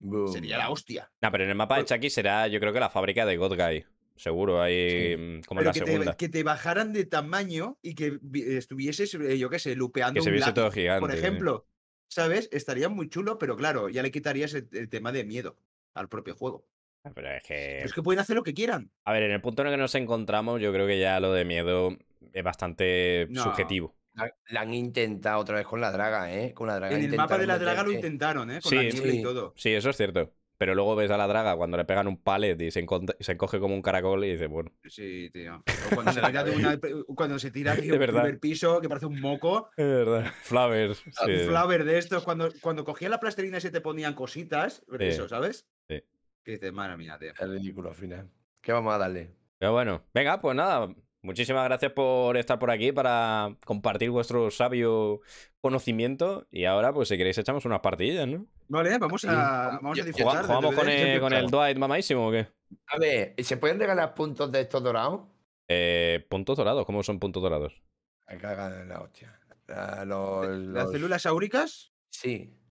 Boom. sería la hostia. No, pero en el mapa de Pero- Chucky será, yo creo que la fábrica de God Guy. Seguro, ahí mm, como en Pero la que segunda. te, que te bajaran de tamaño y que vi- estuvieses, eh, yo qué sé, lupeando Que se un viese todo gigante. por sí. ejemplo. ¿Sabes? Estaría muy chulo, pero claro, ya le quitarías el, el tema de miedo al propio juego. Ah, Pero es que. Pero es que pueden hacer lo que quieran. A ver, en el punto en el que nos encontramos, yo creo que ya lo de miedo es bastante No. subjetivo. La, la han intentado otra vez con la draga, ¿eh? Con la draga. En el mapa de la draga lo intentaron, ¿eh? Con Sí, la niebla sí. y todo. Sí, eso es cierto. Pero luego ves a la draga cuando le pegan un palet y se, encoge como un caracol y dices, bueno, Sí, tío. O cuando se tira de, una, *laughs* cuando se tira de De un verdad. primer piso que parece un moco. es verdad. *laughs* Flowers. Un sí. flower de estos. Cuando, cuando cogía la plastilina y se te ponían cositas. Sí. Eso, ¿sabes? Sí. Que dices, madre mía, tío. Es ridículo al final. ¿Qué vamos a darle? Pero bueno, venga, pues nada. Muchísimas gracias por estar por aquí para compartir vuestro sabio conocimiento. Y ahora, pues si queréis, echamos unas partidillas, ¿no? Vale, vamos a, vamos a disfrutar. ¿Jugamos con el, con el. Dwight mamadísimo o qué? A ver, ¿se pueden regalar puntos de estos dorados? Eh, puntos dorados, ¿cómo son puntos dorados? Cagan en la hostia. La- los- ¿Las los- células áuricas? Sí.